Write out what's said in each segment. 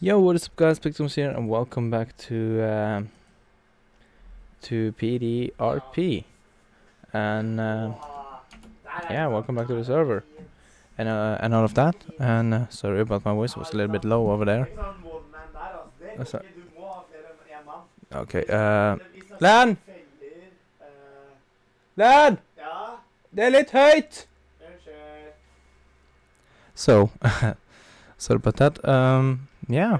Yo, what is up guys, PlectrumZ here and welcome back to um, to PDRP and uh, yeah, welcome back to the server and uh, and all of that and uh, sorry about my voice, it was a little bit low over there. Okay, uh, Lan! Lan! Det er litt høyt! So, sorry about that. Um, yeah?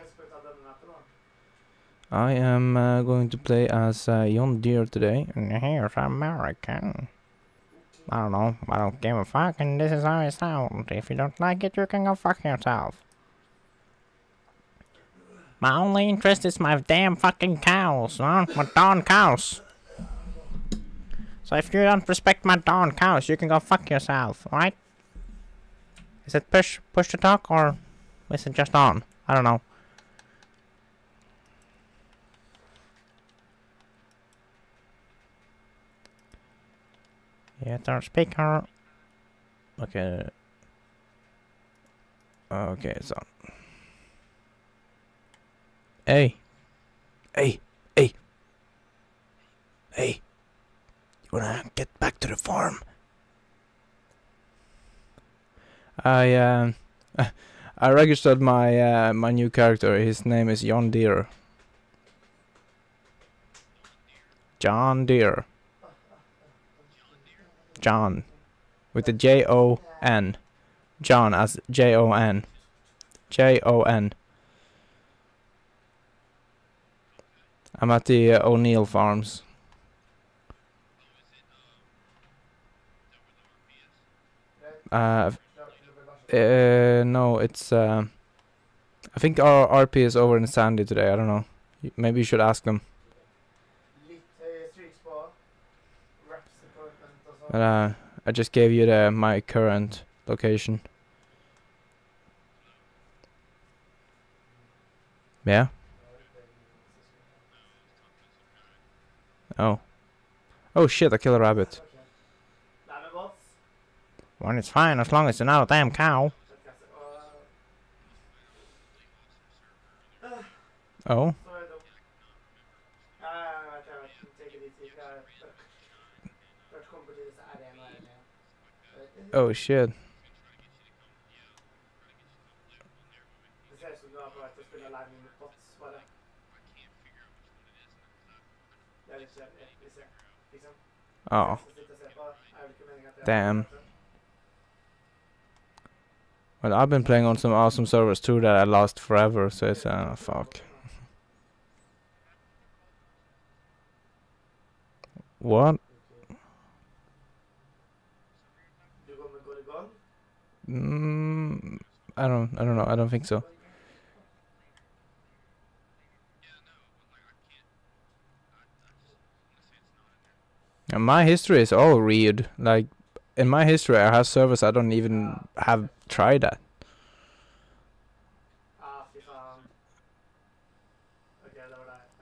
I am uh, going to play as uh, John Deere today. Here's American. I don't know. I don't give a fuck, and this is how I sound. If you don't like it, you can go fuck yourself. My only interest is my damn fucking cows, huh? My darn cows. So if you don't respect my darn cows, you can go fuck yourself, alright? Is it push push to talk or is it just on? I don't know. Yeah, our speaker. Okay. Okay, it's on. Hey. Hey. Hey. Hey. You wanna get back to the farm? I um I registered my uh, my new character. His name is John Deere. John Deere. John with the J O N. John as J O N. J O N. I'm at the uh, O'Neil Farms. Uh, uh, no, it's uh, I think our RP is over in Sandy today. I don't know. Maybe you should ask them. But uh, I just gave you the my current location. Yeah. Oh. Oh shit! I killed a rabbit. Well, it's fine as long as it's not a damn cow. Oh. Oh shit. Oh. Jeg skal sitte og se på. Er vel ikke meningen at jeg- Damn. Well, I've been playing on some awesome servers too that I lost forever, so it's uh fuck. What? Mm, I don't. I don't know. I don't think so. And my history is all weird. Like in my history, I have servers I don't even have tried that. Ah. Eh,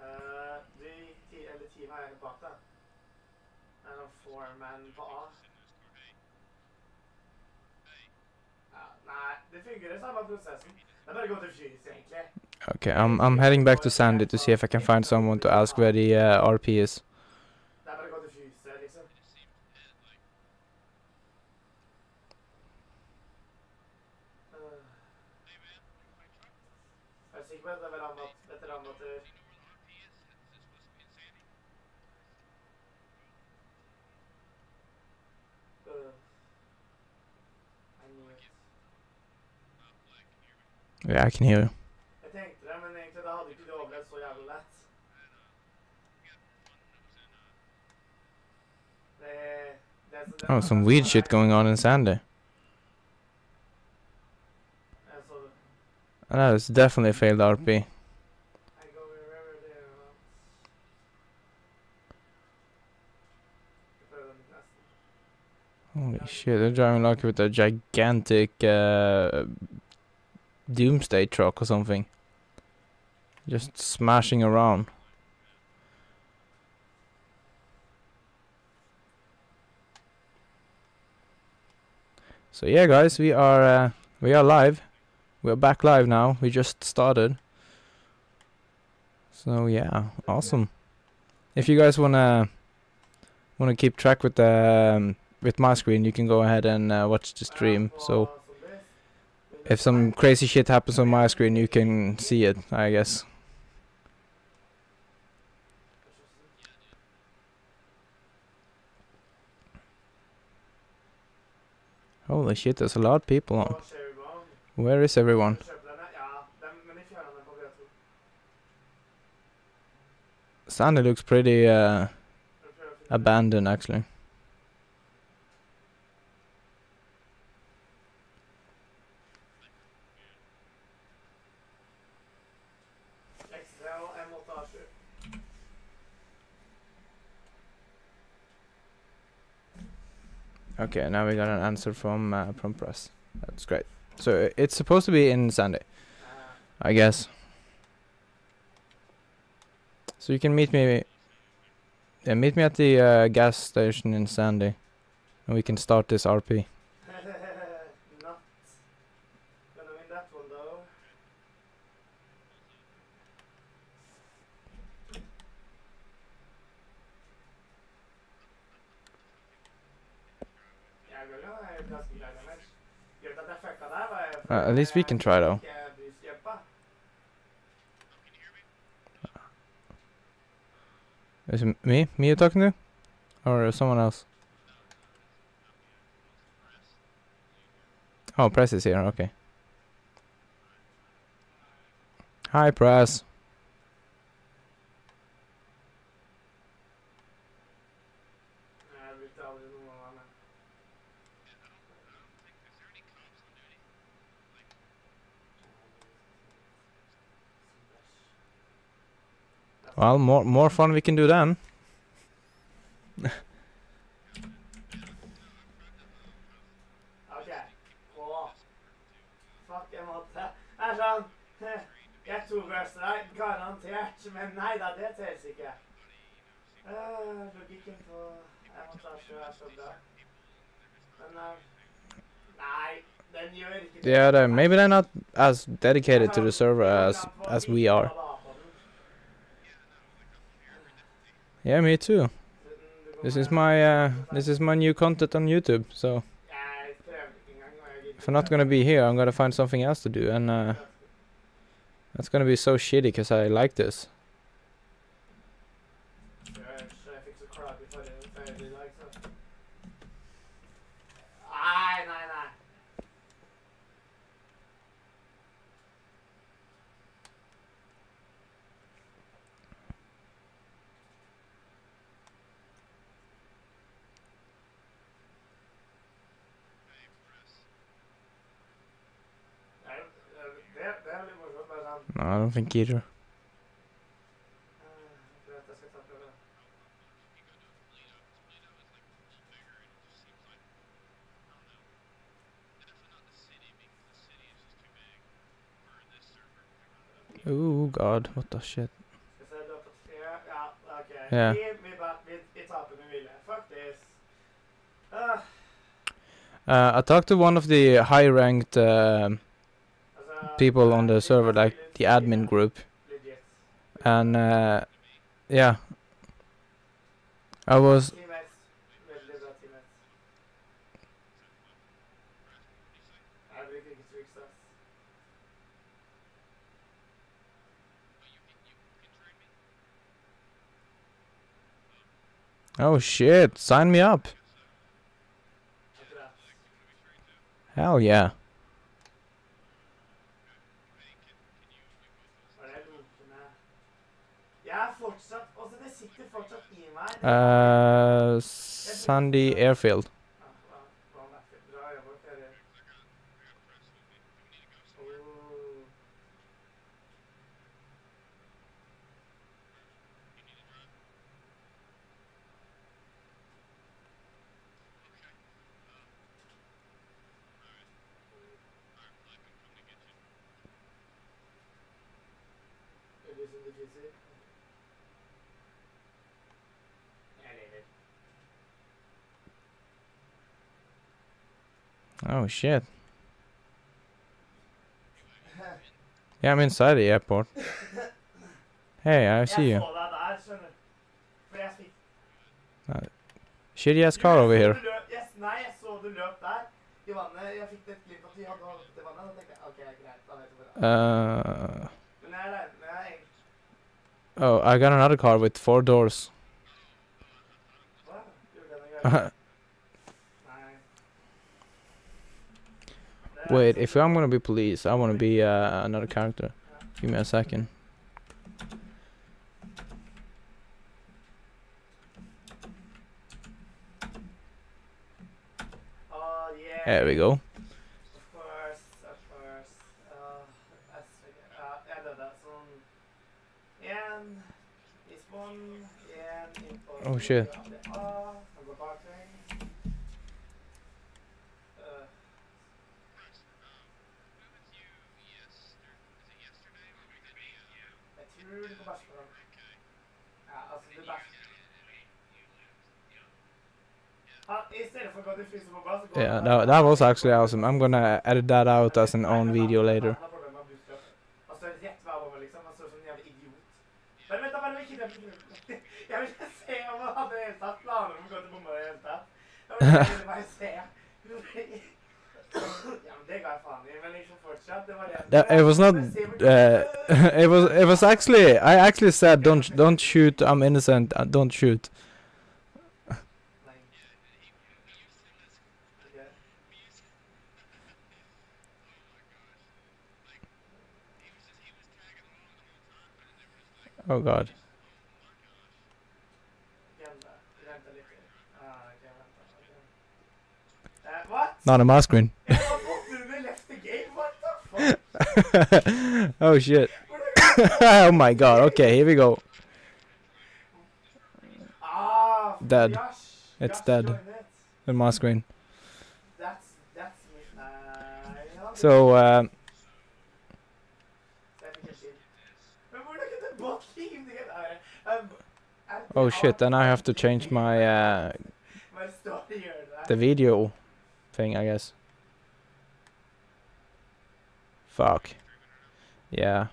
er. Er er. Okay, I'm I'm heading back to Sandy to see if I can find someone to ask where the uh, RP is. Det er bare å gå til skyts, liksom. Eh. Er du sikker på at det er veteranmat- veteranmatur? Øh. I knew it. Yeah, I can hear you. Jeg tenkte det, men egentlig da hadde ikke du overlevd så jævlig lett. Det, det, så- det Oh, some weird shit going on in Sandy. Så det. That is definitely a failed RP. I go wherever they want. Jeg prøver den nesten. Holy shit, they're driving like with a gigantic uh, doomsday truck or something. Just smashing around. So yeah, guys, we are uh, we are live. We are back live now. We just started. So yeah, awesome. If you guys wanna wanna keep track with the um, with my screen, you can go ahead and uh, watch the stream. So if some crazy shit happens on my screen, you can see it. I guess. Holy shit, there's a lot of people on. Where is everyone? Sandy looks pretty uh, abandoned actually. Okay, now we got an answer from uh, from press. That's great. So it's supposed to be in Uh, I guess. So you can meet me. Yeah, meet me at the uh, gas station in Sandy, and we can start this RP. not gonna win that one though. Jeg går jo en ganske grei damage. Grunnen til at jeg fucka der, var jo Uh, at least we can try though. Is it me? Me you talking to? Or someone else? Oh, press is here. Okay. Hi, press. Well, more more fun we can do then. Ok. Åh. Fuck, jeg måtte. Det er sånn Jeg tok Burster der, garantert. Men nei da, det telles ikke. Uh, logikken på Jeg måtte ha sjø er så bra. Men Nei, den gjør ikke det. Yeah, maybe they're not as dedicated to the server as as we are. Yeah, me too. This is my uh, this is my new content on YouTube. So if I'm not gonna be here, I'm gonna find something else to do, and uh, that's gonna be so shitty because I like this. Så jeg fikk så klart i forrige ferie i dag, så Nei, nei, nei. Nei, Det, det er litt morsomt. Bare sånn No, I don't think either. Oh God, what the shit? Skal vi se, du har fått tre. Ja, OK. Ja. Vi, vi, ba- vi, vi taper med vilje. Fuck this. Ah, Uh, I talked to one of the high-ranked uh, altså, people on the server, like the admin group, and uh, yeah, I was oh shit, sign me up. Hell yeah. Var det lokene? Jeg er fortsatt Altså, det sitter fortsatt i meg. Det- Uh, Uh, Sandy Airfield. Ja, hva- hva om det er bra jobba, Kari. Oh. Er det som det fiser? Jeg lever. Oh shit. Yeah, I'm inside the airport. Hey, I see you. Shitty ass car over here. er. Uh, oh, I got another car with four doors. Hva? Gjorde den greia? Nei. Det er Wait, if I'm gonna be police, I wanna be uh, another character. Give me a second. Yeah. There we go. Oh course, of course. Uh, that's, uh, jeg døde sånn En i spawn, en inn på Oh, shit. A, han går baklengs. Uh, jeg tror du kan bæsje på dem. Ja, altså, du bæsjer. Han, I stedet for å gå til frysebomba, så går Yeah, that, that was actually awesome. I'm gonna edit that out as an own video later. Han står rett ved over, liksom. Han står som en jævla idiot. Men vent, da, bare ikke det. Jeg vil ikke se om han hadde i det hele tatt planer om å gå til bomba i det hele tatt. Jeg vil jeg ville bare se. Ja, men det ga jeg faen i, men liksom fortsatt, det var det. That, it was not. Uh, it was. It was actually. I actually said, "Don't, don't shoot. I'm innocent. Uh, don't shoot." Nei. Ok. Oh God. Vent da, vent da litt. Ah, ok, vent da, ok. god. what? Not on my screen. Jeg har fått under left the game, what the fuck? oh shit. Oh my God. Okay, here we go. Ah, Dead. It's dead. On my screen. That's that's me. Nei, ja, So. Uh, det er ikke shit. Men hvordan kunne bot team det der? Um, er det oh shit. Then I have to change my uh, the video thing, I guess. Fuck. Yeah.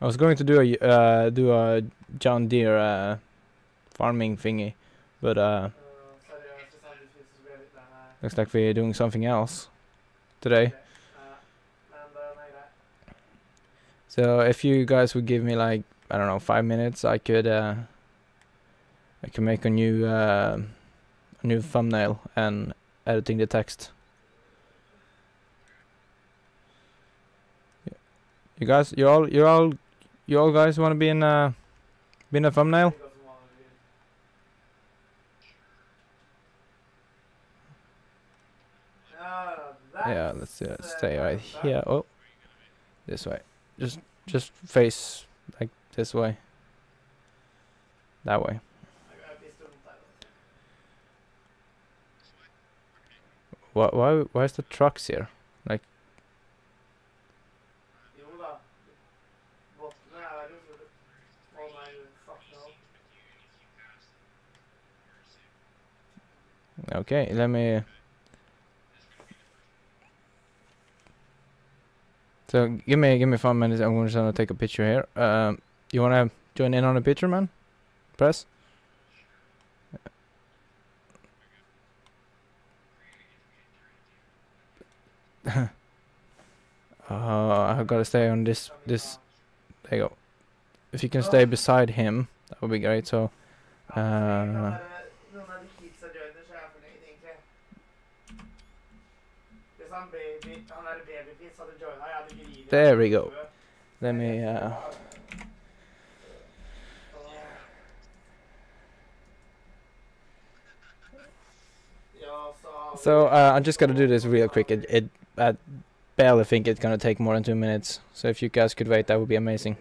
I was going to do a uh, do a John Deere uh, farming thingy, but uh, looks like we're doing something else today. So if you guys would give me like I don't know five minutes, I could uh, I can make a new uh, a new thumbnail and editing the text. You guys, you all, you all, you all guys want to be in uh, be in a thumbnail? Det går som vanlig. Ja, Yeah, let's uh, stay right here. Oh, this way. Just, just face like this way. That way. Jeg har pistolen der. Why, why, why is the trucks here? Jo da. Bottene er jo fulle. Å nei, fuck no. Okay, let me. So give me give me five minutes. I'm just gonna take a picture here. Um, you wanna join in on a picture, man? Press. Uh, I've got to stay on this this. There you go. If you can stay beside him, that would be great. So. Uh, er. There we go. Let me. Uh, So uh, I just gotta do this real quick. It, it I barely think it's gonna take more than two minutes. So if you guys could wait, that would be amazing.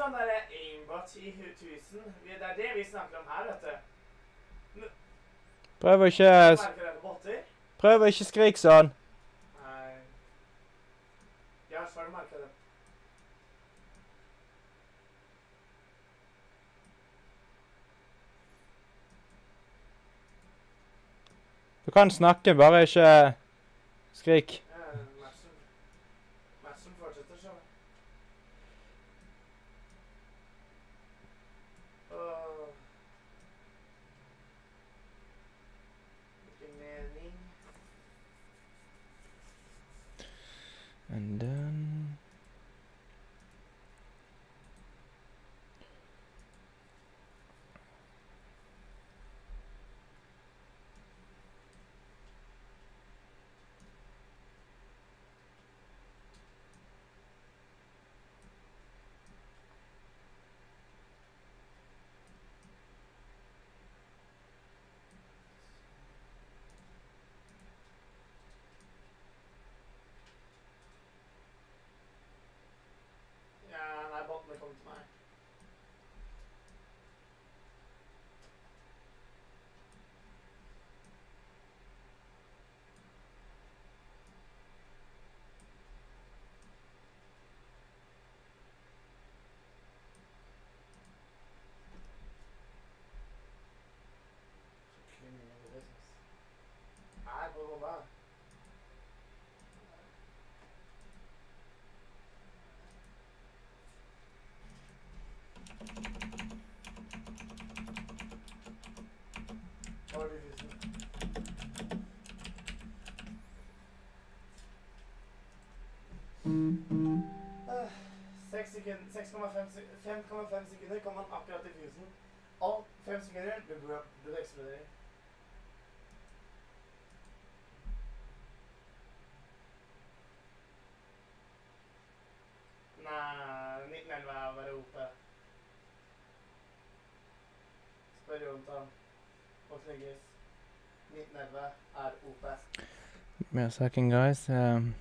Sånn derre aimbot i hu- 1000. Det er det vi snakker om her, vet du. Prøv å ikke? Prøv å ikke skrike sånn. Nei. Ja, så har du merket det. Du kan snakke, bare ikke skrik. And then 5,5 sekunder kom han akkurat til fusen. Alt 5 sekunder ble blodet eksploderer. Nei, 1911 er bare oppe Spør Jontan og Knugges. 1911 er oppe One second, guys. Um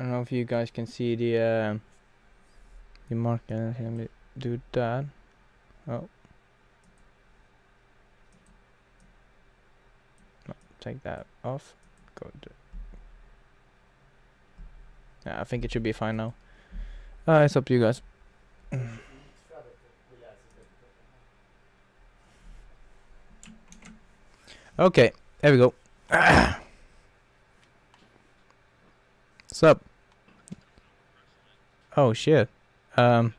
I don't know if you guys can see the uh, the mark. and Let me do that. Oh. No, take that off. Go. Yeah, I think it should be fine now. Uh, it's up to you guys. Okay, there we go. What's up? Oh shit. Um.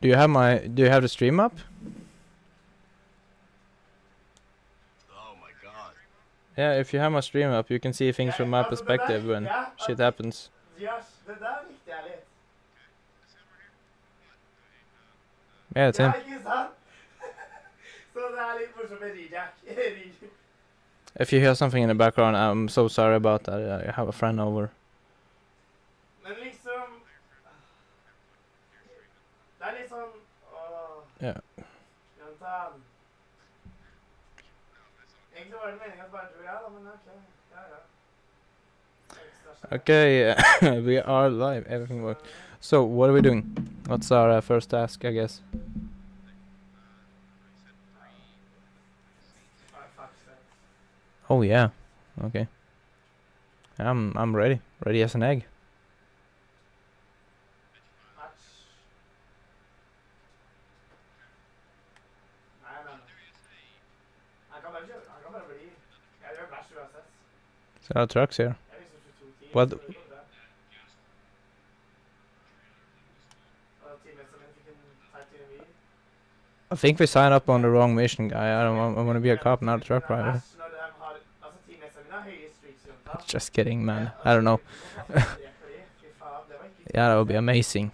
Do you have my? Do you have the stream up? Oh my god. Yeah, if you have my stream up, you can see things from my perspective when shit happens. Yes, det der likte. Yeah, it's him. Ja, ikke sant? Så det litt morsomt med Rejak. Rejak. If you hear something in the background, I'm so sorry about that. I have a friend over. Men liksom Det er litt sånn Åh, Ja. Jontan. Egentlig var det meningen at bare du ja, da, men ok. Ja, ja. Ekstra skjønner. Okay, we are live. Everything worked. So, what are we doing? What's our uh, first task, I guess? Oh yeah. Okay. I'm I'm ready. Ready as an egg. There are trucks here. Jeg er liksom 22 What-. I think we signed up on the wrong mission, guy. I don't want, I want to be a cop, not a truck driver. Just kidding, man. I don't know. Yeah, that would be amazing.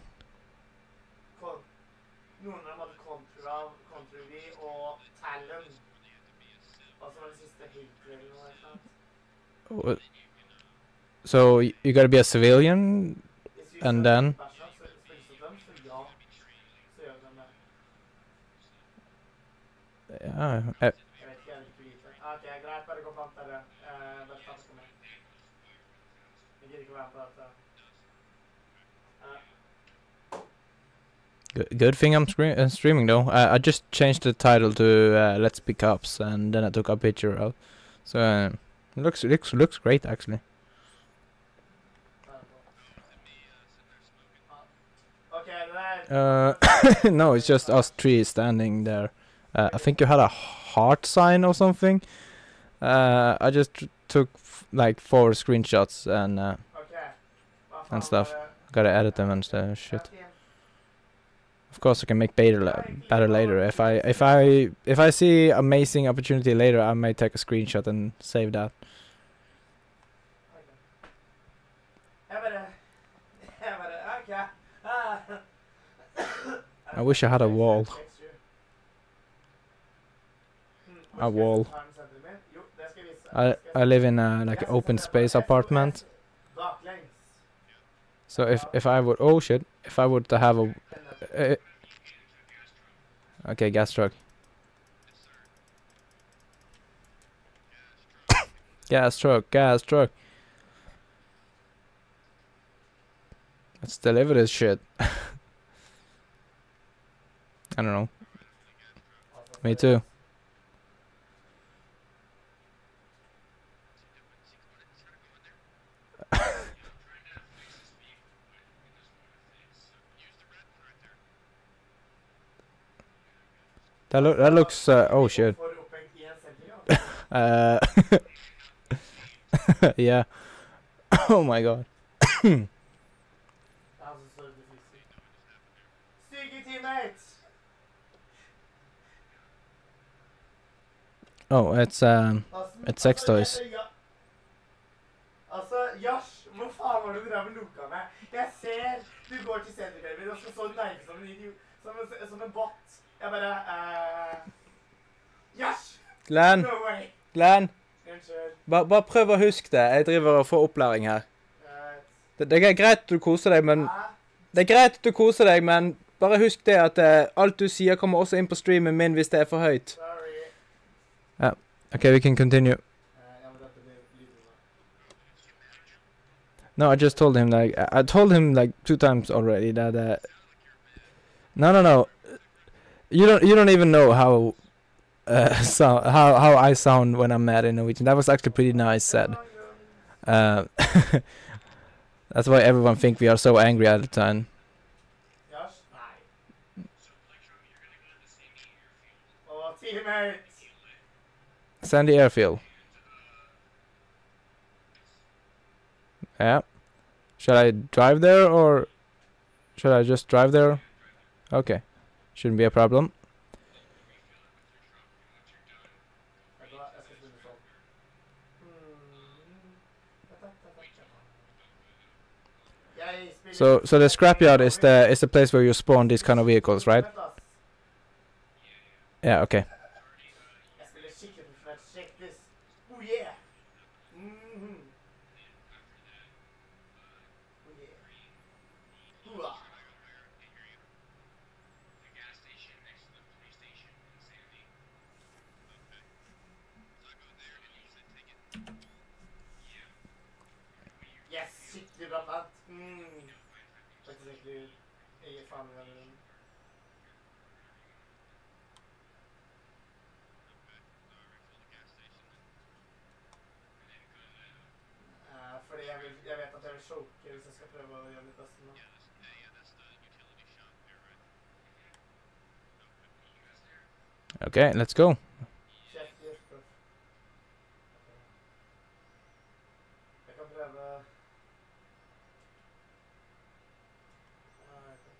Kon- So you gotta be a civilian. And then? ja, Good, thing I'm uh, streaming though. I, I just changed the title to uh, Let's Pick Ups, and then I took a picture of. So uh, it looks looks looks great actually. Okay, det där... Uh, no, it's just us three standing there. Uh, I think you had a heart sign or something. Uh, I just took f- like four screenshots and uh, Okej. And stuff. var det? gotta edit them and uh, shit. Of course, I can make better la- better later. If I if I if I see amazing opportunity later, I may take a screenshot and save that. Okej. Här var det. Här var det. Okej. Ah. I wish I had a wall. A wall. Jo, det ska vi visa. I I live in a like open space apartment. So if if I would oh shit if I would to have a uh, okay gas truck gas truck gas truck let's deliver this shit I don't know me too that look that looks uh, oh shit. Uh, yeah. oh my god. Oh, it's um. it's sex toys. jag- jag- Alltså Josh, var det du med Luka med? Jag ser du går til och ska så nej som en idiot. Som en, som en bot. Jeg bare uh! Glenn, No way! Glenn, Unnskyld. bare, bare prøv å huske det. Jeg driver og får opplæring her. Det, det er greit at du koser deg, men Det er greit at du koser deg, men bare husk det at uh, alt du sier kommer også inn på streamen min hvis det er for høyt. sorry. Okay, we can continue. No, I just told him like I told him like two times already that uh, no no no you don't you don't even know how uh, how how I sound when I'm mad in Norwegian. That was actually pretty nice said. Uh, that's why everyone think we are so angry all the time. Josh? Nej. Åh, teammate! Sandy Airfield. Yeah. Should I drive there or should I just drive there? Okay. Shouldn't be a problem. Jag går- jag ska springa ifrån. Jag springer- So so the scrapyard is the is the place where you spawn these kind of vehicles, right? Yeah, okay. Jag skulle kika på för att check this. Oh yeah! Mhm. Oh yeah. Hurra. Yes, shit, det är bra plant. Mm. Faktiskt inte är fan vad det är. Eh, för det jag, vill, jag vet att jag vill choka så jag ska pröva att göra mitt nu. Okay, let's go. Check yes, prof. Jag kan pröva... Okej.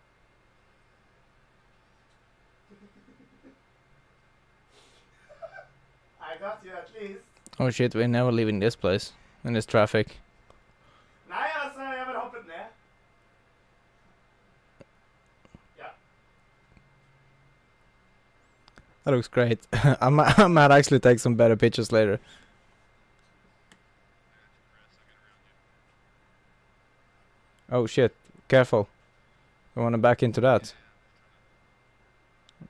I got you at least. Oh shit, we're never leaving this place in this traffic. That looks great. I might, I might actually take some better pictures later. Oh shit, careful. I want to back into that.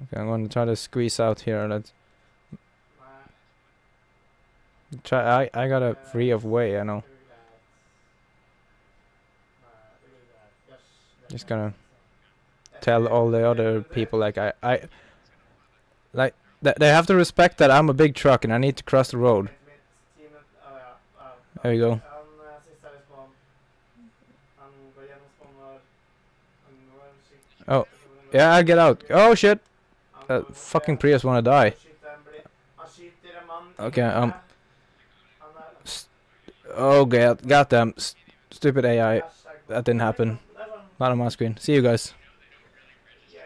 Okay, I'm going to try to squeeze out here. Let's try. I I got a free of way. I know. Just gonna- tell all the other people like I I like th- they have to respect that I'm a big truck and I need to cross the road. There you go. Oh, Yeah, I get out. Oh shit! That fucking Prius wanna die. Okay, um, Oh god, goddamn s- stupid AI. That didn't happen. Not on my screen. See you guys. jeg-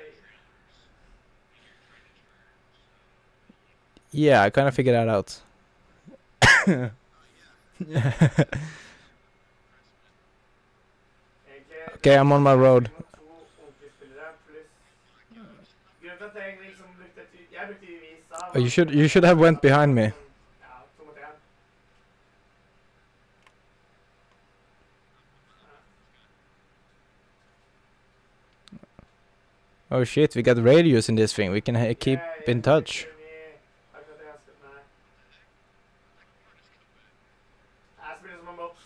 Yeah, I kind of figured that out. Okay, I'm on my road. Oh, you should you should have went behind me. Oh shit, we got radios in this thing. We can keep in touch. brukte mye- akkurat det jeg skulle- nei. Jeg spiller som en bot.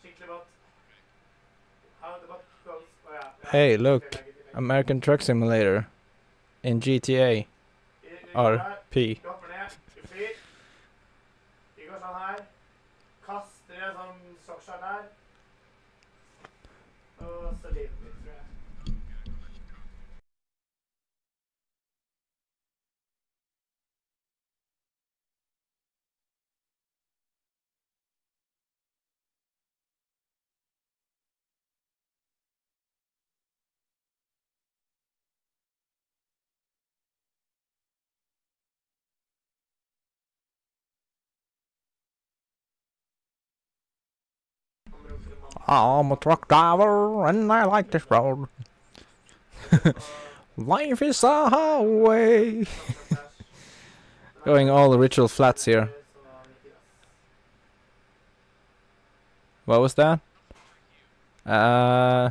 Skikkelig bot. How the bot goes. Å ja, ja. Hey, look. American Truck Simulator in GTA. RP. Vi hopper ned. Vi flyr. Vi går sånn her. Kaster en sånn sokkshot der. Og så lever vi, tror jeg. Kommer opp til mamma. I'm a truck driver and I like this road. Life is a highway. Going all the ritual flats here. What was that? Uh,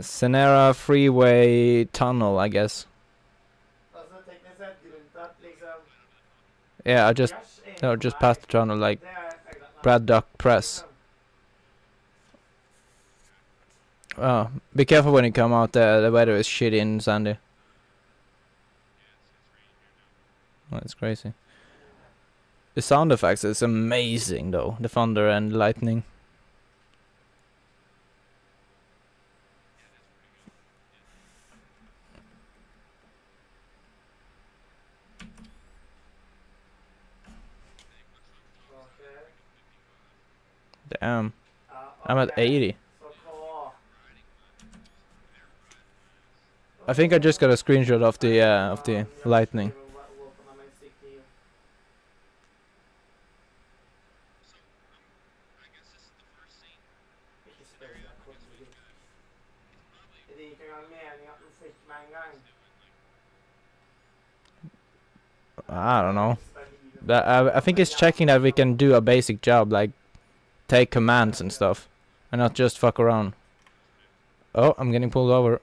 Senora Freeway Tunnel, I guess. Altså, teknisk sett, grunnen til at liksom Yeah, I just no, just past the tunnel, like det greit, nei. Brad Duck Press. Oh, be careful when you come out there. The weather is shitty and Sandy. Oh, that's crazy. The sound effects is amazing, though. The thunder and lightning. Damn, I'm at 80. Så hva- I think I just got a screenshot of the uh, of the lightning. I don't know. But I, I think it's checking that we can do a basic job, like take commands and stuff, and not just fuck around. Oh, I'm getting pulled over.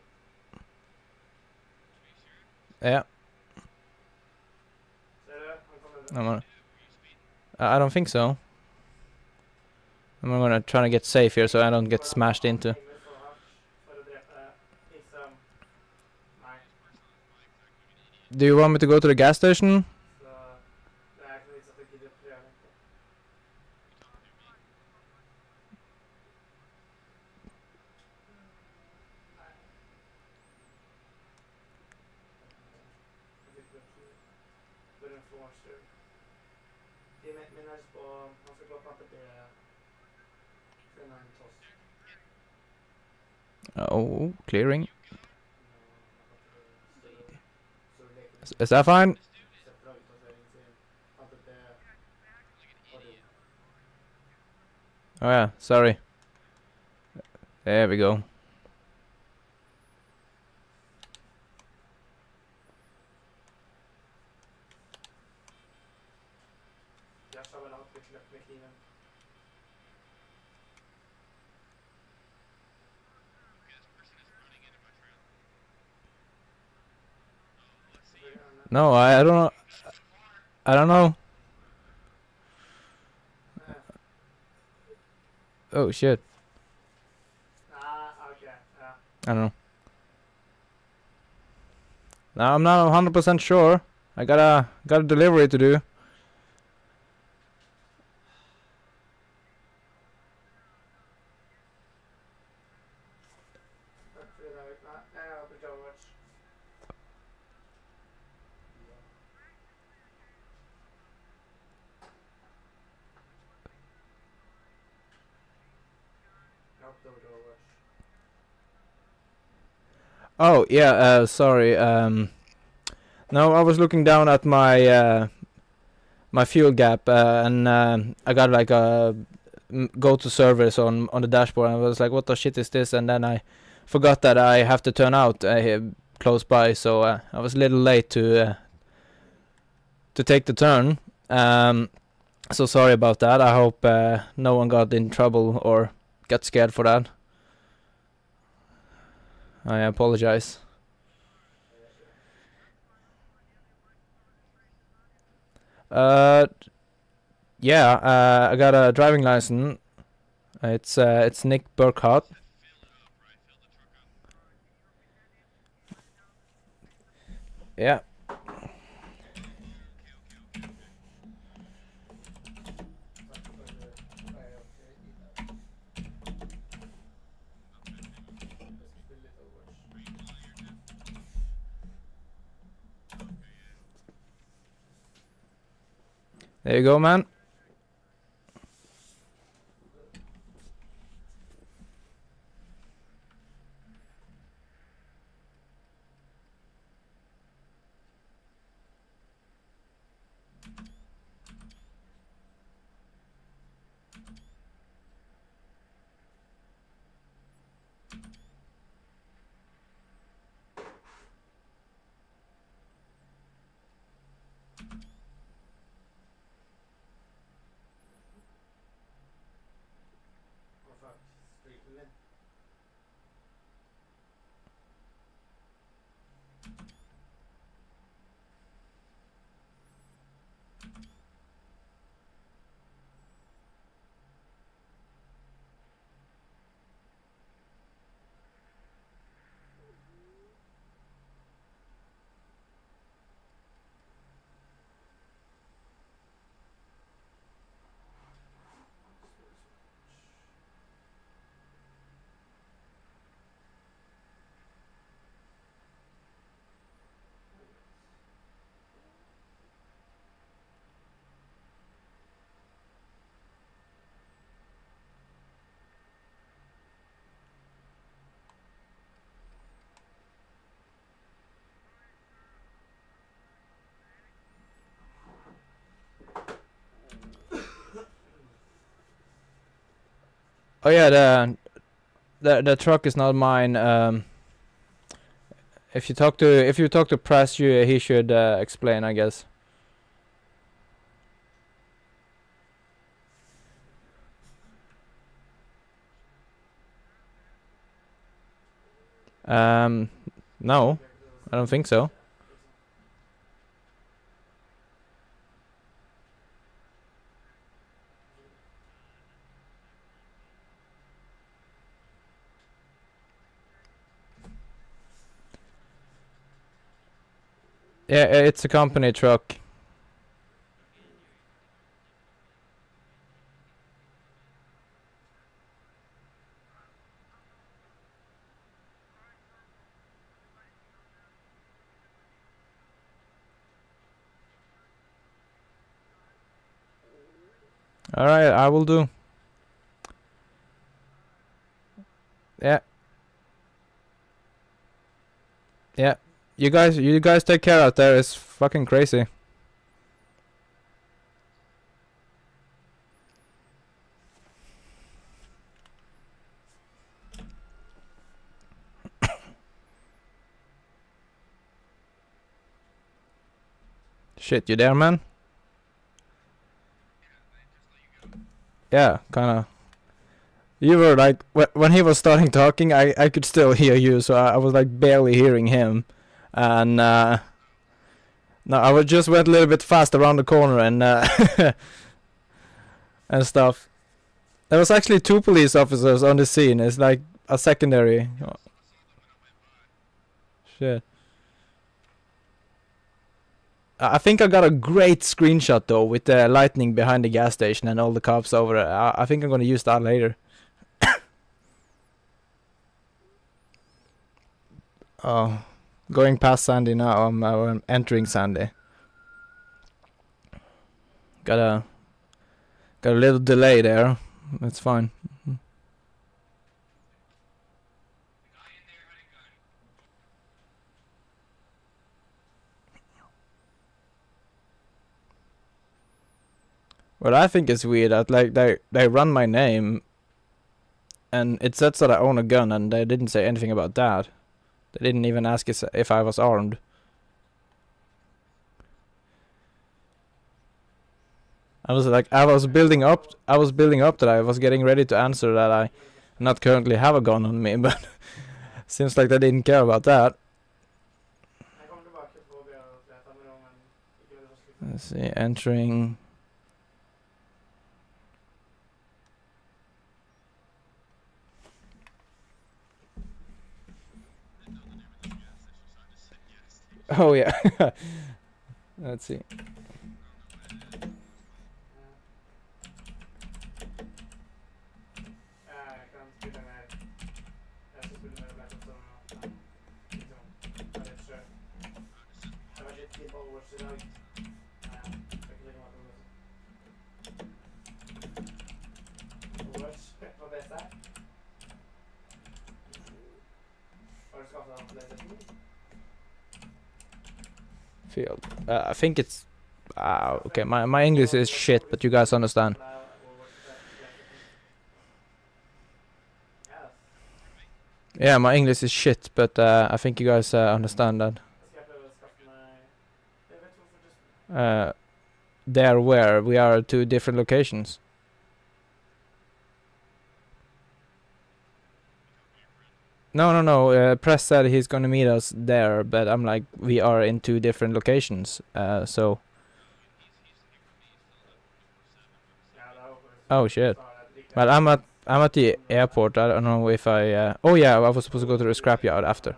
Yeah, I'm gonna. I don't think so. I'm gonna try to get safe here so I don't get smashed into. Do you want me to go to the gas station? så det er ikke noe vits at du gidder å prøve. egentlig. Nei. Jeg fikk det til. For en forster. De min- minner oss på Han skal gå og plante det Den er en toss. Oh, clearing. Is, is that fine? Oh yeah, sorry. There we go. No, I, I don't know. I don't know. Oh shit. Ah, I don't know. Now I'm not 100% sure. I got a got a delivery to do. Oh yeah, uh, sorry. Um, no, I was looking down at my uh, my fuel gap, uh, and uh, I got like a go to service on on the dashboard, and I was like, "What the shit is this?" And then I forgot that I have to turn out uh, here close by, so uh, I was a little late to to take the turn. Um, so sorry about that. I hope no one got in trouble or got scared for that. I apologize. Uh, yeah, uh, I got a driving license. It's uh, it's Nick Burkhardt. Yeah. Takk for at du er opp i det. Jeg skal spille litt Overwatch. There you go, man. Oh yeah, the the the truck is not mine. Um, if you talk to if you talk to press, you he should uh, explain, I guess. Um, no, I don't think so. Yeah, uh, it's a company truck. All right, I will do. Yeah. Yeah. You guys, you guys take care out there. It's fucking crazy. Shit, you there, man? Yeah, kinda. You were like wh- when he was starting talking, I I could still hear you, so I, I was like barely hearing him, and uh, no, I was just went a little bit fast around the corner and uh, and stuff. There was actually two police officers on the scene. It's like a secondary. Shit. I think I got a great screenshot though with the lightning behind the gas station and all the cops over. I, I think I'm gonna use that later. oh, going past Sandy now. I'm, uh, I'm entering Sandy. Got a got a little delay there. That's fine. What I think is weird that like they they run my name and it says that I own a gun and they didn't say anything about that. They didn't even ask us if I was armed. I was like I was building up I was building up that I was getting ready to answer that I not currently have a gun on me but seems like they didn't care about that. Jeg kommer tilbake på BA-fleta med rommen. Ikke med det Let's see, entering Oh yeah. Let's see. Jeg kan spille mer. Jeg skal spille mer Black Ops nå. Liksom, jeg er litt skjør. Jeg var litt keen på Overwatch i dag. Nei, jeg skal ikke legge meg på det. Overwatch på PC. Har du skaffet deg en PlayStation? Field. Uh, I think it's. Uh, okay, my my English is shit, but you guys understand. Yeah, my English is shit, but uh, I think you guys uh, understand that. Uh, there, where we are two different locations. No, no, no. Uh, Press said he's gonna meet us there, but I'm like, we are in two different locations. Uh, so, oh shit. Well, I'm at I'm at the airport. I don't know if I. Uh, oh yeah, I was supposed to go to the scrapyard after.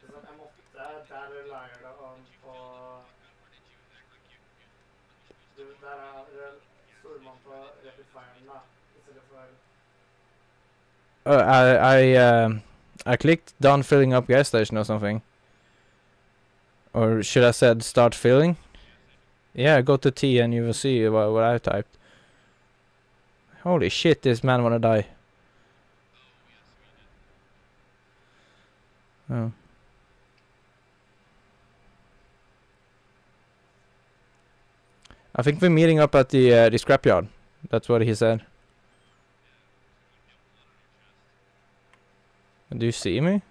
Så sånn, jeg måtte der du lager det om på du, Der er det stormann på rapid firen, da. I stedet for Uh, I I um I clicked done filling up gas station or something. Or should I said start filling? Yeah, go to T and you will see what, what I typed. Holy shit, this man wanna die. Oh. I think we're meeting up at the uh, the scrapyard. That's what he said. Do you see me?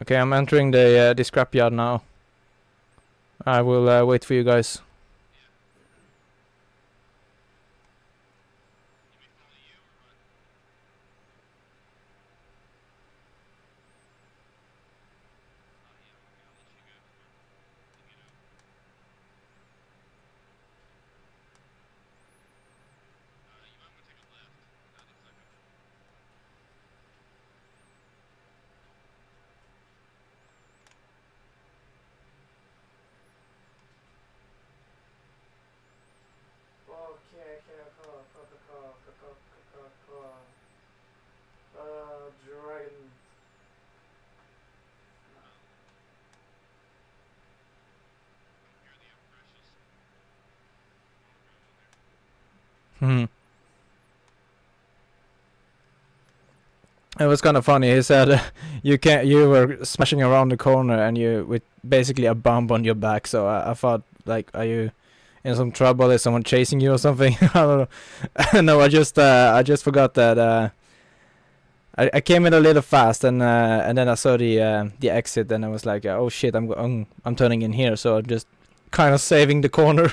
Okay, I'm entering the uh, the scrapyard now. I will uh, wait for you guys. It was kind of funny. He said you can't. You were smashing around the corner and you with basically a bomb on your back. So I, I thought, like, are you in some trouble? Is someone chasing you or something? I don't know. no, I just uh, I just forgot that. Uh, I, I came in a little fast and uh, and then I saw the uh, the exit and I was like, oh shit, I'm going, I'm turning in here. So I'm just kind of saving the corner.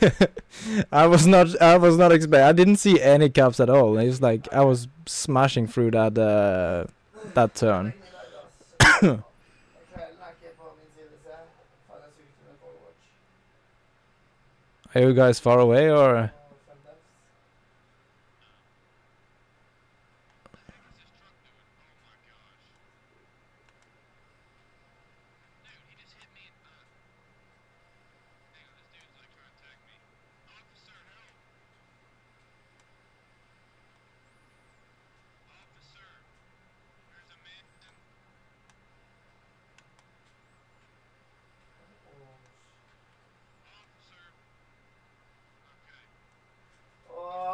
I was not I was not expect I didn't see any cops at all. It was like I was smashing through that uh, that turn. Are you guys far away or?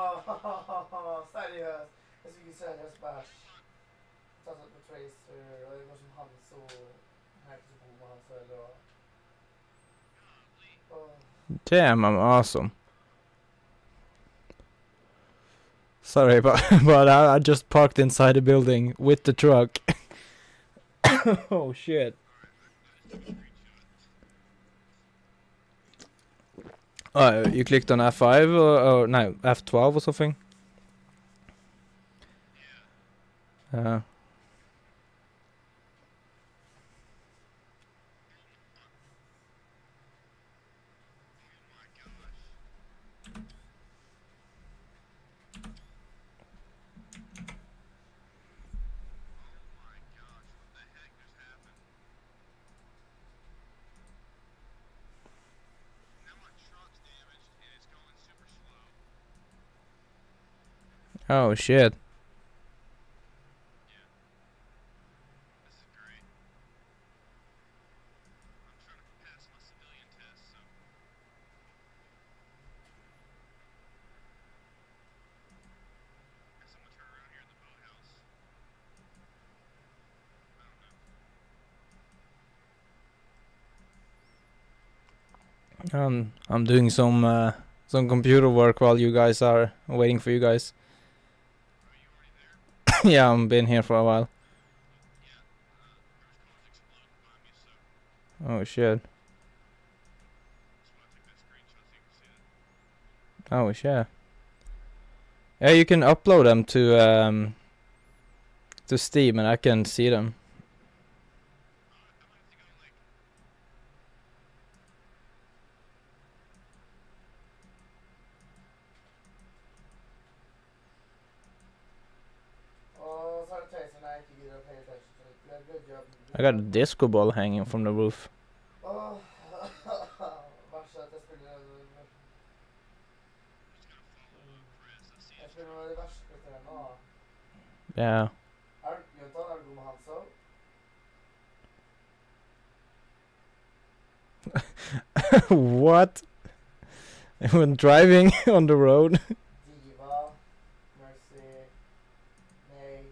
Og fem deaths. så jeg er ikke så god med han før. Og, og Damn, I'm awesome. Sorry, but but I, I just parked inside a building with the truck. oh shit. Oh, you clicked on F5 or, or no F12 or something? Uh, oh shit. Um, I'm doing some uh, some computer work while you guys are waiting for you guys. yeah, I've been here for a while. Oh shit. Oh shit. Yeah, you can upload them to um to Steam and I can see them. Og så er det Tracer når jeg ikke gidder å pay attention to it. Yeah, good job. I got a disco ball hanging from the roof. Åh, Verst er at jeg spiller Jeg spiller med de verste spillerne nå. Yeah. Er du Jontan, er du god med Hanzo? what? when driving on the road? D.Va, Mercy, Mei,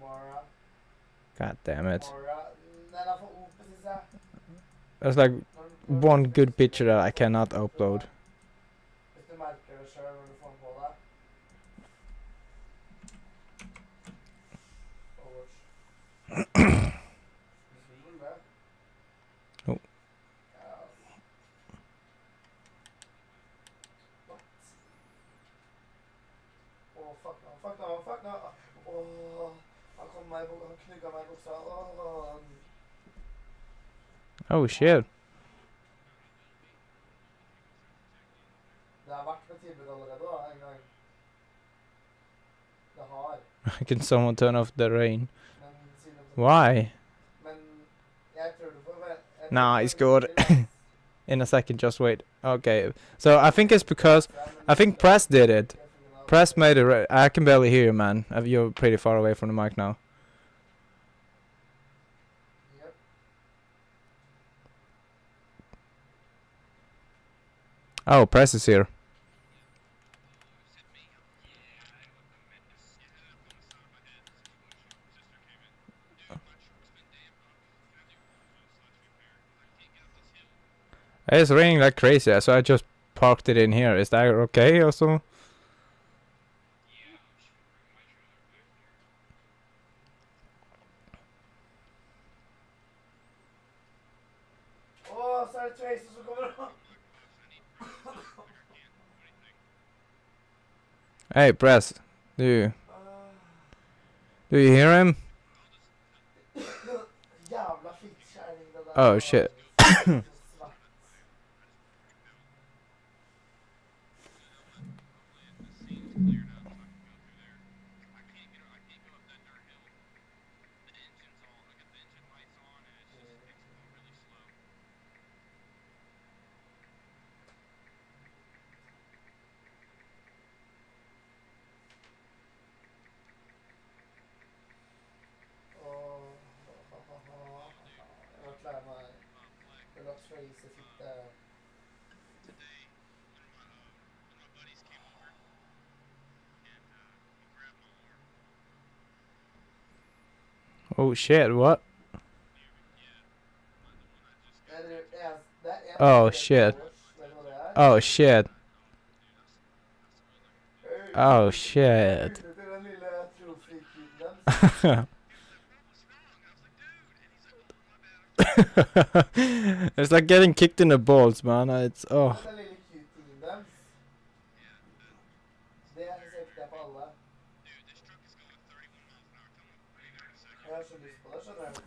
Mara, God damn it. Mara. Den er for open, synes jeg. There's like one good picture that I cannot upload. Hvis du merker det selv når du får den på deg. Overwatch. Du spiller det? Jo. Ja. What? Åh, fuck no, fuck no, fuck no. Åh, han kom meg i buksa, han knugga meg i buksa. Åh. Oh shit. Det har vært med tilbud allerede da, en gang. Det shit. Can someone turn off the rain? Why? Men jeg tror du får... jeg tror Nah, it's good. In a second, just wait. Okay. So I think it's because I think Press did it. Jeg finner av- Press made it. I can barely hear you, man. Uh, You're pretty far away from the mic now. Oh, Press is here. It's raining like crazy, so I just parked it in here. Is that okay also? Åh, så er det Tracer som kommer opp. Hey, Press. Do you do you hear him? Jævla fittkjerring, det der. Oh, shit. Så svart. Åh, Jeg var klar meg. Det var Tracer fikk det. Oh shit, what? Nei, det det en Oh, shit. coach, vet du hva det? Oh shit. Oh shit. Oh, it's like getting kicked in the balls, man. It's oh.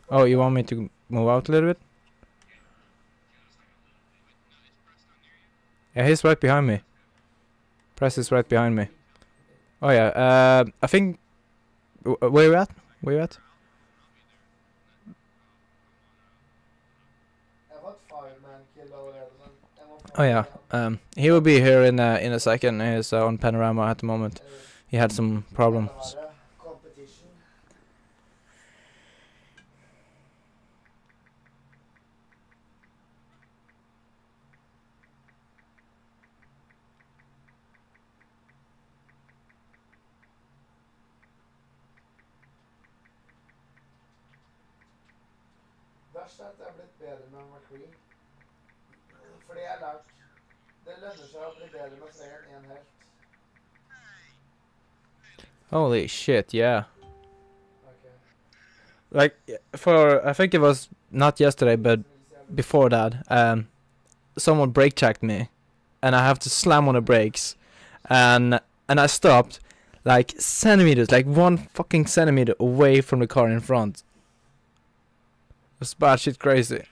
Oh, you want me to move out a little bit? Yeah, he's right behind me. Press is right behind me. Oh yeah. Uh, I think. wh- Where you at? Where you at? Jeg har fått fireman-kill allerede, men jeg må få Oh yeah. Um, he will be here in a, in a second. He's uh, on Panorama at the moment. He had some problems. Holy shit! Yeah. Ok. Like for I think it was not yesterday, but before that, um, someone brake checked me, and I have to slam on the brakes, and and I stopped, like centimeters, like one fucking centimeter away from the car in front. It was batshit crazy.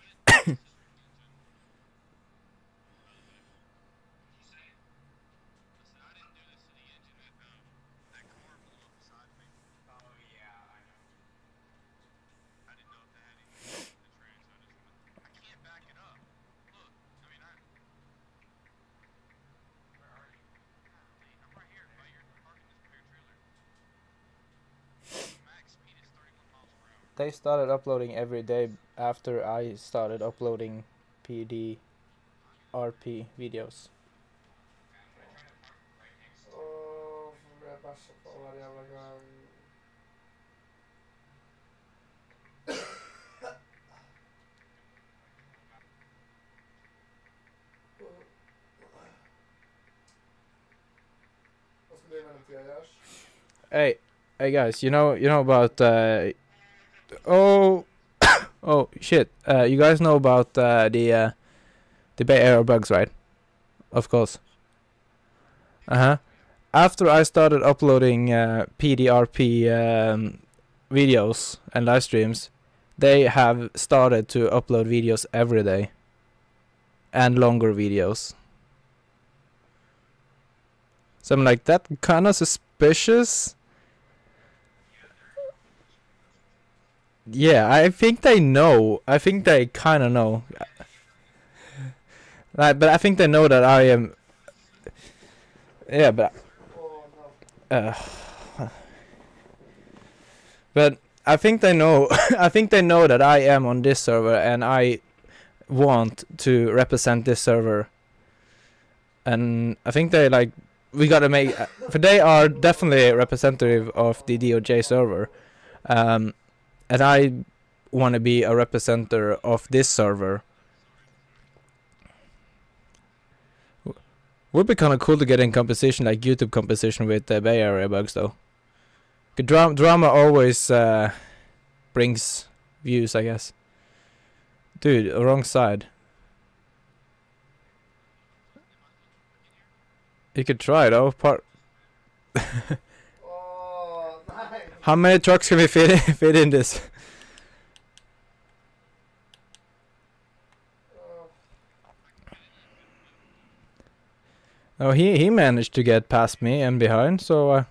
They started uploading every day after I started uploading PD RP videos. Åh, hvorfor ble jeg bæsja på hver jævla gang? Hva skal du i mellomtida, Josh? Hey, hey guys, you know you know about uh oh oh shit. Uh you guys know about uh the uh the Bay Area Buggs, right? Of course. Uh-huh. After I started uploading uh PDRP um videos and live streams, they have started to upload videos every day and longer videos. So I'm like that kind of suspicious. Yeah, I think they know. I think they kind of know. Like, but I think they know that I am. Yeah, but uh, but I think they know. I think they know that I am on this server and I want to represent this server. And I think they like we gotta make. Uh, for they are definitely representative of the DOJ server, um, and I want to be a representative of this server. Would be kind of cool to get in composition like YouTube composition with the Bay Area Buggs, though. Drama, drama always uh, brings views, I guess. Dude, wrong side. You could try though. Part. How many trucks can we fit in, fit in this? Oh, he he managed to get past me and behind, so. Uh,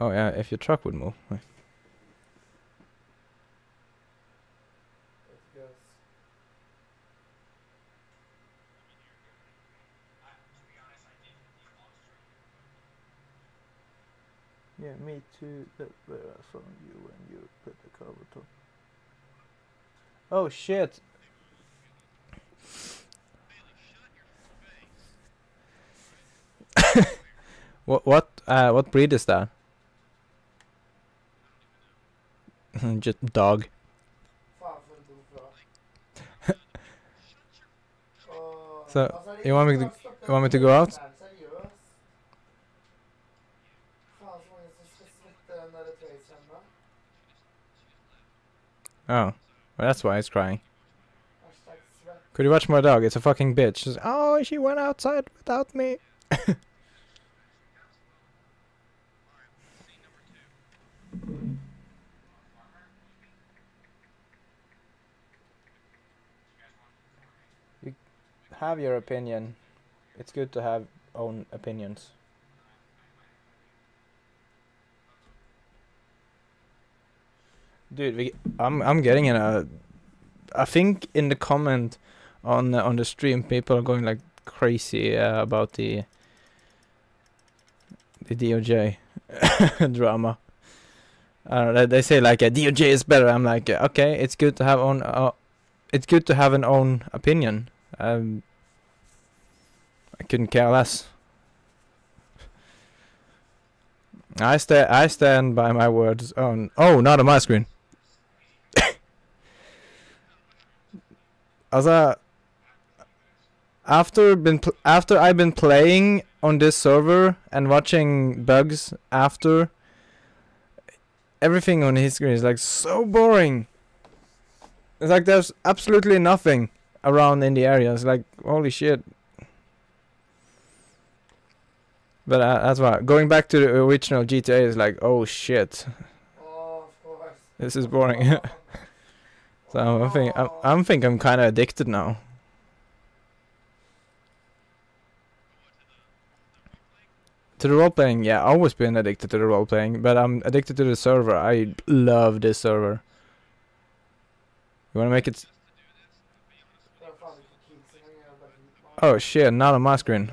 oh yeah, if your truck would move. Yeah, me too. That where I found you when you put the cover top. Oh shit! what what uh what breed is that? Just dog. So, you want me to- you want me to go out? Oh, well, that's why it's crying. Could you watch my dog? It's a fucking bitch. She's, oh, she went outside without me. you have your opinion. It's good to have own opinions. Dude, we, I'm I'm getting in a. I think in the comment on uh, on the stream, people are going like crazy uh, about the the DOJ drama. Uh, they- say like a DOJ is better. I'm like, okay, it's good to have own. Uh, it's good to have an own opinion. Um, I couldn't care less. I sta- I stand by my words. Oh, oh, not on my screen. Alltså, after been pl- after I've been playing on this server and watching Buggs after, everything on his screen is like so boring. It's like there's absolutely nothing around in the area. It's like holy shit. But uh, that's why going back to the original GTA is like oh shit, Oh, of course. this is boring. so I think I'm, I'm think I'm kind of addicted now. To the role playing, yeah, I've always been addicted to the role playing, but I'm addicted to the server. I love this server. You wanna make it? Oh shit, not on my screen. Ju-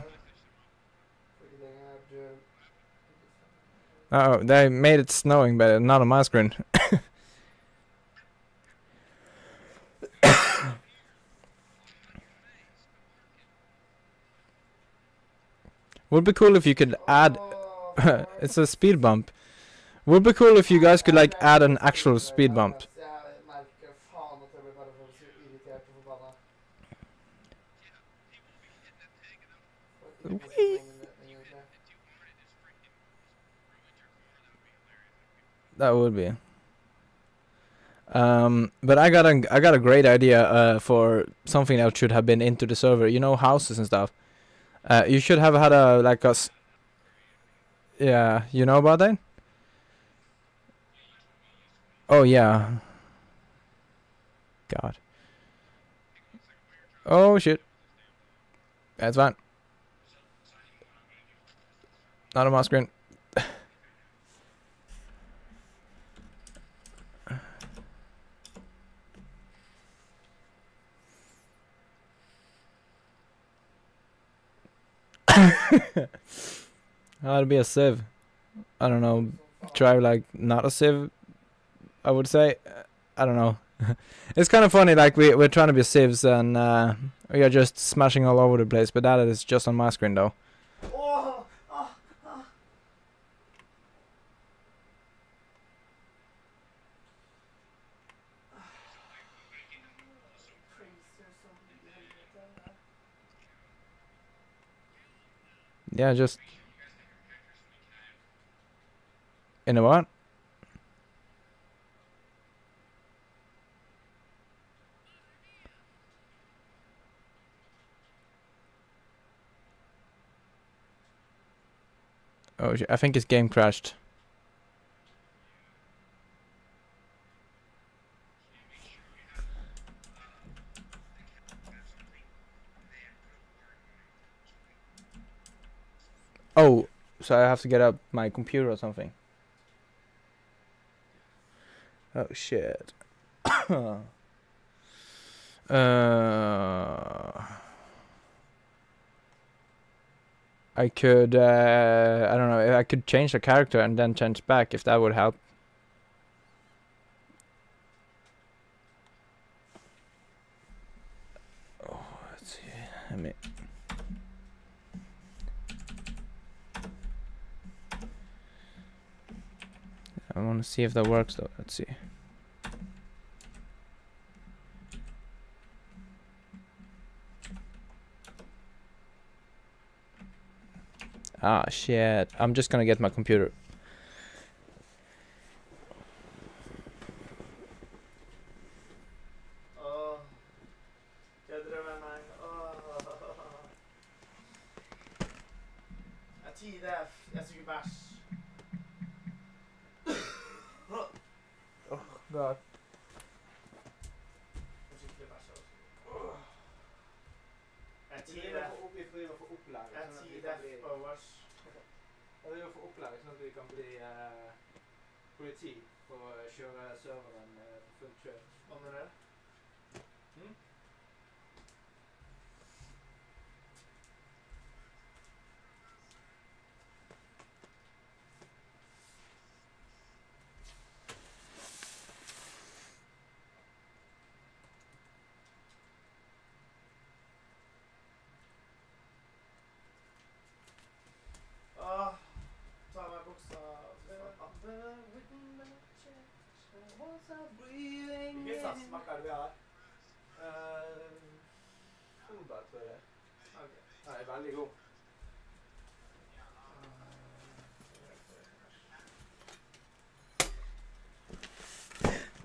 Oh, they made it snowing, but not on my screen. Would be cool if you could add. It's a speed bump. Would be cool if you guys could like add an actual speed bump. That would be. Um, but I got a I got a great idea uh, for something that should have been into the server. You know houses and stuff. Uh, you should have had a like a. Yeah, you know about that. Oh yeah. God. Oh shit. That's fine. Not on my screen. How to be a civ? I don't know. Try like not a civ. I would say. I don't know. it's kind of funny. Like we we're trying to be civs and uh, we are just smashing all over the place. But that is just on my screen though. Åh! Ah, ah. Tracer som i helvete. Yeah, just. In a what? Oh, I think his game crashed. Oh, so I have to get up my computer or something. Oh shit. uh, I could, uh, I don't know, I could change the character and then change back if that would help. Oh, let's see. Let me. I want to see if that works though. Let's see. Ah, shit. I'm just gonna get my computer. Politi for å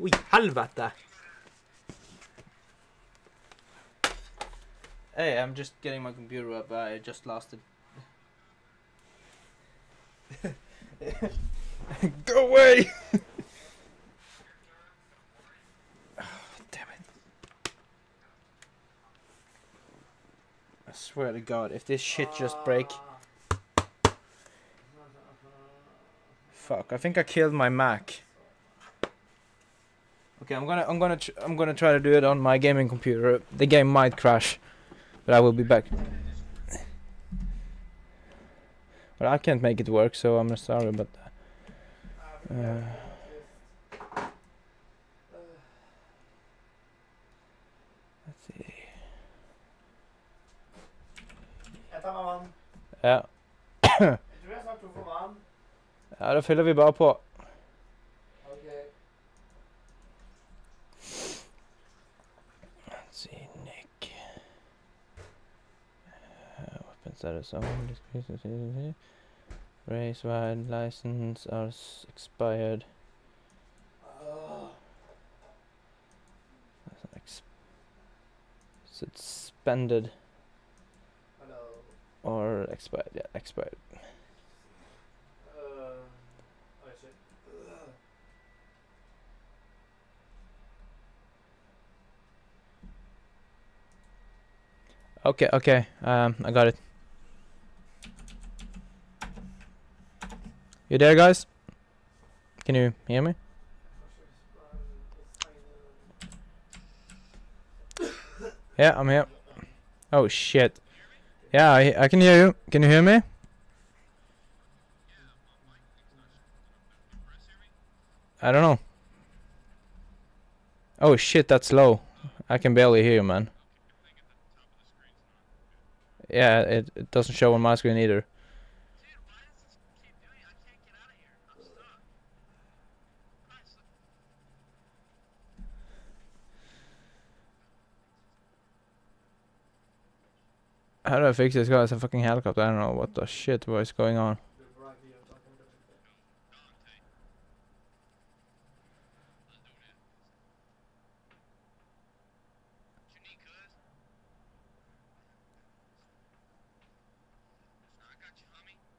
Oi, helvete! Hey, I'm just getting my computer up. I just lost it. Go away! oh, damn it. I swear to God, if this shit just break. Fuck, I think I killed my Mac. Okay, I'm gonna I'm gonna tr- I'm gonna try to do it on my gaming computer. The game might crash, but I will be back. But I can't make it work, so I'm sorry about that. Uh, let's see. Jeg tar meg vann. Ja, Jeg tror jeg snart tom for ja, da fyller vi bare på. Ok. Let's see, Nick. Uh, weapon status discrepancy. Race wide license are expired. Ex- suspended Hello. or expired. Yeah, expired. Uh. Okay, okay. Um, I got it. You there, guys? Can you hear me? Yeah, I'm here. Oh shit. Yeah, I, I can hear you. Can you hear me? I don't know. Oh shit, that's low. I can barely hear you, man. Yeah, it, it doesn't show on my screen either. How do I fix this guy? It's a fucking helicopter. I don't know what the shit was going on.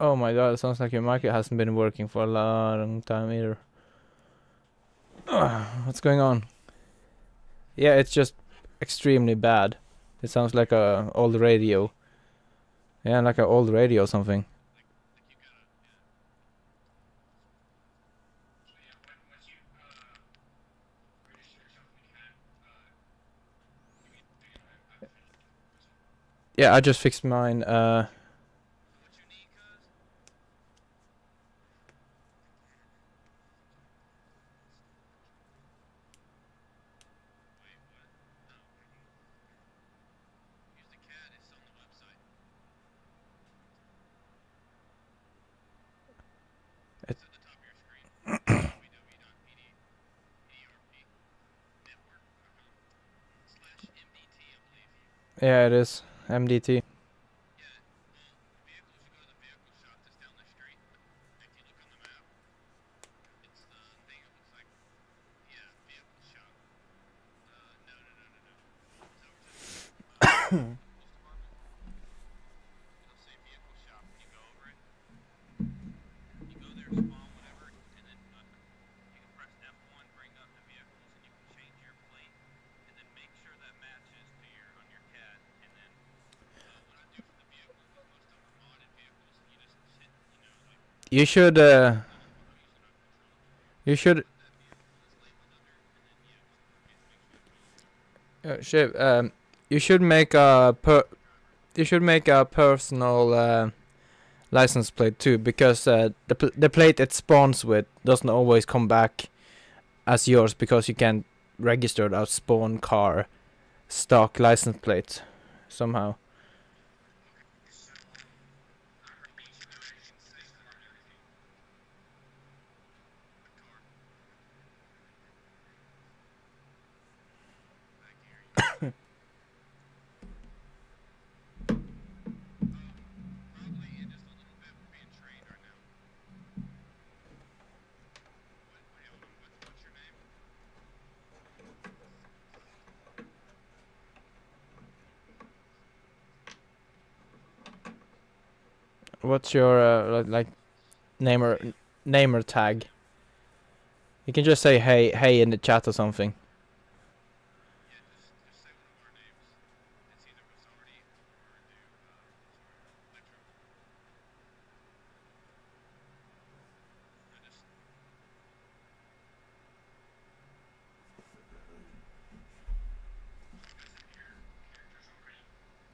Oh my god, it sounds like your mic hasn't been working for a long time either. What's going on? Yeah, it's just extremely bad. It sounds like a old radio. Yeah, like an old radio or something. Yeah, I just fixed mine. Uh, Yeah, it is. MDT. Hmm. You should uh you should uh, shit, um you should make a per you should make a personal uh, license plate too because uh, the pl- the plate it spawns with doesn't always come back as yours because you can't register a spawn car stock license plate somehow. probably in just a little bit we're being trained right now. What, wait, hold on. What, what's your name? What's your uh, li- like name or name or tag? You can just say hey hey in the chat or something.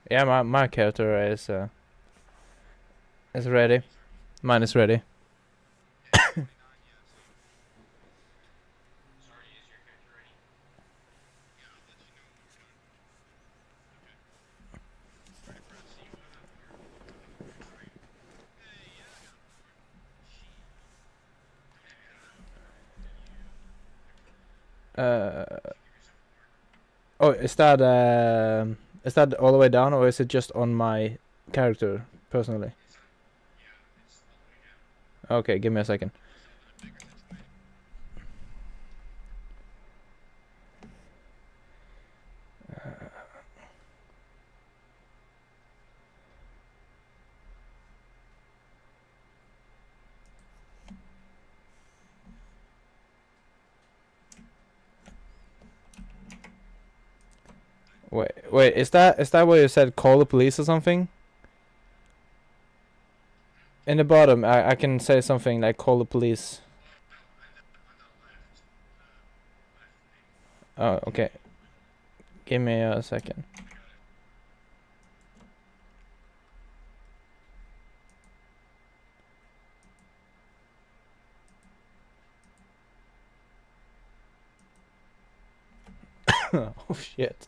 Yeah, my my character is uh is ready. Mine is ready. Uh. Uh Oh, is that um is that all the way down or is it just on my character personally? Yeah, it's all the way down. Okay, give me a second. Tomato. Wait, wait, is that is that what you said? Call the police or something? In the bottom, I I can say something like call the police. Oh, okay. Give me a second. oh shit.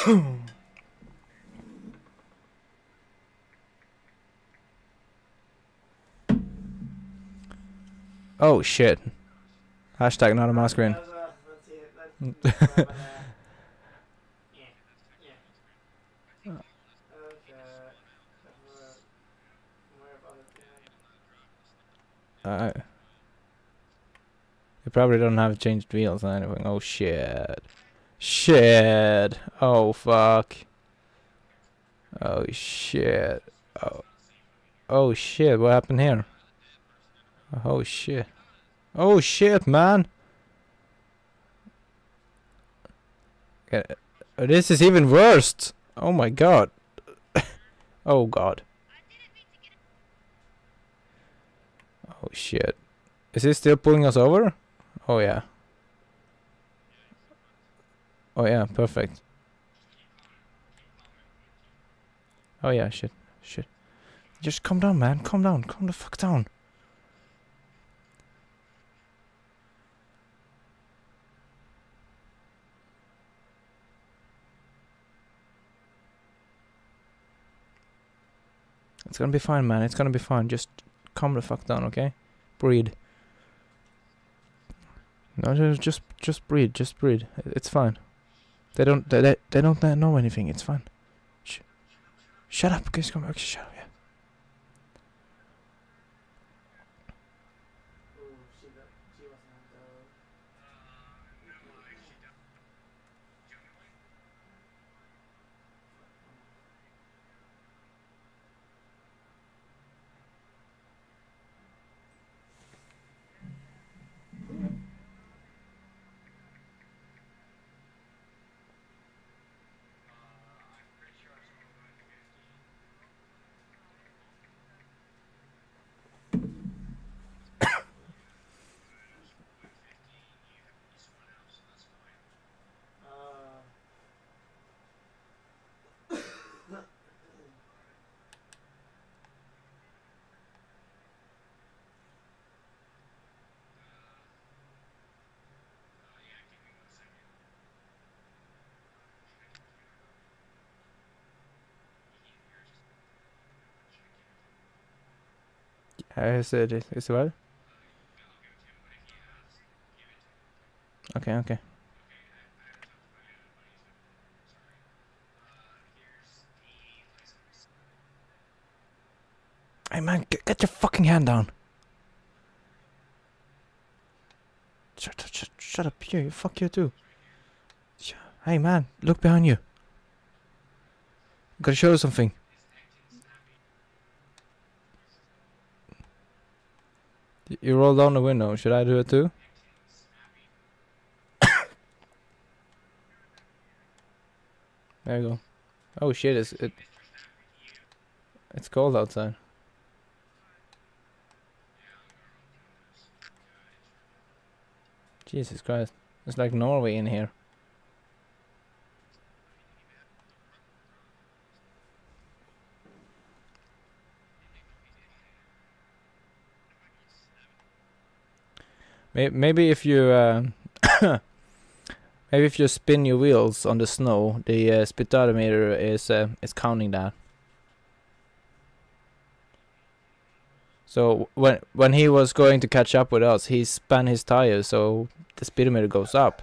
oh shit. Hashtag not on my screen. Uh, you probably don't have changed wheels or anything. Oh shit. Shit. Oh fuck. Oh shit. Oh. Oh shit. What happened here? Oh shit. Oh shit, man. Uh, This is even worse. Oh my god. oh god. Oh shit. Is he still pulling us over? Oh yeah. Oh yeah, perfect. Oh yeah, shit, shit. Just calm down, man. Calm down. Calm the fuck down. It's gonna be fine, man. It's gonna be fine. Just calm the fuck down, okay? Breathe. No, just, just, just breathe. Just breathe. It's fine. They don't they they, they don't know anything. It's fine. Sh- shut up, guys. Come. Shut up. Yeah. Ooh, she, got, she wasn't on the... Uh, I said it. It well? Okay, okay. Hey man, get, get your fucking hand down. Shut, shut, shut, up. You fuck you too. Hey man, look behind you. Gotta show you something. You roll down the window. Should I do it too? there you go. Oh shit! It's it. It's cold outside. Jesus Christ! It's like Norway in here. Maybe if you uh, maybe if you spin your wheels on the snow, the uh, speedometer is uh, is counting that. So when when he was going to catch up with us, he spun his tires, so the speedometer goes up.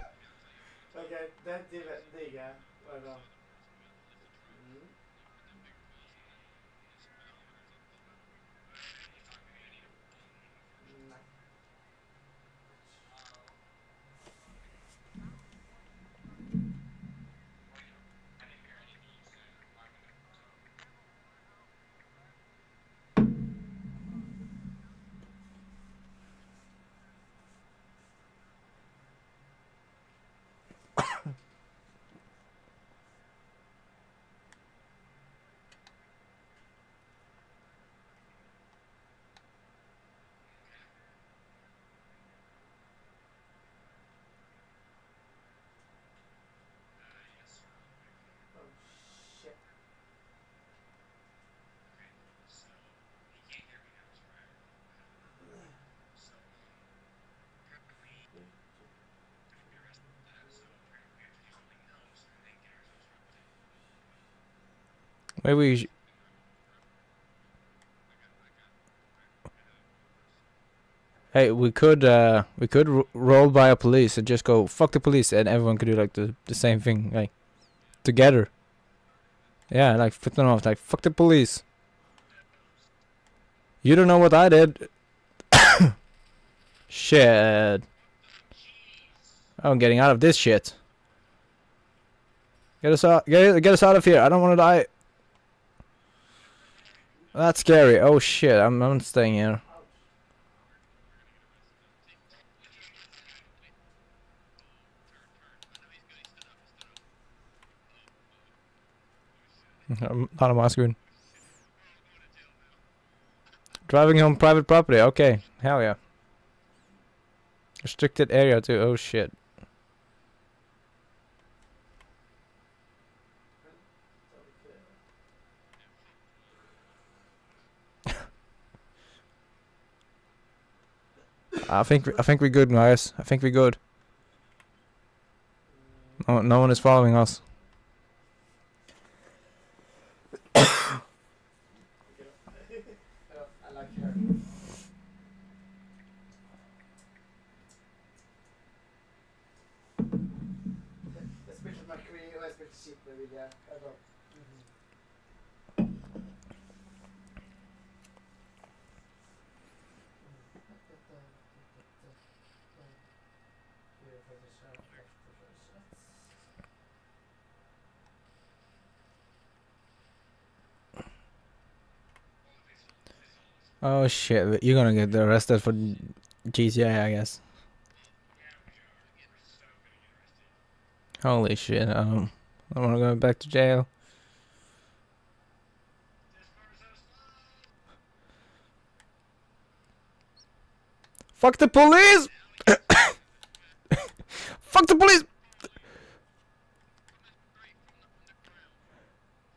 Okej, den till ligger. Vad bra. Mm. Nej. Oh shit. Maybe we sh- Hey, we could uh we could roll by a police and just go fuck the police and everyone could do like the the same thing like together. Yeah, like flip them off like fuck the police. You don't know what I did. shit. I'm getting out of this shit. Get us out get, get us out of here. I don't want to die. That's scary. Oh shit, I'm I'm staying here. Not on my screen. Driving on private property. Okay, hell yeah. Restricted area too. Oh shit. I think I think we're good, guys. I think we're good. No, no one is following us. Oh shit, you're gonna get arrested for GTA, I guess. Holy shit, um, I wanna go back to jail. Fuck the police! Fuck the police!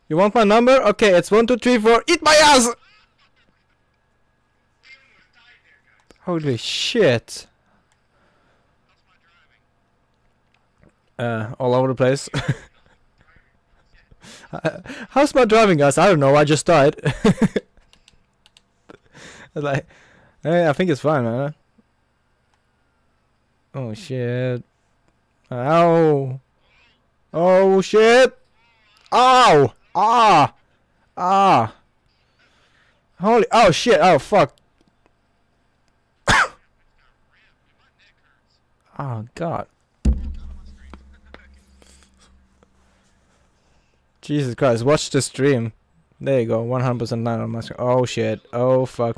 You want my number? Okay, it's one two three four. Eat my ass! Holy shit! Uh, all over the place. How's my driving, guys? I don't know. I just died. like, eh, I think it's fine, man. Oh shit! Ow! Oh shit! Ow! Ah! Ah! Holy! Oh shit! Oh fuck! Oh god! Jesus Christ! Watch the stream. There you go. 100% not on my screen. Oh shit! Oh fuck!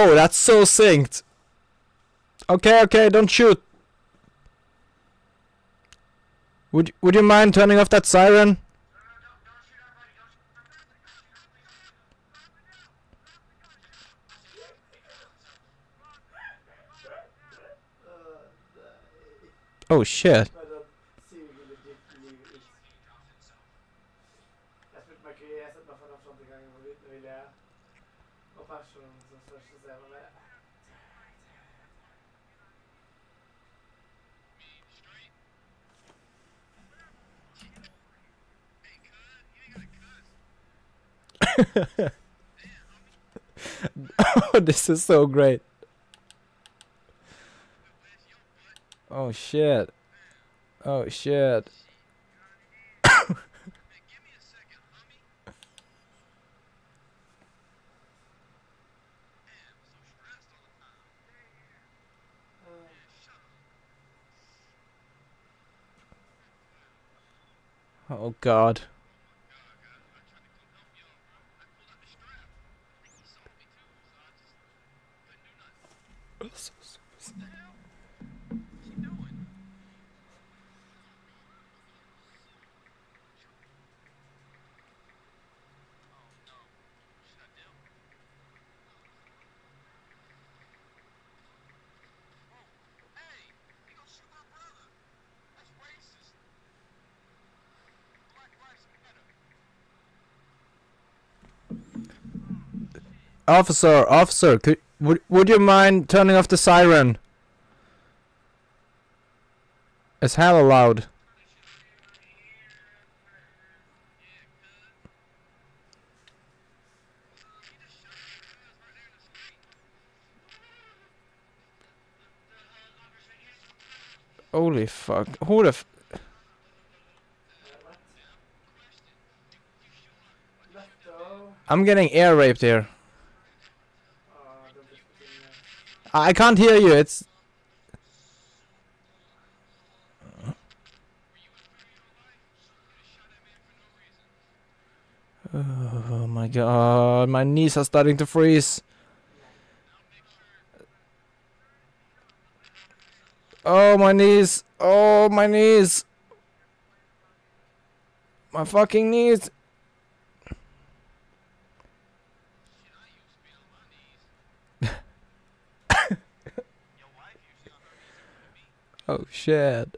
Oh, that's so synced. Okay, okay, don't shoot. Would Would you mind turning off that siren? Oh shit. Men den suger ditt liv ut. Jeg spurte meg ikke, jeg setter meg foran frontinngangen og nå vil jeg Og personen som først ser meg med oh, this is so great. Oh shit. Oh shit. Oh god. Officer, officer, could would would you mind turning off the siren? It's hella loud. Holy fuck. Who the f***. i'm getting air raped here. Ja, den diskussionen. I can't hear you. It's oh, oh my god, my knees are starting to freeze. Oh my knees. Oh my knees. My fucking knees. Oh shit.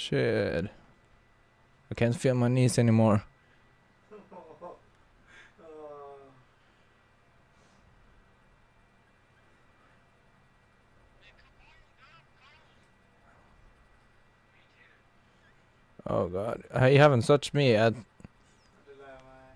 Shit. I can't feel my knees anymore. Oh god. You haven't touched me yet. det lär jag mig.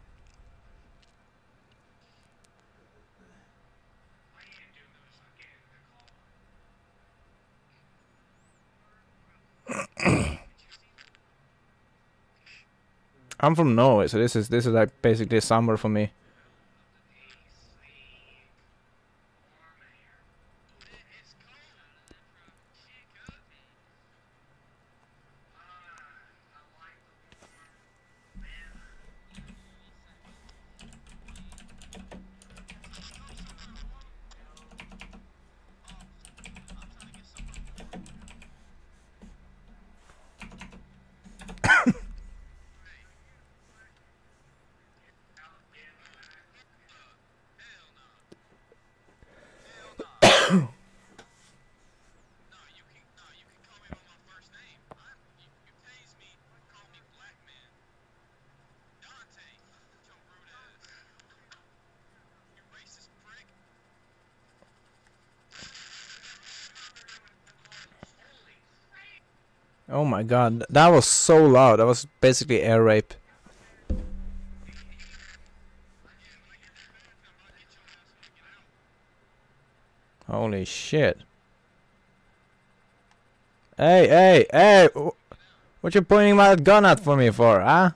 I'm from Norway, so this is this is like basically summer for me. No, you can no, you can call me by my first name. I'm, you, you tase me, call me Black Man. Dante, your rude ass. You racist prick. Oh my god, that was so loud. That was basically air rape. Holy shit. Hey, hey, hey! What you pointing my gun at for me for, huh?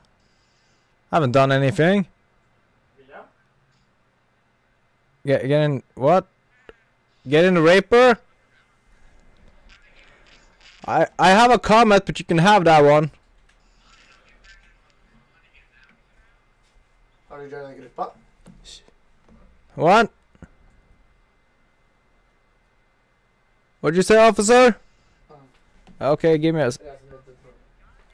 I haven't done anything. Jag? Get, get in, what? Get in the raper? I, I have a comment, but you can have that one. Har du redan grippat? What? What'd you say, officer? Okay, give me a. s- Jag som inte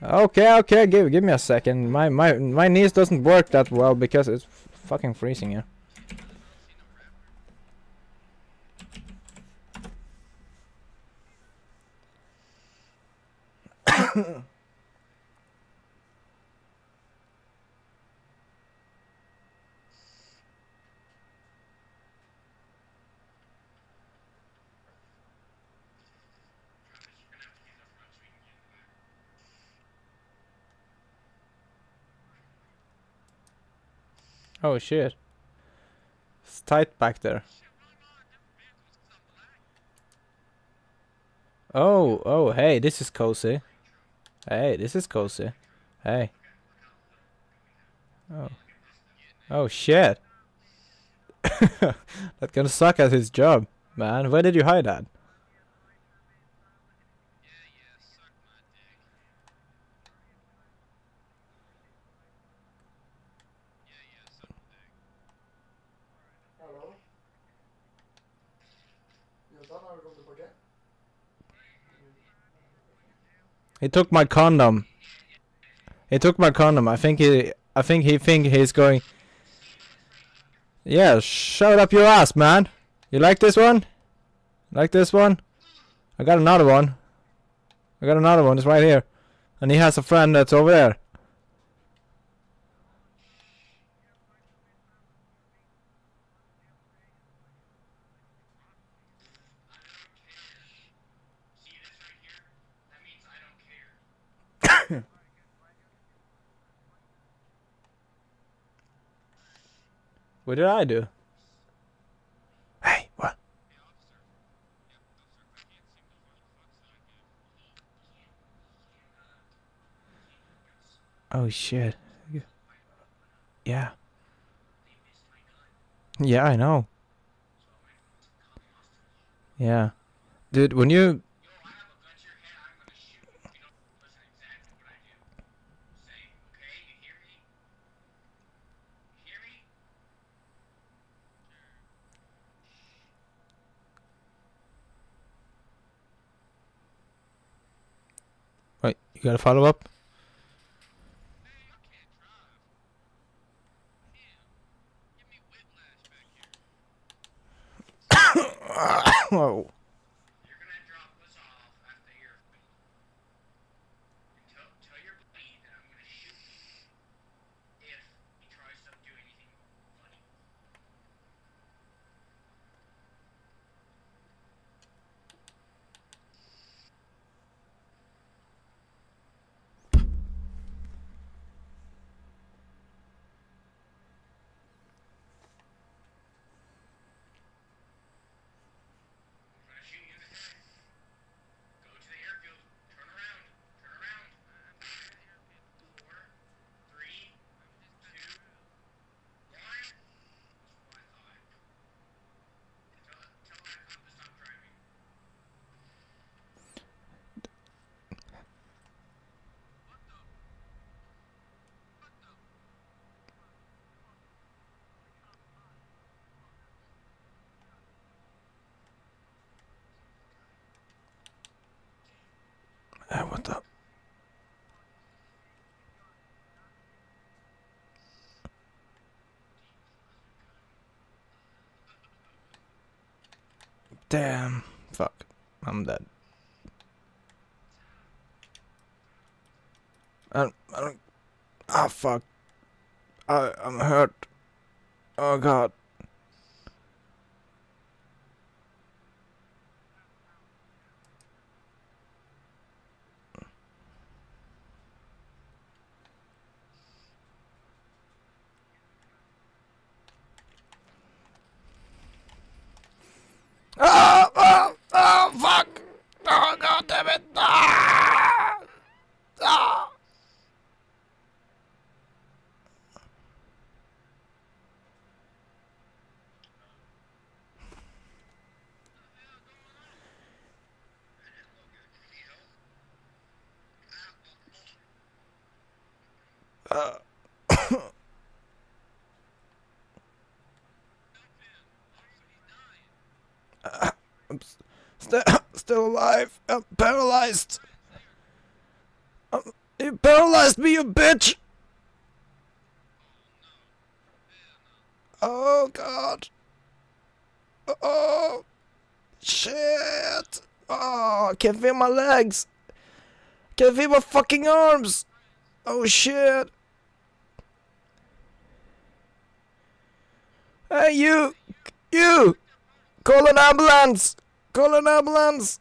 tror. Okay, okay, give give me a second. My my my knees doesn't work that well because it's fucking freezing here. Oh shit. It's tight back there. Oh, oh, hey, this is cozy. Hey, this is cozy. Hey. Oh. Oh shit. that gonna suck at his job, man. Where did you hide that? Yeah, yeah, suck my dick. Yeah, yeah, suck my dick. Hallå? Jontan, har du kommit tillbaka? He took my condom. He took my condom. I think he I think he think he's going Yeah, shut up your ass, man. You like this one? Like this one? I got another one. I got another one. It's right here. And he has a friend that's over there. See this right here? That means I don't care. What did I do? Hey, what? Oh shit. Yeah. Yeah, I know. Yeah. Dude, when you Yo, I have a gun to your head. I'm gonna shoot. If you don't listen exactly what I do. Say, okay? You hear me? You hear me? Wait, you got a follow up? Hey, Damn. Fuck. I'm dead. I don't, I don't, ah, fuck. I, I'm hurt. Oh, God. Ah, oh, fuck. Oh, God damn it. Ah, ah. Uh, I'm s- st- still alive. I'm paralyzed. Um, you paralyzed me, you bitch. Oh God. Oh shit. Oh, I can't feel my legs. I Can't feel my fucking arms. Oh shit. Hey you, you. Call an ambulance! Call an ambulance!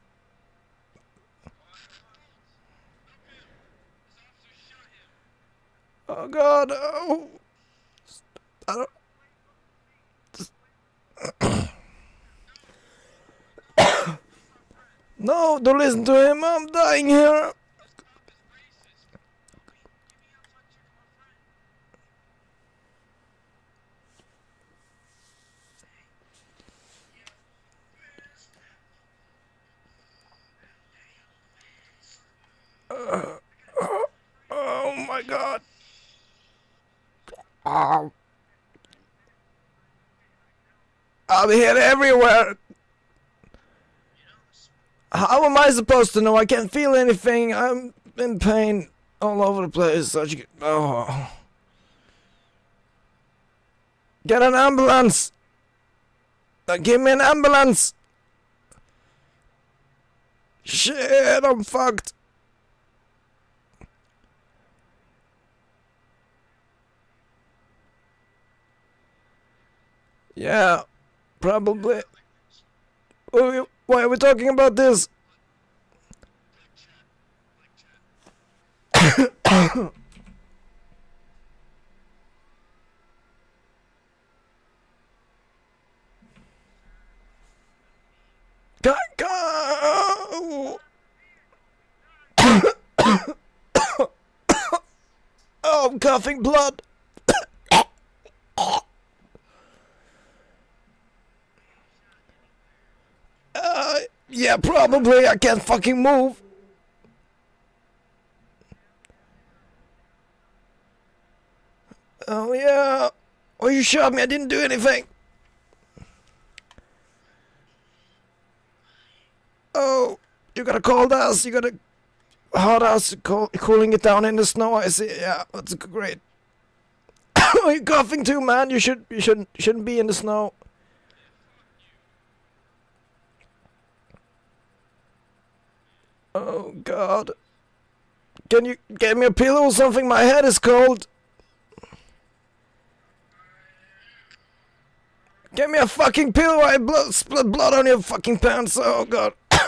Oh god, oh! I don't... no, don't listen to him, I'm dying here! Oh my god! Oh. I'm hit everywhere! How am I supposed to know? I can't feel anything. I'm in pain all over the place. Such oh. Get an ambulance! Uh, give me an ambulance! Shit, I'm fucked. Yeah, probably. Why are we talking about this? Go! oh, I'm coughing blood. Uh, yeah, probably. I can't fucking move. Oh, yeah. Oh, you shot me. I didn't do anything. Oh, you got a cold us. You got a hot us, cool, cooling it down in the snow. I see. Yeah, that's great. Are you coughing too, man? You should. You shouldn't. Shouldn't be in the snow. Oh God. Can you get me a pillow or something? My head is cold. Get me a fucking pillow. I blood, split blood on your fucking pants. Oh God.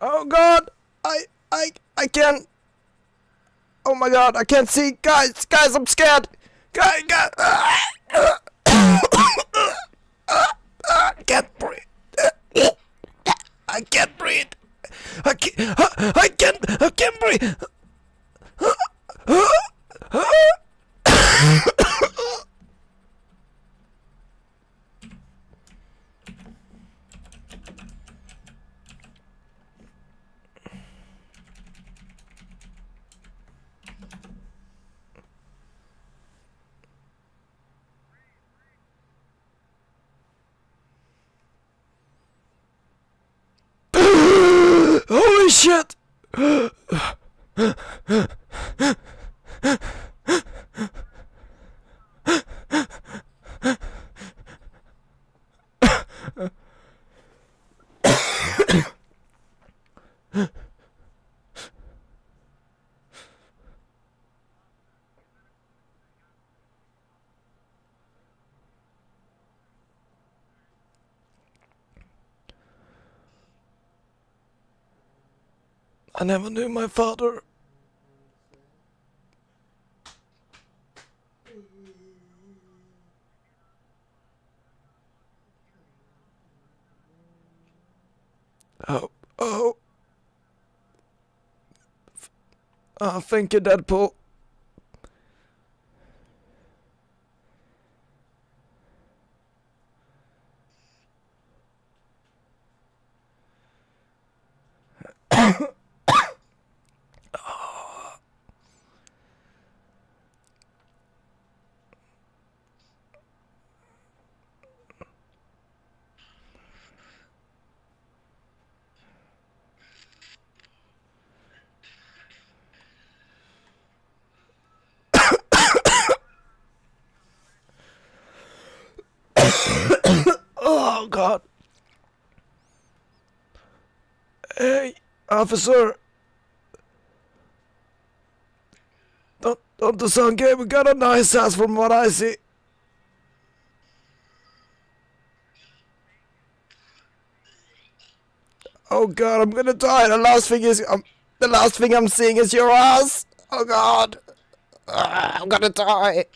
oh God. I I I can't. Oh my God. I can't see. Guys, guys, I'm scared. Guys, guys. I can't breathe. I can't breathe. I can't breathe. Shit! I never knew my father. Oh, oh. Oh, thank you, Deadpool. oh, God. Hey, officer. Don't, don't the sound good? We got a nice house from what I see. Oh god, I'm gonna die. The last thing is, um, the last thing I'm seeing is your ass. Oh god, Ah, I'm gonna die.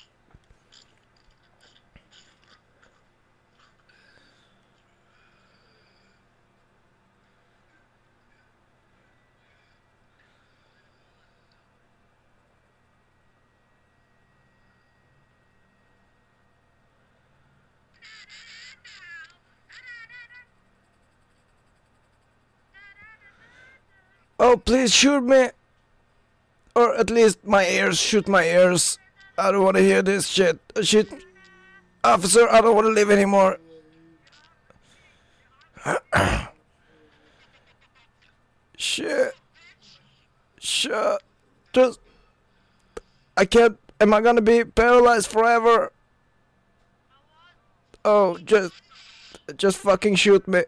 Oh, please shoot me. Or at least my ears, shoot my ears. I don't want to hear this shit. Uh, Shit. Officer, I don't want to live anymore. shit. Shit. Just. I can't. Am I gonna be paralyzed forever? Oh, just. Just fucking shoot me.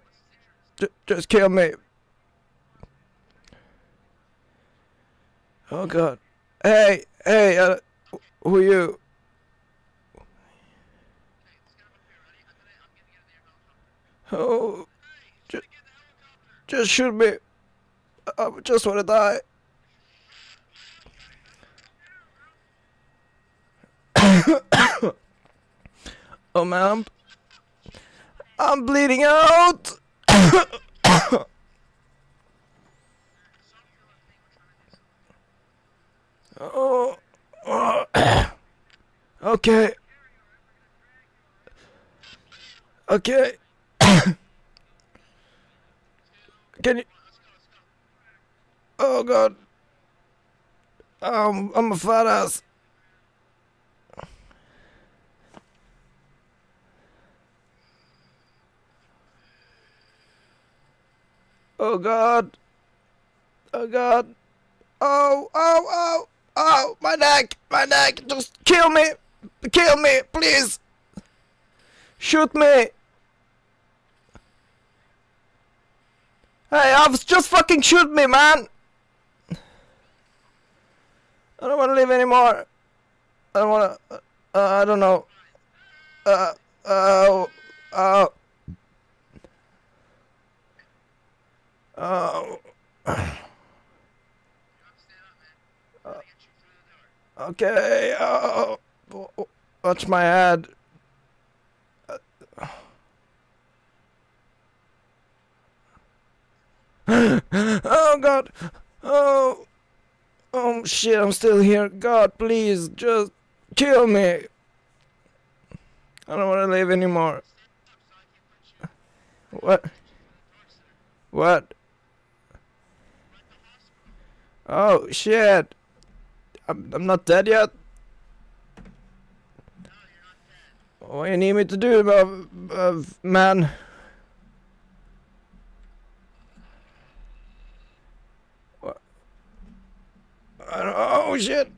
Just kill me. Oh god. Hey, hey, uh, who are you? Oh, just, just shoot me. I just want to die. oh man, I'm bleeding out. Oh. oh. okay. Okay. Can you? Oh God. Um, I'm a fat ass. Oh God. Oh God. Oh, oh, oh, oh, my neck, my neck, just kill me, kill me, please. Shoot me. Hey, Alves, just fucking shoot me, man. I don't want to live anymore. I don't want to, uh, I don't know. Uh, uh, oh, oh. Okay. Oh, watch my head. oh God. Oh. Oh shit! I'm still here. God, please, just kill me. I don't want to live anymore. What? What? Oh shit! I'm, I'm not dead yet. What do you need me to do, uh, uh, man? Oh shit!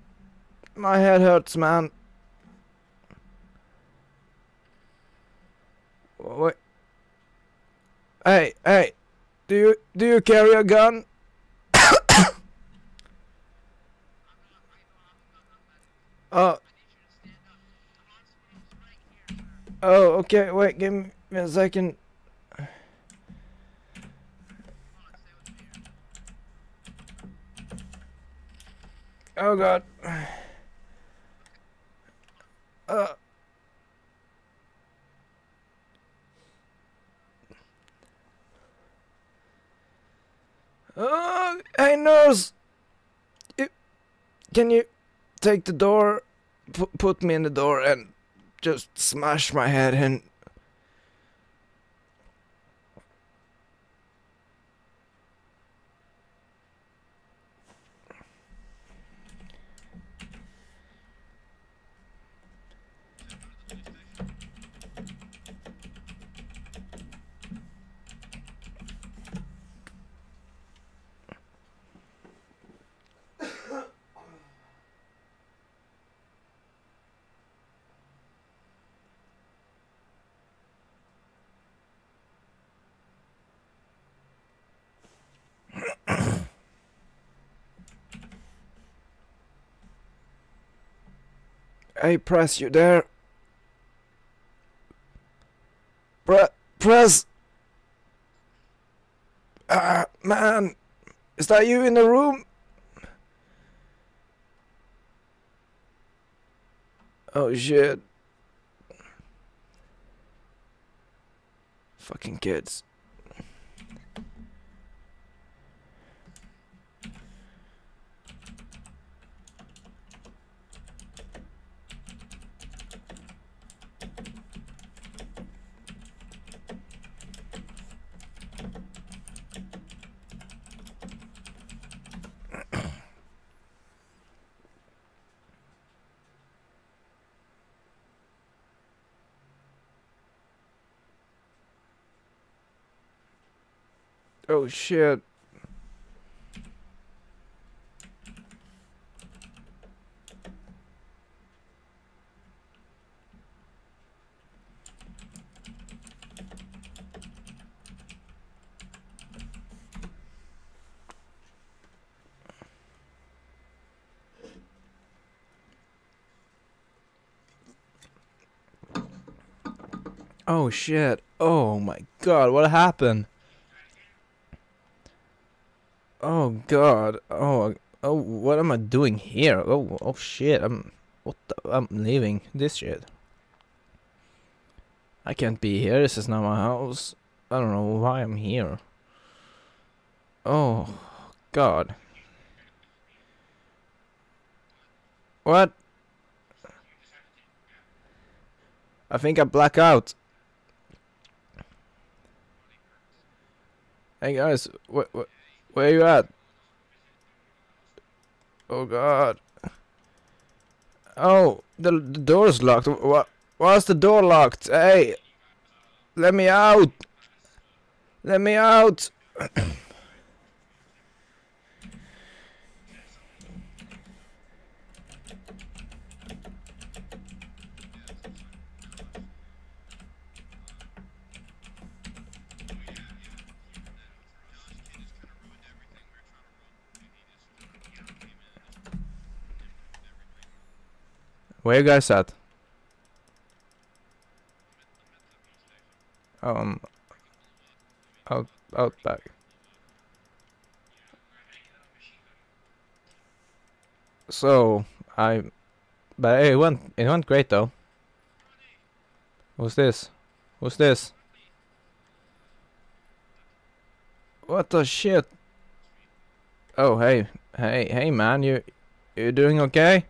My head hurts, man. Wait. Hey, hey! Do you do you carry a gun? oh. Oh, okay. Wait, give me a second. Oh god. Uh. Oh, nurse. You, can you take the door, pu- put me in the door, and just smash my head in? Hey, press, you there? Pre- press! Ah, man! Is that you in the room? Oh shit. Fucking kids. Oh shit. Oh shit. Oh my god, what happened? Oh god. Oh oh what am I doing here? Oh oh shit. I'm what the, I'm leaving this shit. I can't be here. This is not my house. I don't know why I'm here. Oh god. What? I think I black out. Hey guys, what what where you at? Oh god. Oh, the, the door's locked. What? Why's the door locked? Hey, let me out. Let me out. Where you guys at? Um, out, out back. So I, but hey, it went, it went great though. Who's this? Who's this? What the shit? Oh hey, hey, hey man, you, you doing okay?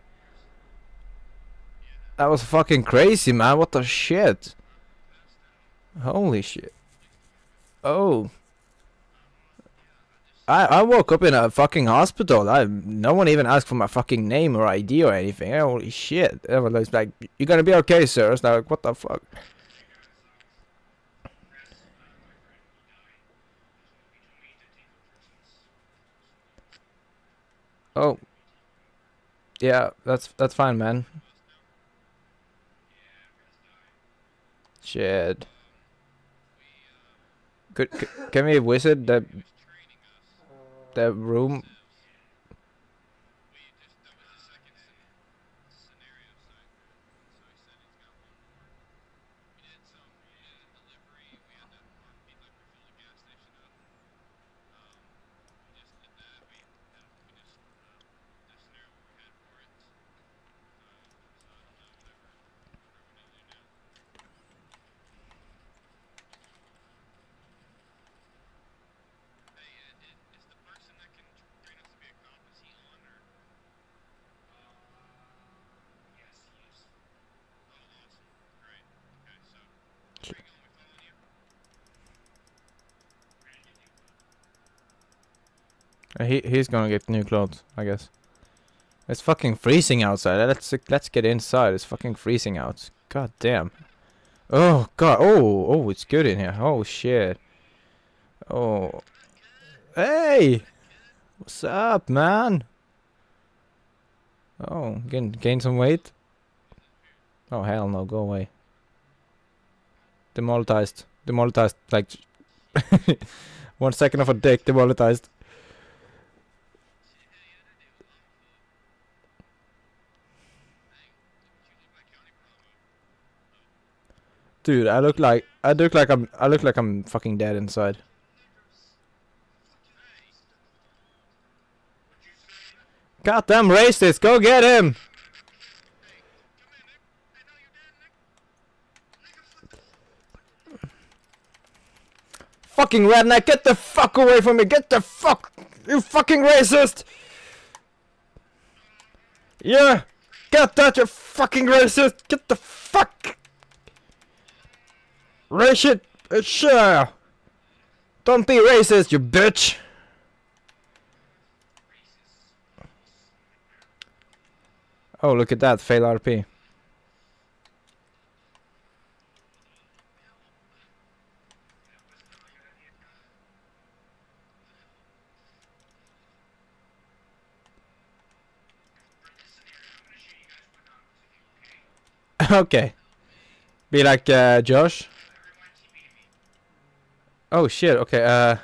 That was fucking crazy, man. What the shit? Holy shit. Oh. I I woke up in a fucking hospital. I no one even asked for my fucking name or ID or anything. Holy shit. Everyone was like, "You're gonna be okay, sir?" It's like, what the fuck? Oh. Yeah, that's that's fine, man. Shit. Could c- can we visit the the room? He he's gonna get new clothes, I guess. It's fucking freezing outside. Let's let's get inside. It's fucking freezing out. God damn. Oh god. Oh oh, it's good in here. Oh shit. Oh. Hey. What's up, man? Oh, gain gain some weight. Oh hell no, go away. Demonetized. Demonetized. Like one second of a dick. Demonetized. Dude, I look like I look like I'm I look like I'm fucking dead inside. Goddamn racist, go get him! Fucking redneck, get the fuck away from me! Get the fuck you fucking racist! Yeah! Get that you fucking racist! Get the fuck Racist! uh, Sure! Don't be racist, you bitch! Oh, look at that, fail RP. okay. Be like uh, Josh. Oh shit, okay, uh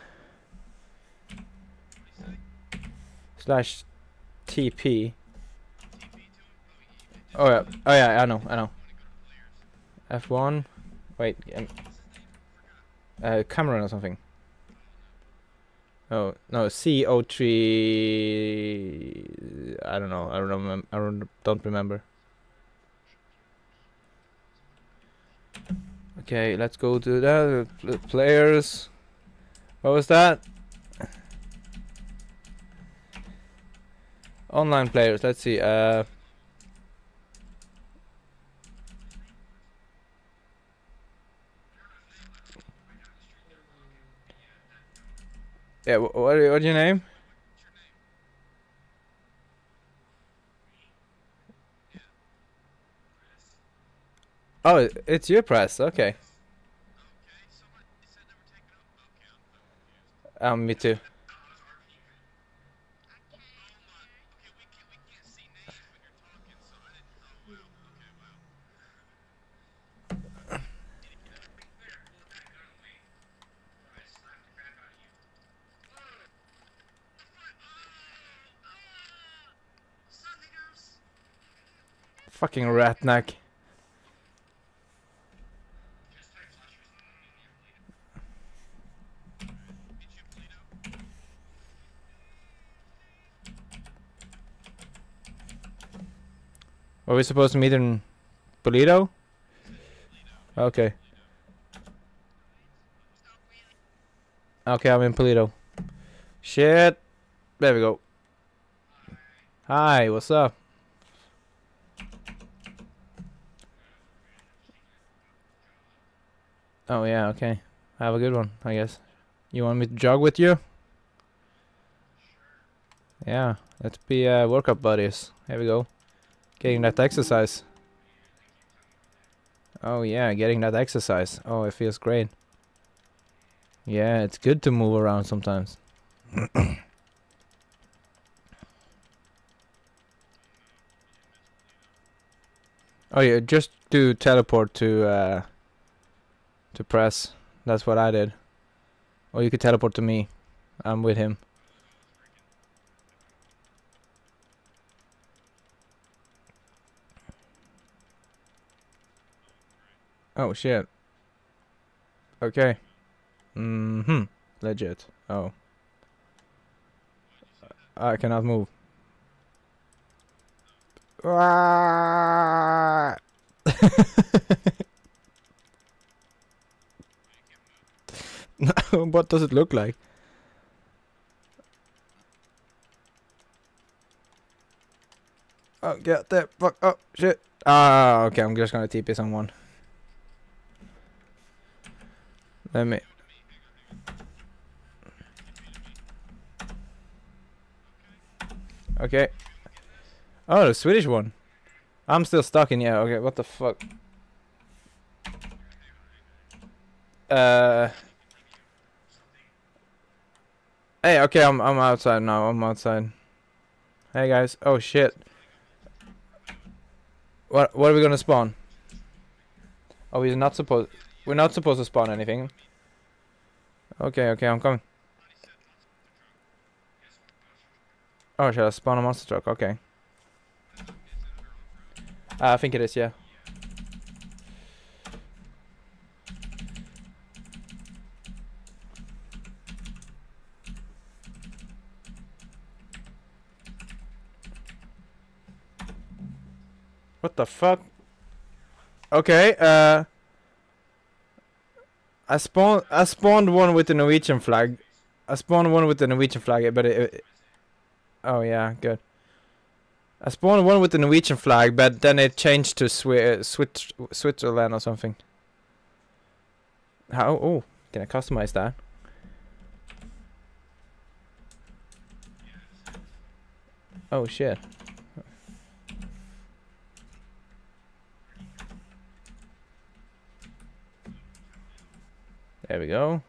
slash TP. Oh yeah, oh yeah, I know, I know. F1. Wait, um, uh, Cameron or something. Oh no, CO3. I don't know. I don't remember. I don't remember. Okay, let's go to the pl- players. What was that? Online players. Let's see. Uh. Yeah. wh- What? What's your name? Oh, it's your press. Okay. Um, me too. Fucking ratneck. Were we supposed to meet in Paleto? Okay. Okay, I'm in Paleto. Shit. There we go. Hi, what's up? Oh yeah, okay. Have a good one, I guess. You want me to jog with you? Yeah, let's be uh, workout buddies. Here we go. Getting that exercise. Oh yeah, getting that exercise. Oh, it feels great. Yeah, it's good to move around sometimes. Oh yeah, just do teleport to uh to press. That's what I did. Or you could teleport to me. I'm with him. Oh shit. Okay. Mm-hmm. Legit. Oh. I cannot move. Ah! what does it look like? Oh, get that fuck oh shit. Ah, okay, I'm just gonna TP someone. Let me. Okay. Oh, the Swedish one. I'm still stuck in yeah. Okay, what the fuck? Uh. Hey, okay, I'm I'm outside now. I'm outside. Hey guys. Oh shit. What what are we gonna spawn? Oh, we're not supposed. We're not supposed to spawn anything. Okay, okay, I'm coming. Oh, should I spawn a monster truck? Okay. Uh, I think it is, yeah. What the fuck? Okay, uh... I spawned, I spawned one with the Norwegian flag. I spawned one with the Norwegian flag, but it, it Oh yeah, good. I spawned one with the Norwegian flag, but then it changed to Swi- uh, Switch- Switzerland or something. How? Oh, can I customize that? Oh shit. There we go.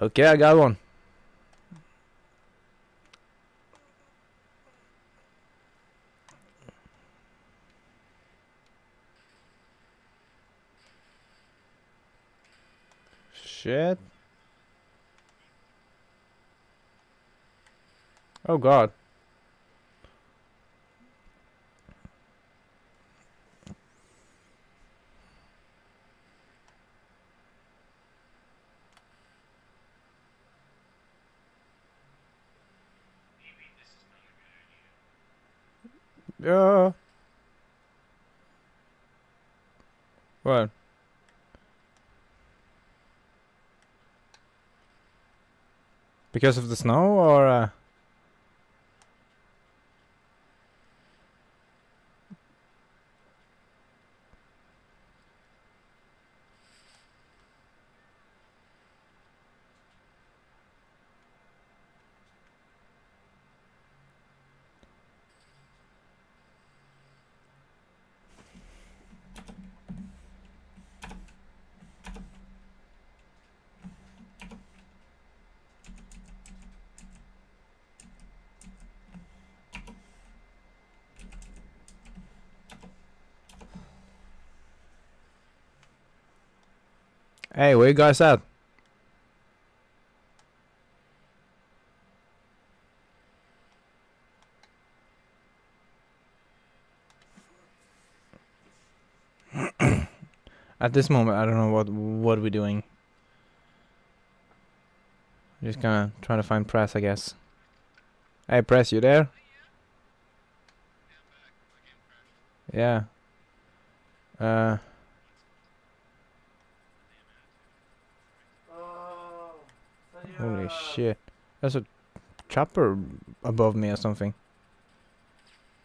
Okay, I got one. Shit. Oh god. Yeah. What? Because of the snow or uh Hey, where you guys at? At this moment, I don't know what what we're doing. Just gonna try to find press, I guess. Hey, press, you there? Yeah. Uh. Oh, Holy shit. There's a chopper above me or something.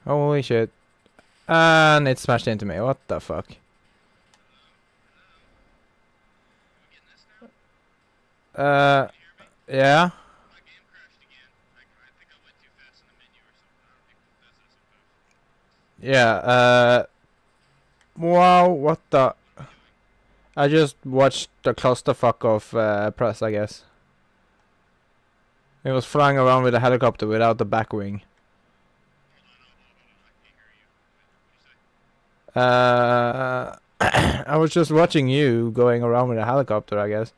Holy shit. And it smashed into me. What the fuck? Uh, yeah. My game crashed again. I, I think I went too fast in the menu or something. I don't think that's Yeah, uh... Wow, what the... I just watched the clusterfuck of uh, press, I guess. He was flying around with a helicopter without the back wing. Uh, I was just watching you going around with a helicopter, I guess.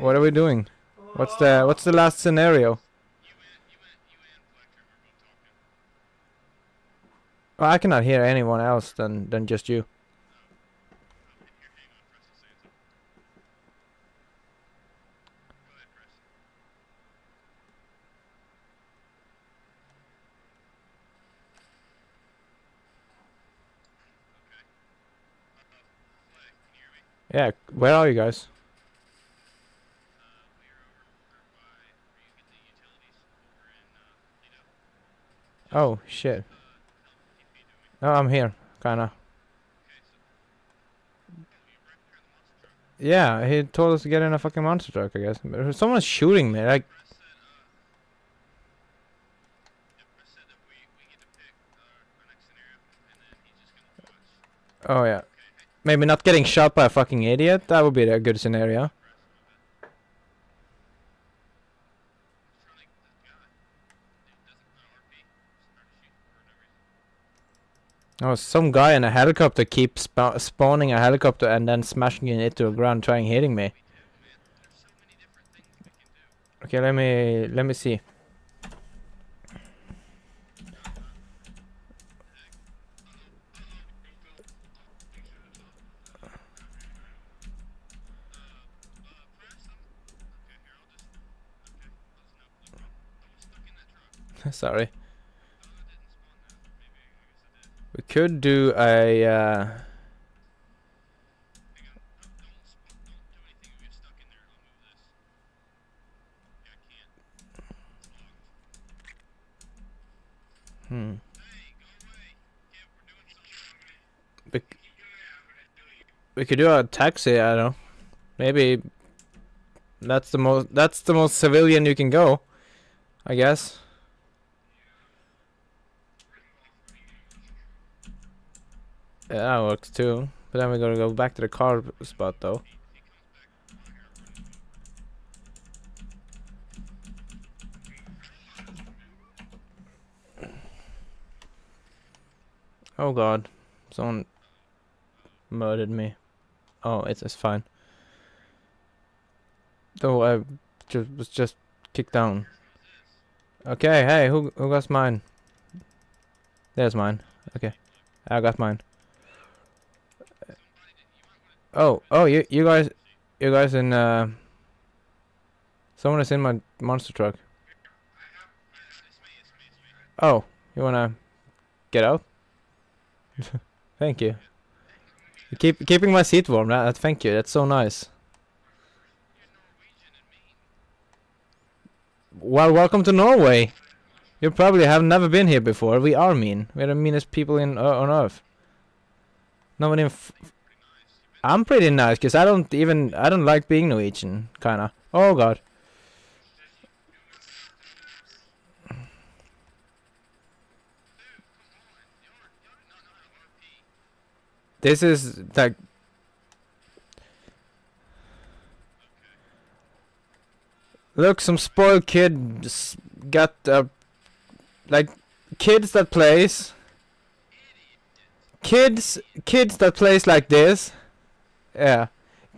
What are we doing? What's the what's the last scenario? Well, I cannot hear anyone else than than just you. Yeah, where are you guys? Oh shit. Oh, I'm here, kinda. Yeah, he told us to get in a fucking monster truck, I guess. But Someone's shooting me, like... Oh yeah. Maybe not getting shot by a fucking idiot, that would be a good scenario. Oh, some guy in a helicopter keeps spa spawning a helicopter and then smashing it to the ground, trying hitting me. Okay, let me let me see. Sorry. We could do a. Uh, hmm. We, we could do a taxi. I don't know. Maybe that's the most. That's the most civilian you can go. I guess. Yeah, that works too. But then we gotta go back to the car spot though. Oh god. Someone murdered me. Oh, it's, it's fine. Though I just was just kicked down. Okay, hey, who who got mine? There's mine. Okay. I got mine. Oh, oh, you you guys, you guys in uh, someone is in my monster truck. Oh, you wanna get out? thank you. Keep keeping my seat warm. That, thank you. That's so nice. Well, welcome to Norway. You probably have never been here before. We are mean. We're the meanest people in uh, on earth. Nobody in I'm pretty nice because I don't even I don't like being Norwegian, kinda. Oh god. This is like Look, some spoiled kid got uh, like kids that plays kids kids that plays like this yeah.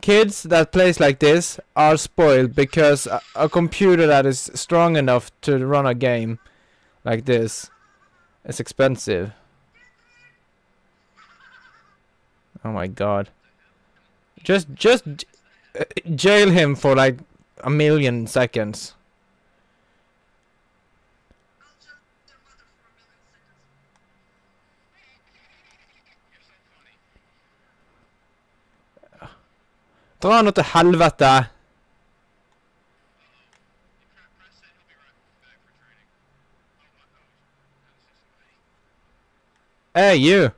Kids that plays like this are spoiled because a, a computer that is strong enough to run a game like this is expensive. Oh my god. Just just uh, jail him for like a million seconds. Dra nå til helvete! Hey, you!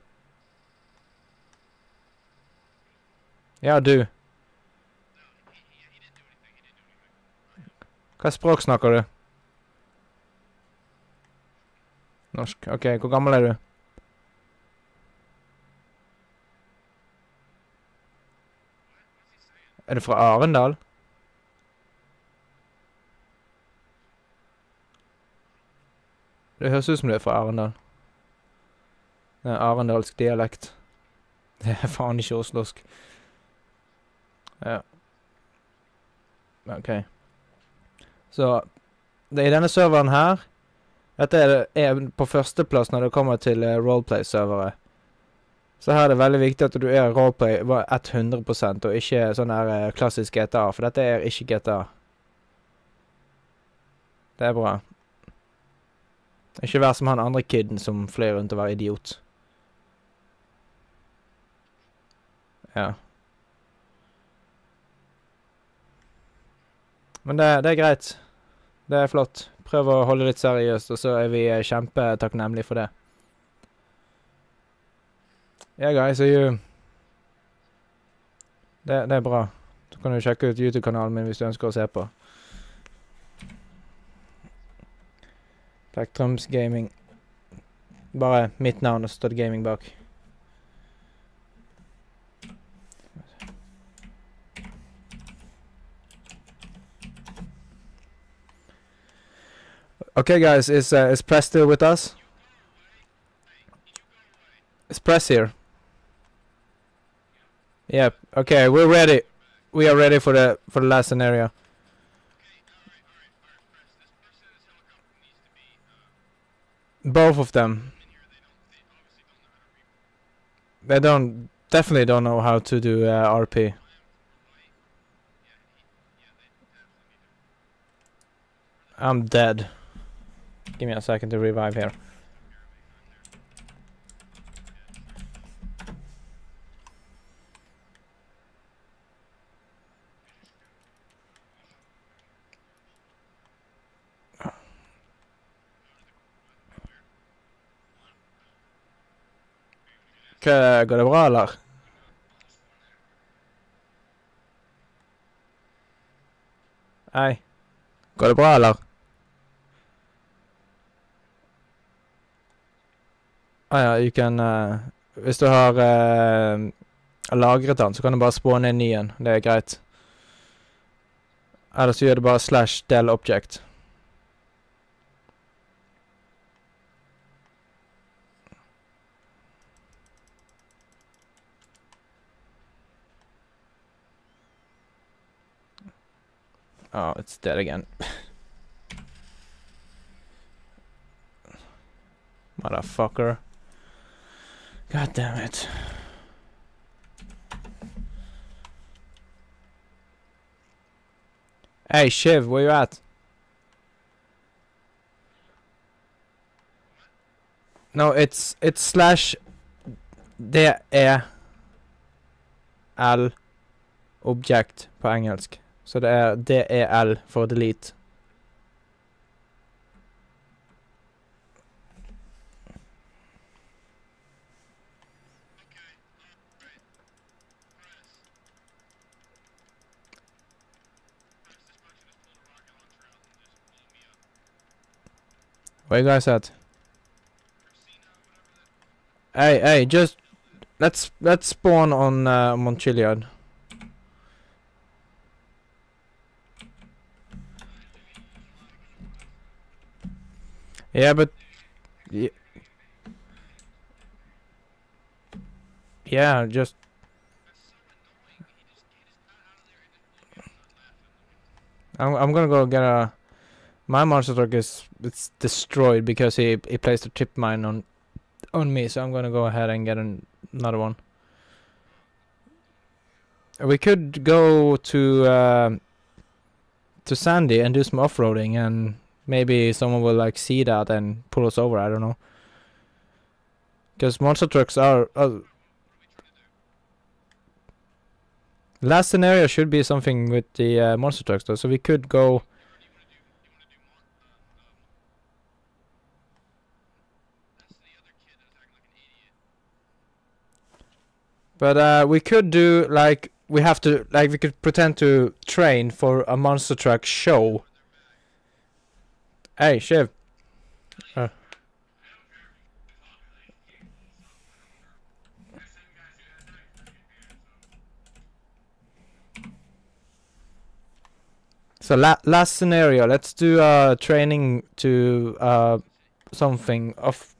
Ja, du. Hva språk snakker du? Norsk. OK, hvor gammel er du? Er du fra Arendal? Det høres ut som du er fra Arendal. Det er arendalsk dialekt. Det er faen ikke oslosk. Ja. OK. Så det er i denne serveren her Dette er, på førsteplass når det kommer til eh, roleplay-servere. Så her er det veldig viktig at du er roleplay var 100% og ikke sånn her eh, klassisk GTA, for dette er ikke GTA. Det er bra. Ikke vær som han andre kiden som fløy rundt og var idiot. Ja. Men det, det er greit. Det er flott. Prøv å holde litt seriøst, og så er vi eh, kjempetakknemlige for det. Ja, guys, are you det, det er bra. Så kan du sjekke ut YouTube-kanalen min hvis du ønsker å se på. PlectrumZ Gaming. Bare mitt navn, og så står gaming bak. Okay, guys, is uh, is Press still with us? Is Press here? Yeah. Okay, we're ready. We are ready for the for the last scenario. Both of them. They don't definitely don't know how to do uh, RP. I'm dead. Give me a second to revive here. Går det bra, eller? Hei. Går det bra, eller? Ah ja, you can uh, Hvis du har uh, lagret den, så kan du bare spåne en ny en. Det er greit. Ellers gjør du bare slash del object. Oh, it's dead again. Motherfucker. God damn it. Hey, Shiv, where you at? No, it's it's slash The L object på engelsk. Så det er DEL for delete. Where you guys at? Hey, hey, just let's let's spawn on uh, Mount Chiliad. Yeah, but y- yeah, just I'm I'm gonna go get a my monster truck is it's destroyed because he he placed a trip mine on on me, so I'm gonna go ahead and get an, another one. We could go to um to Sandy and do some off-roading and maybe someone will like see that and pull us over. I don't know. Because monster trucks are. Uh, last scenario should be something with the uh, monster trucks though, so we could go. But uh, we could do like we have to like we could pretend to train for a monster truck show. Hey, Shiv. Uh. So la- last scenario, let's do uh training to uh something of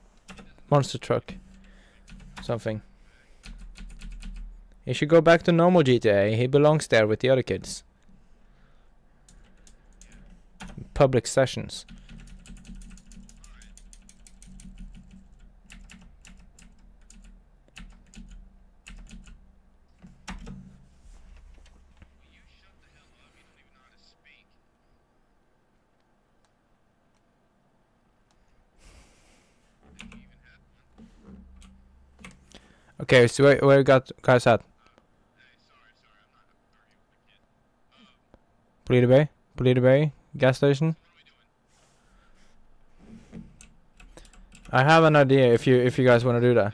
monster truck. Something. He should go back to normal GTA. He belongs there with the other kids. Public sessions. Will you shut the hell up? You don't even know how to speak. Think you even had one? Okay, so where, where got guys at? Paleto Bay? Paleto Bay? Gas station? I have an idea if you if you guys want to do that.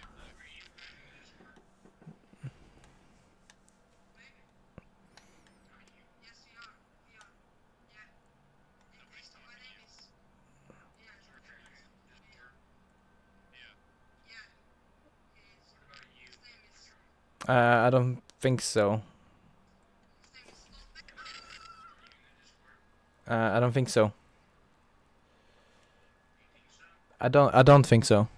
Uh, I don't think so. Uh, I don't think so. I don't. I don't think so.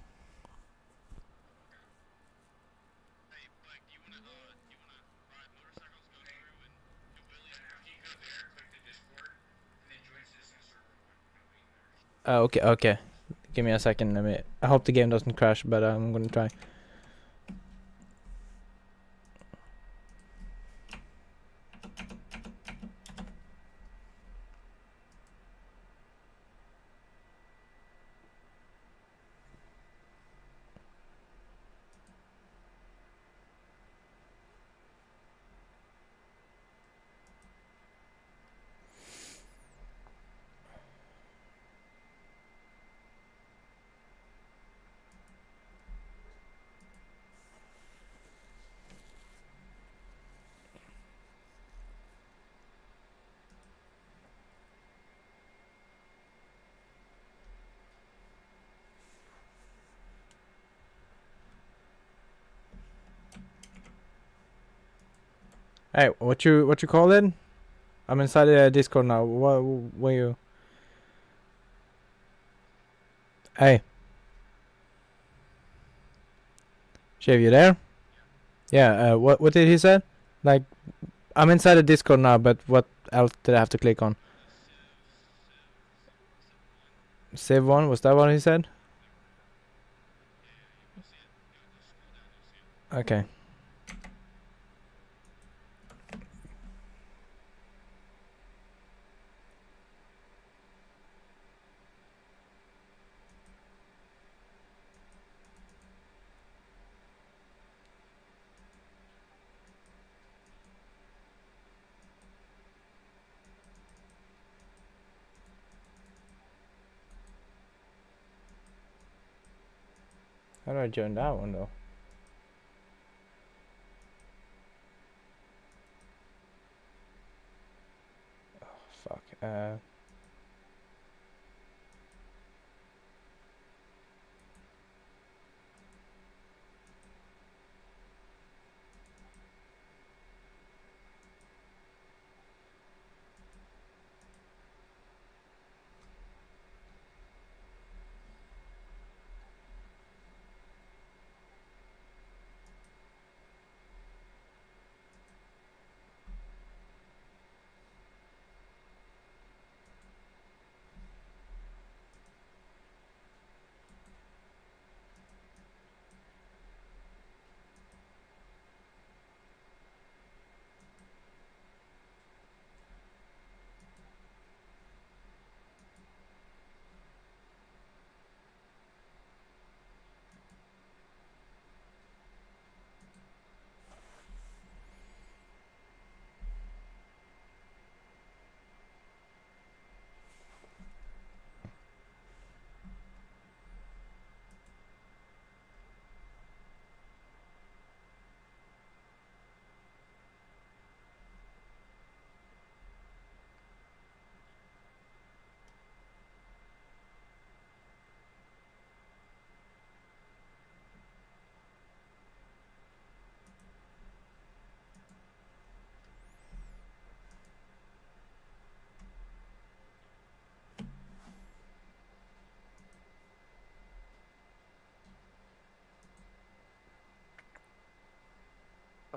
Uh, okay. Okay. Give me a second. Let me. I hope the game doesn't crash, but I'm gonna try. Hey, what you what you call it? I'm inside the Discord now. What where you? Hey. Shave, you there? Yeah. Uh, what what did he say? Like, I'm inside the Discord now, but what else did I have to click on? Save one. Was that what he said? Okay. I join that one though? Oh, fuck. Uh.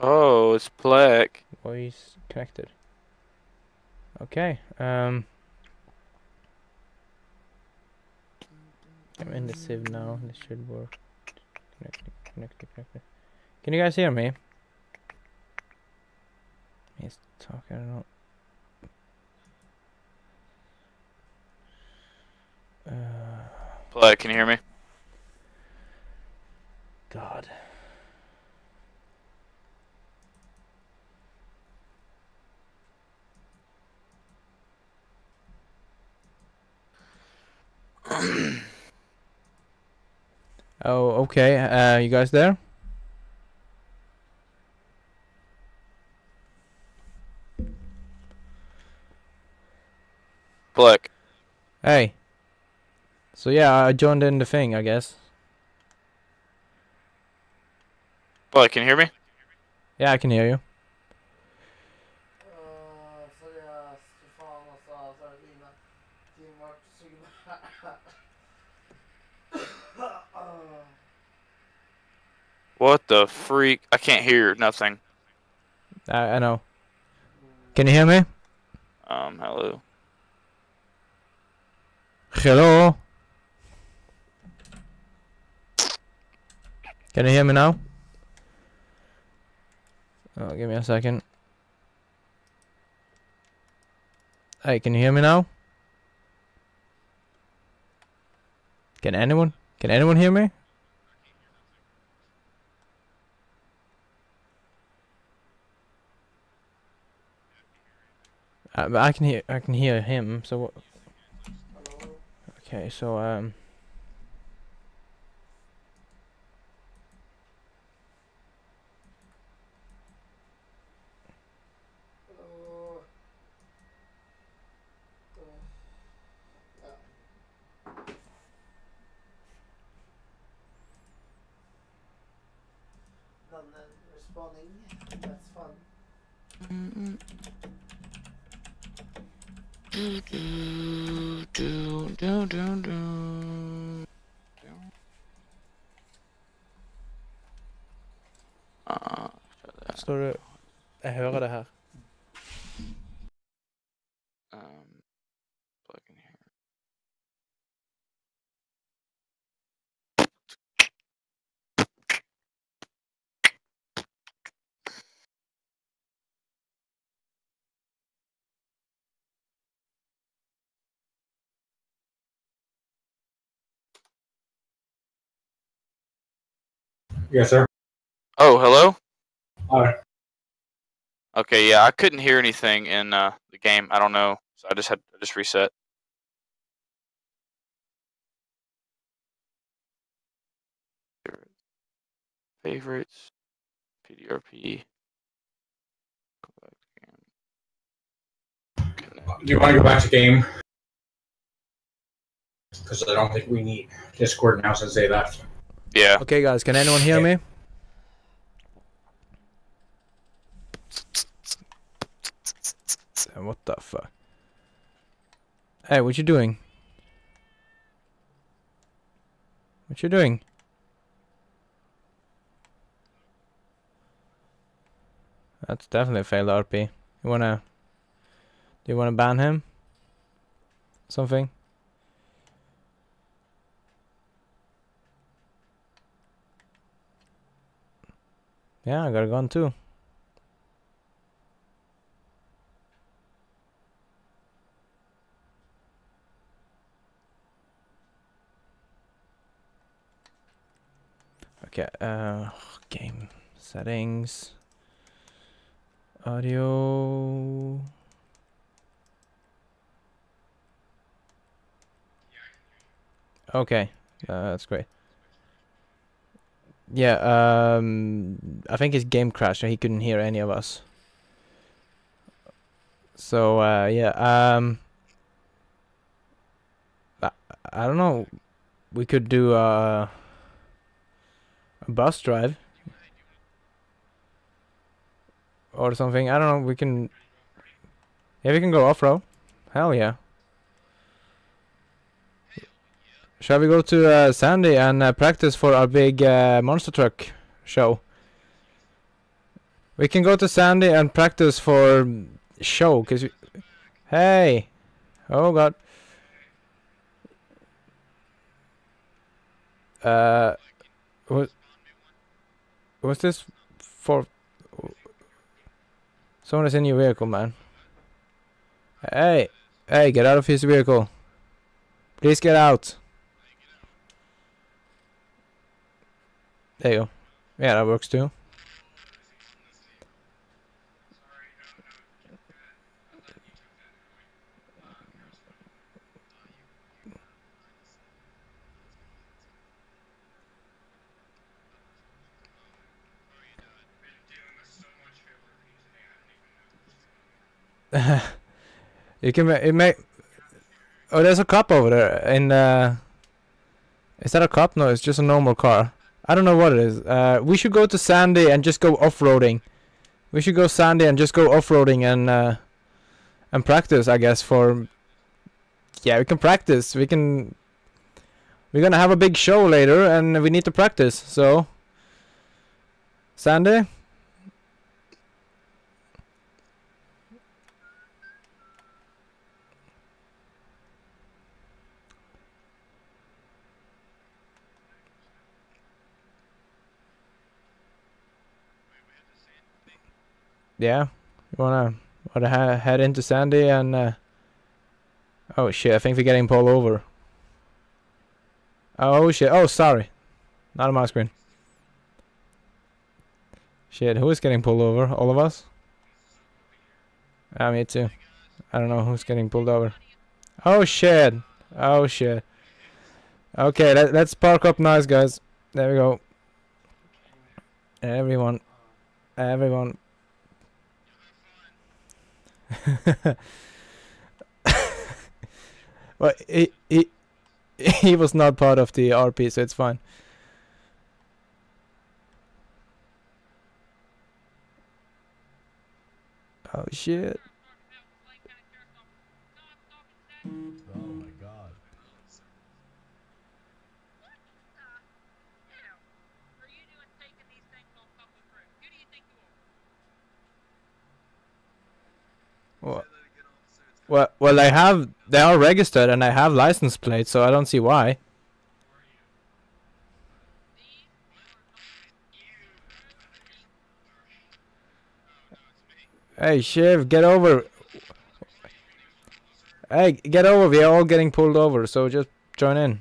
Oh, it's Plek. he's connected. Okay. Um. I'm in the civ now. This should work. Connected. Connected. Connected. Can you guys hear me? He's talking. I don't know. Uh, Plek, can you hear me? God. oh, okay. Uh, you guys there? Plek. Hey. So yeah, I joined in the thing, I guess. Plek, can you hear me? Yeah, I can hear you. What the freak? I can't hear nothing. I, I know. Can you hear me? Um, hello. Hello. Can you hear me now? Oh, give me a second. Hey, can you hear me now? Can anyone? Can anyone hear me? Uh, but I can hear. I can hear him. So what? Okay, so um. Hallo? Ja. Done then responding. That's fun. Uh, Står du Jeg hører det her. Yes, sir. Oh, hello. Hi. Okay, yeah, I couldn't hear anything in uh, the game. I don't know, so I just had I just reset. Favorites, PDRP. Go back to game. Connect. Do you want to go back to game? Because I don't think we need Discord now since they left. Yeah. Okay, guys, can anyone hear me? What the fuck? Hey, what you doing? What you doing? That's definitely a failed RP. You wanna? Do you wanna ban him? Something? Yeah, I got a gun too. Okay, uh, game settings, audio. Okay, uh, that's great. Yeah, um, I think his game crashed and he couldn't hear any of us. So, uh, yeah, um, I, I don't know. We could do uh, a bus drive or something. I don't know. We can, yeah, we can go off road. Hell yeah. Shall we go to uh, Sandy and uh, practice for our big uh, monster truck show? We can go to Sandy and practice for show, cause hey, oh god. Uh, what was this for? Someone is in your vehicle, man. Hey, hey, get out of his vehicle. Please get out. There you go. Yeah, that works too. you can it may. Oh, there's a cop over there. In uh, is that a cop? No, it's just a normal car. I don't know what it is. Uh, we should go to Sandy and just go off-roading. We should go Sandy and just go off-roading and uh, and practice. I guess for. Yeah, we can practice. We can. We're gonna have a big show later, and we need to practice. So. Sandy. Yeah, you wanna wanna ha- head into Sandy and uh, oh shit, I think we're getting pulled over. Oh shit! Oh sorry, not on my screen. Shit, who is getting pulled over? All of us? Ah, me too. I don't know who's getting pulled over. Oh shit! Oh shit! Okay, let, let's park up nice, guys. There we go. Everyone, everyone, well, he, he he was not part of the RP, so it's fine. Oh shit! Well, well, I have they are registered and I have license plates, so I don't see why. Hey, Shiv, get over. Hey, get over. We are all getting pulled over, so just join in.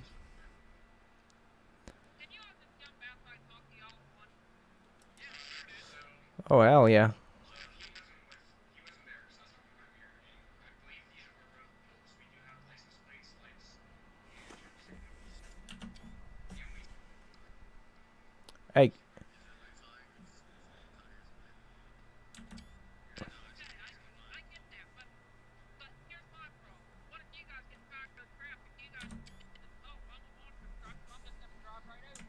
Oh, you all just jump outside and talk to y'all at once? Oh hell yeah. Hey, I get that, but but here's my problem. What if you guys get tired of traffic? You guys oh, I'm a monster truck, so I'm just gonna drive right over.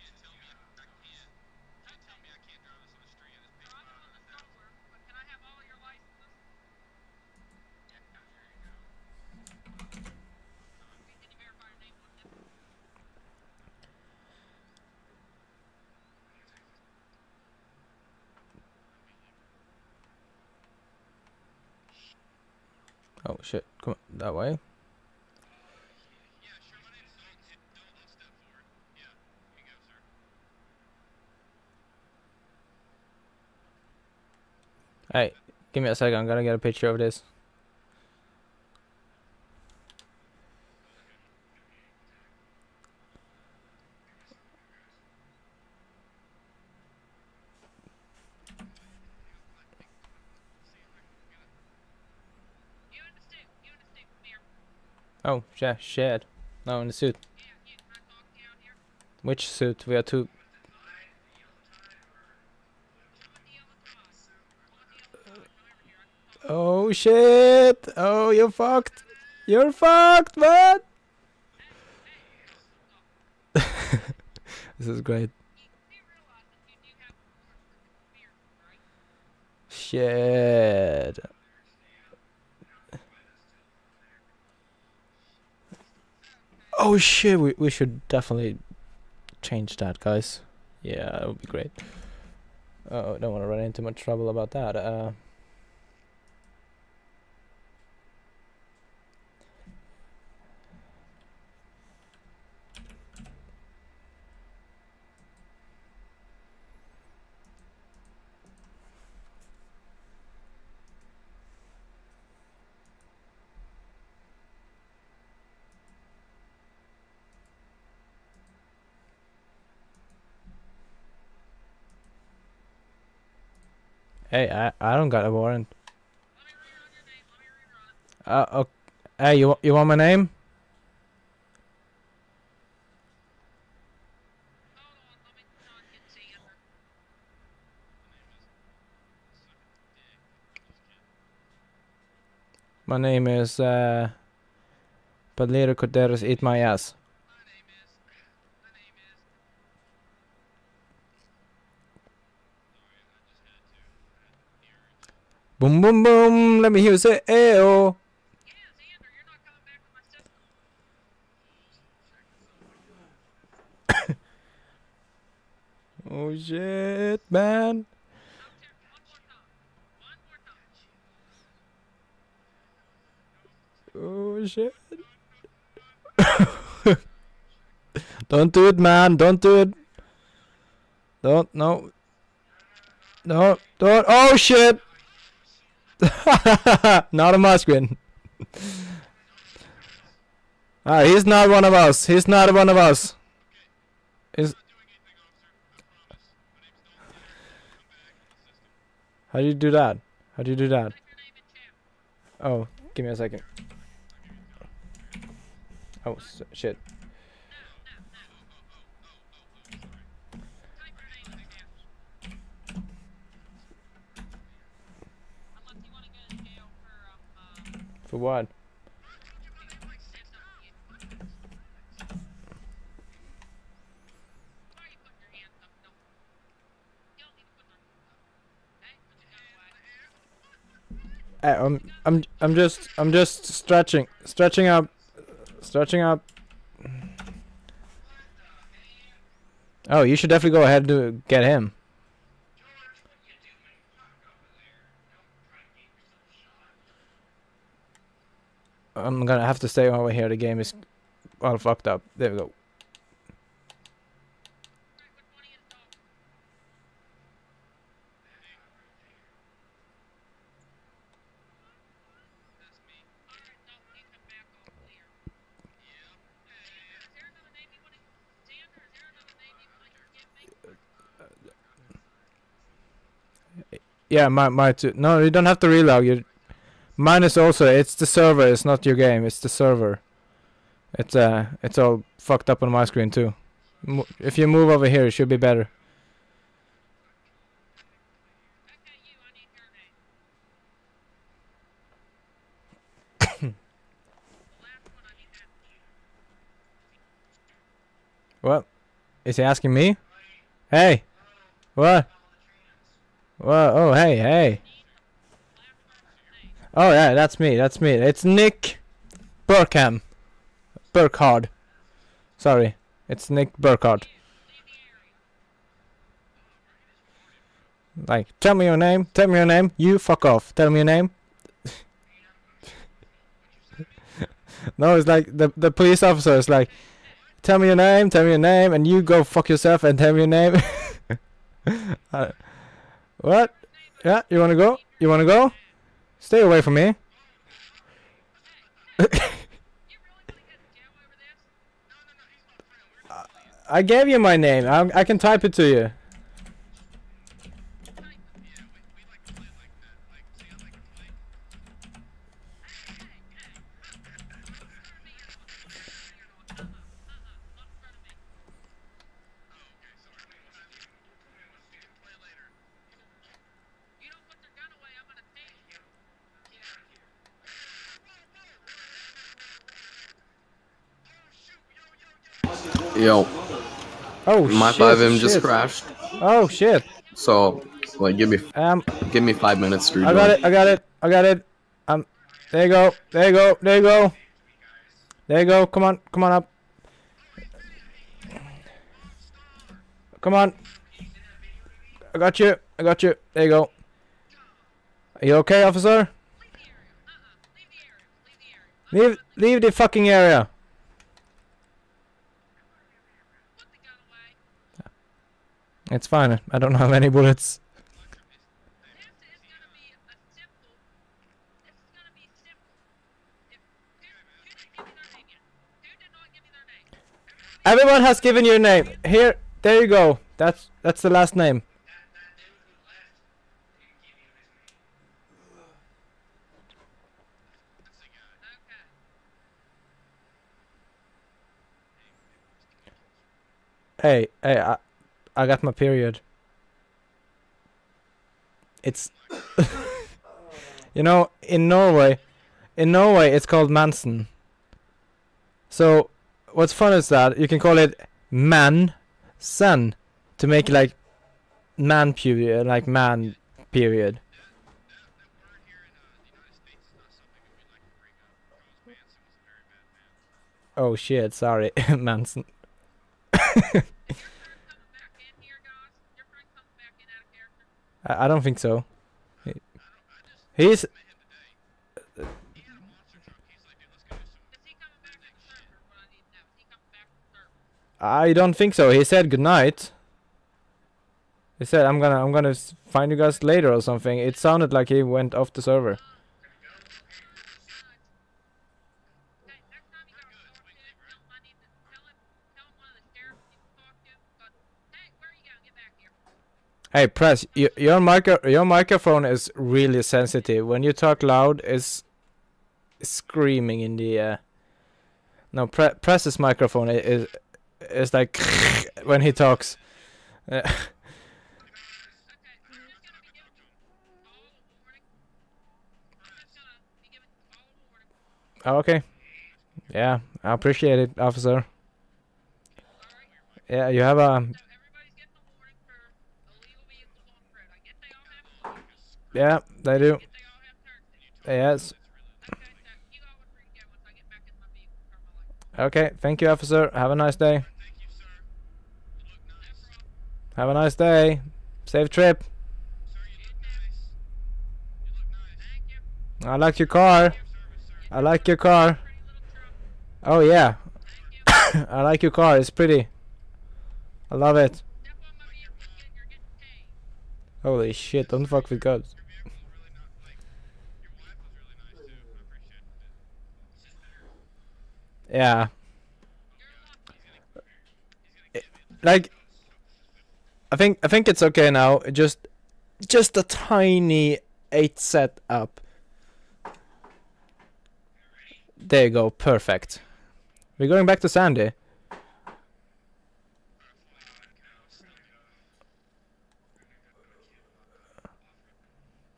Can't tell me I can't drive this on the street. I just paid I know it's somewhere, but can I have all your licenses? Okay, can you verify your name on this? Oh shit, come on, that way. Hey, give me a second. I'm gonna get a picture of this. You in the suit. You in the suit. Come here. Oh, yeah, shed. No, in the suit. Which suit? We are two. Oh shit! Oh, you're fucked. You're fucked, man. this is great. You do realize that you do have a conspiracy, right? Shit. Oh shit, we, we should definitely change that, guys. Yeah, that would be great. Oh, don't want to run into much trouble about that. Uh, hey, I I don't got a warrant. Uh, okay. Hey, you you want my name? My name is uh, Padlero Corderos Eat My Ass. Boom boom boom. Let me hear you say ayo. oh shit, man. Oh shit. Don't do it, man. Don't do it. Don't no. No, don't. Oh shit. not a Musquin. Ah, he's not one of us. He's not one of us. Is How do you do that? How do you do that? Oh, give me a second. Oh shit. For what? I, I'm I'm I'm just I'm just stretching stretching up stretching up. Oh, you should definitely go ahead to get him. I'm gonna have to stay over here. The game is all fucked up. There we go. Yeah, my my too. No, you don't have to relog. You, mine is also. It's the server. It's not your game. It's the server. It's uh, it's all fucked up on my screen too. Mo- if you move over here, it should be better. What? Is he asking me? Hey! What? What? Oh, hey, hey. Oh, yeah, that's me, that's me. It's Nick Burkham. Burkhard. Sorry, it's Nick Burkhard. Like, tell me your name, tell me your name, you fuck off, tell me your name. no, it's like the, the police officer is like, tell me your name, tell me your name, and you go fuck yourself and tell me your name. Uh, what? Yeah, you wanna go? You wanna go? Stay away from me. I gave you my name. I, I can type it to you. Yo. Oh My shit, FiveM shit. just crashed. Oh shit. So, like, give me um, give me five minutes to rejoin. I got it. I got it. I got it. Um, there you go. There you go. There you go. There you go. Come on. Come on up. Come on. I got you. I got you. There you go. Are you okay, officer? Leave, leave the fucking area. It's fine. I don't have any bullets. Everyone has given you a name. Here, there you go. That's that's the last name. Hey, hey, I, I got my period. It's, you know, in Norway, in Norway it's called Manson. So, what's fun is that you can call it man, son, to make it like man period, like man period. Oh shit, sorry, Manson. I, I don't think so. He- He's I don't think so. He said goodnight. He said I'm gonna I'm gonna find you guys later or something. It sounded like he went off the server. Hey, press. your, Your micro your microphone is really sensitive. When you talk loud, it's screaming in the. Uh, no, pre- press's microphone i- is is like when he talks. Oh, okay. Yeah, I appreciate it, officer. Yeah, you have a. Yeah, they do. Yes. Okay, thank you, officer. Have a nice day. Have a nice day. Safe trip. I like your car. I like your car. Oh yeah. I like your car. It's pretty. I love it. Holy shit, don't fuck with guns. Yeah. Like I think I think it's okay now. Just just a tiny 8 set up. There you go, perfect. We're going back to Sandy.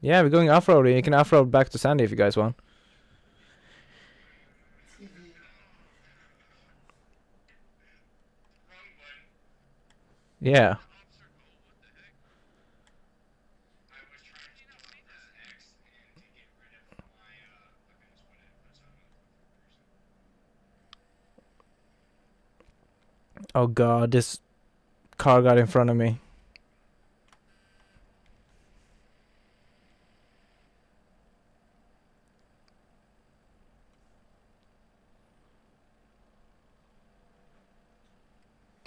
Yeah, we're going off-roading. You can off-road back to Sandy if you guys want. Yeah. Oh god, this car got in front of me.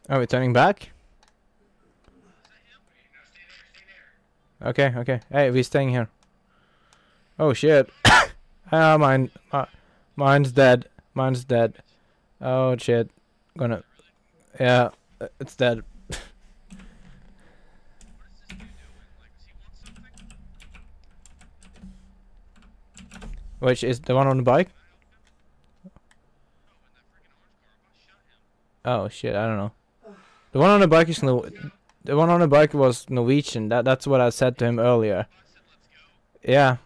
Are we turning back? Okay, okay. Hey, we're staying here. Oh shit. ah, mine, uh, mine's dead. Mine's dead. Oh shit. Gonna. Yeah, uh, it's dead. Which is the one on the bike? Oh shit, I don't know. The one on the bike is no. The one on the bike was Norwegian. That that's what I said to him earlier. Yeah.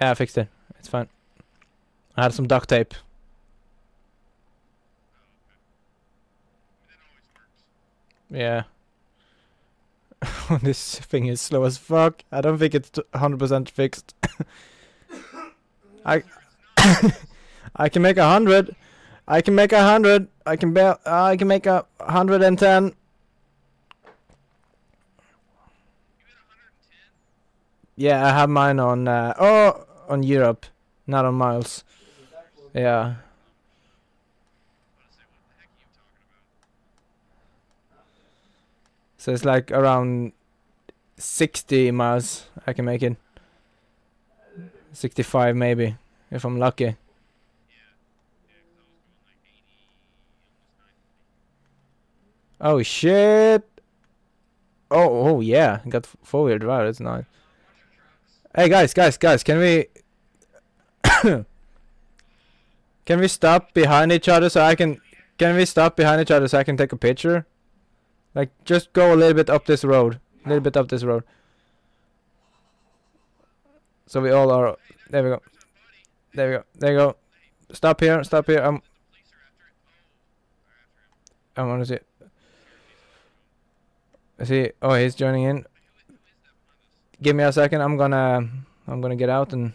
Yeah, I fixed it. It's fine. I had some duct tape. Yeah. this thing is slow as fuck. I don't think it's 100% fixed. I I can make a hundred. I can make a hundred. I can bear. I can make a hundred and ten. Yeah, I have mine on. Uh, oh, on Europe, not on miles. Yeah. So it's like around 60 miles I can make it. 65 maybe, if I'm lucky. Oh shit! Oh, oh yeah, got four wheel drive. That's nice. Hey guys, guys, guys, can we can we stop behind each other so I can can we stop behind each other so I can take a picture? Like just go a little bit up this road, a little bit up this road. So we all are. There we go. There we go. There you go. Stop here. Stop here. I'm. I want to see. I see. Oh, he's joining in. Give me a second. I'm gonna. I'm gonna get out and.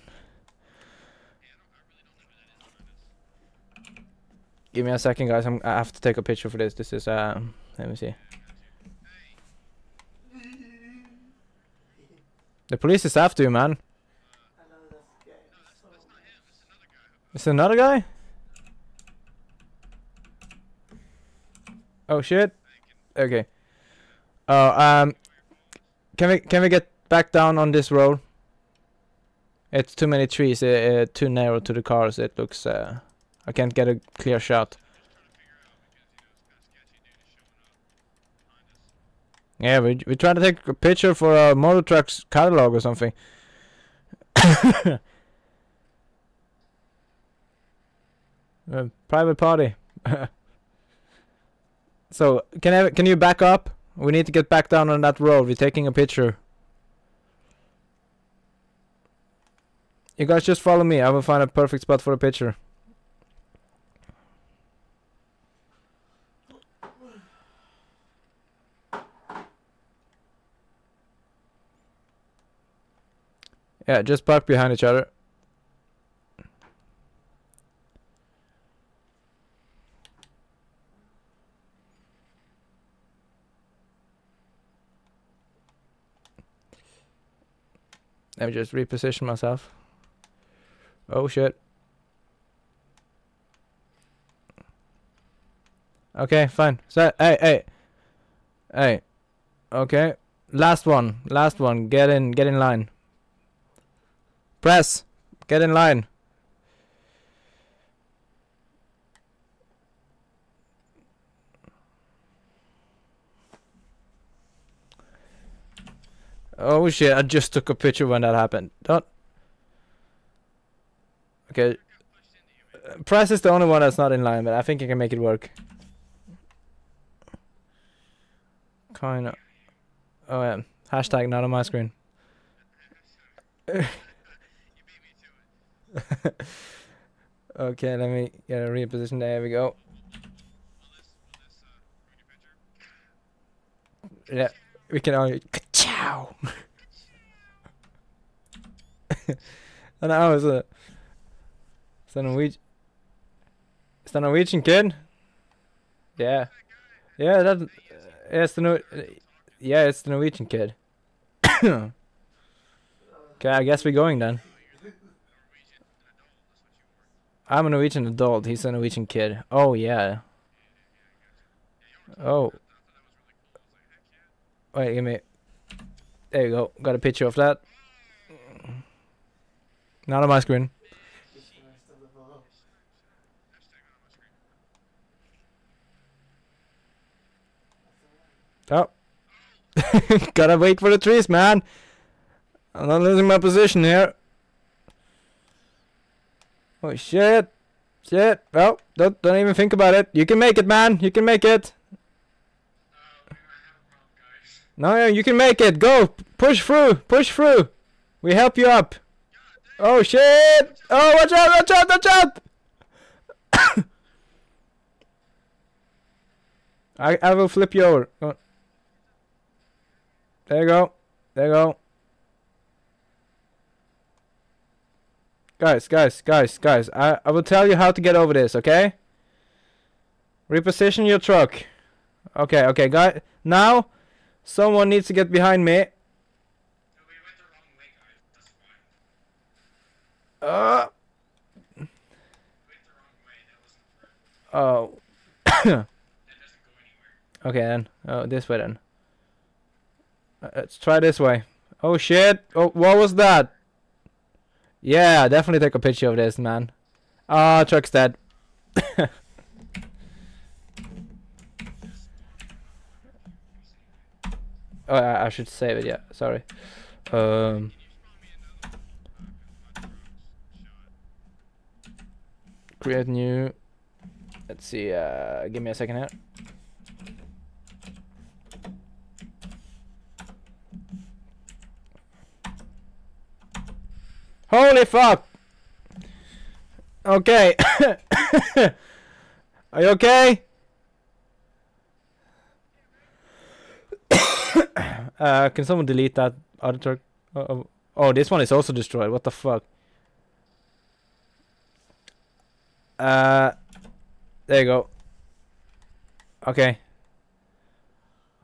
Give me a second, guys. I'm, I have to take a picture for this. This is. Um. Let me see. The police is after you, man. It's another guy? Oh shit. Okay. Oh, um can we can we get back down on this road? It's too many trees, uh, uh, too narrow to the cars. It looks uh I can't get a clear shot. Yeah, we we trying to take a picture for a motor truck's catalog or something. Private party. so can I can you back up? We need to get back down on that road. We're taking a picture. You guys just follow me. I will find a perfect spot for a picture. Yeah, just park behind each other. Let me just reposition myself. Oh shit. Okay, fine. So, hey, hey, hey. Okay, last one, last one. Get in, get in line. Press, get in line. Oh shit, I just took a picture when that happened. Don't. Okay. Press is the only one that's not in line, but I think I can make it work. Kinda. Oh yeah. Hashtag not on my screen. okay, let me get a reposition. There we go. Yeah, we can only. Ciao. and I was a. Is that Norwegian? Norwegian kid? Yeah. Yeah, that. Yeah, it's the Nor- Yeah, it's the Norwegian kid. okay, I guess we're going then. I'm a Norwegian adult. He's a Norwegian kid. Oh yeah. Oh. Wait, give me. There you go. Got a picture of that. Not on my screen. Oh. Gotta wait for the trees, man. I'm not losing my position here. Oh shit. Shit. Well, don't don't even think about it. You can make it, man. You can make it. No, you can make it. Go. Push through. Push through. We help you up. Oh shit. Oh, watch out, watch out, watch out. I I will flip you over. There you go. There you go. Guys, guys, guys, guys. I, I will tell you how to get over this, okay? Reposition your truck. Okay, okay, guy. Now, someone needs to get behind me. Uh. Oh. okay then. Oh, this way then. Uh, Let's try this way. Oh shit! Oh, what was that? Yeah, definitely take a picture of this, man. Ah, truck's dead. oh, I, I should save it. Yeah, sorry. Um. Create new. Let's see. Uh, give me a second here. Holy fuck! Okay. Are you okay? Uh, can someone delete that other truck? Oh, oh, oh, this one is also destroyed. What the fuck? Uh, there you go. Okay.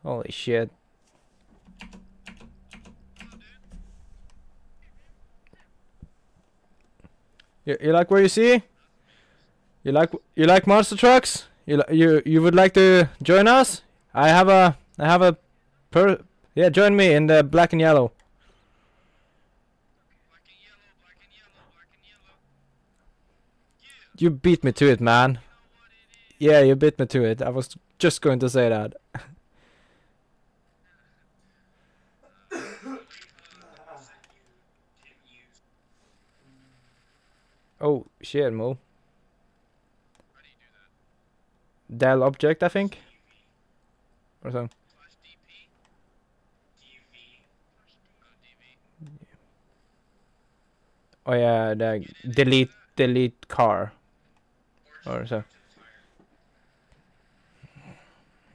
Holy shit. You, you like what you see? You like you like monster trucks? You you you would like to join us? I have a I have a per yeah join me in the black and yellow. You beat me to it, man. Yeah, you beat me to it. I was just going to say that. oh shit, Mo. Del object, I think. Or something. Oh yeah, the delete delete car. Or so.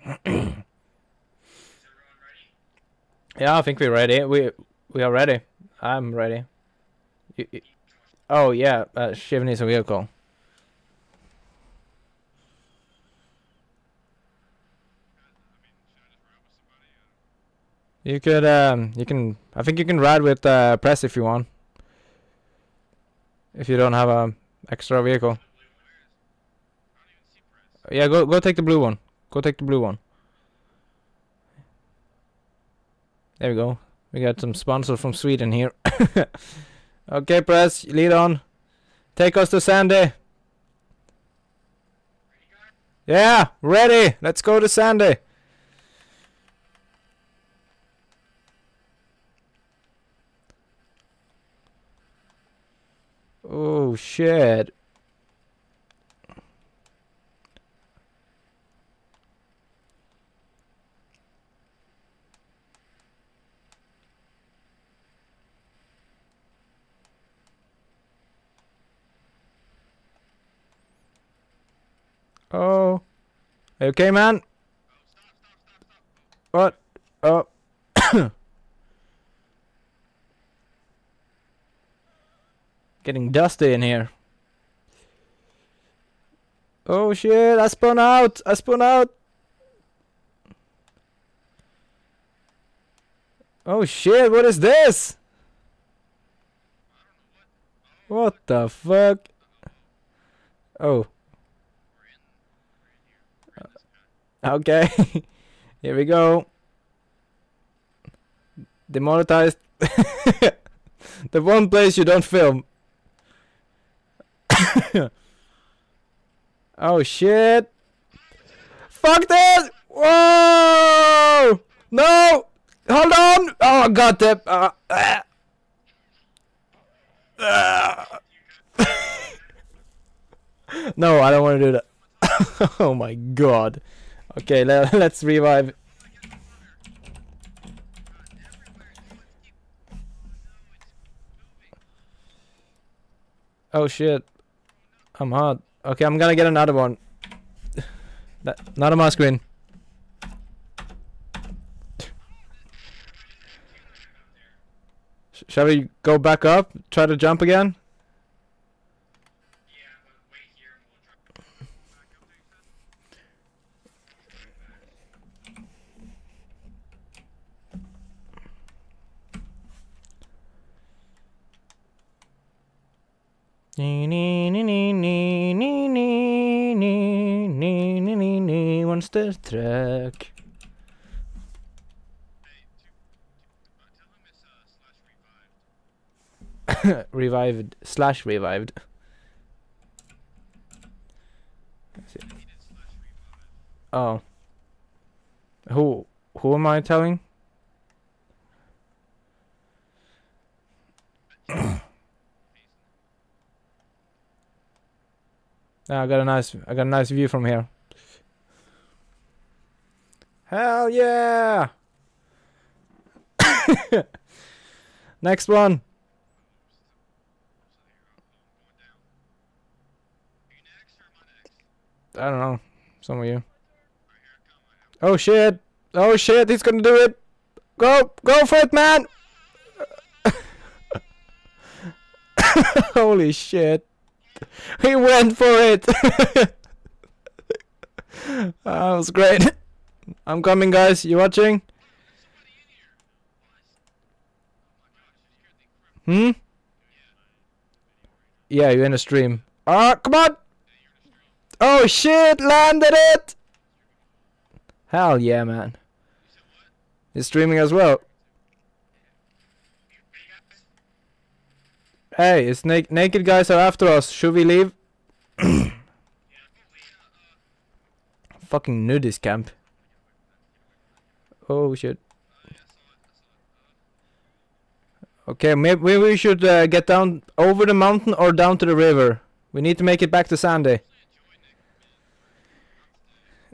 yeah, I think we're ready. We we are ready. I'm ready. You, you- oh yeah, uh, Shiv needs a vehicle. You could um you can I think you can ride with uh press if you want. If you don't have a extra vehicle. Yeah, go go take the blue one. Go take the blue one. There we go. We got some sponsor from Sweden here. okay, press, lead on. Take us to Sandy. Yeah, ready. Let's go to Sandy. Oh shit. Oh. Okay, man? What? Oh. Getting dusty in here. Oh shit, I spun out! I spun out! Oh shit, what is this? What the fuck? Oh. Uh, okay. Here we go. Demonetized. the one place you don't film. oh shit. Fuck this! Whoa! No! Hold on! Oh, god damn. Uh, ah. Ah. no, I don't want to do that. oh my god. Okay, le- let's revive. Oh shit. I'm hot. Okay, I'm gonna get another one. That, not on my screen. Shall we go back up? Try to jump again? Nee, Monster truck. revived slash revived. Oh. Who who am I telling? I got a nice I got a nice view from here. Hell yeah! Next one. I don't know. Some of you. Oh shit! Oh shit! He's gonna do it! Go! Go for it, man! Holy shit! He went for it! that was great. I'm coming, guys. You watching? Hmm? Yeah, you're in a stream. Ah, come on! Oh shit! Landed it! Hell yeah, man. He's streaming as well. Hey, it's na naked guys are after us. Should we leave? Fucking nudist camp. Oh shit. Okay, maybe we should uh, get down over the mountain or down to the river. We need to make it back to Sandy.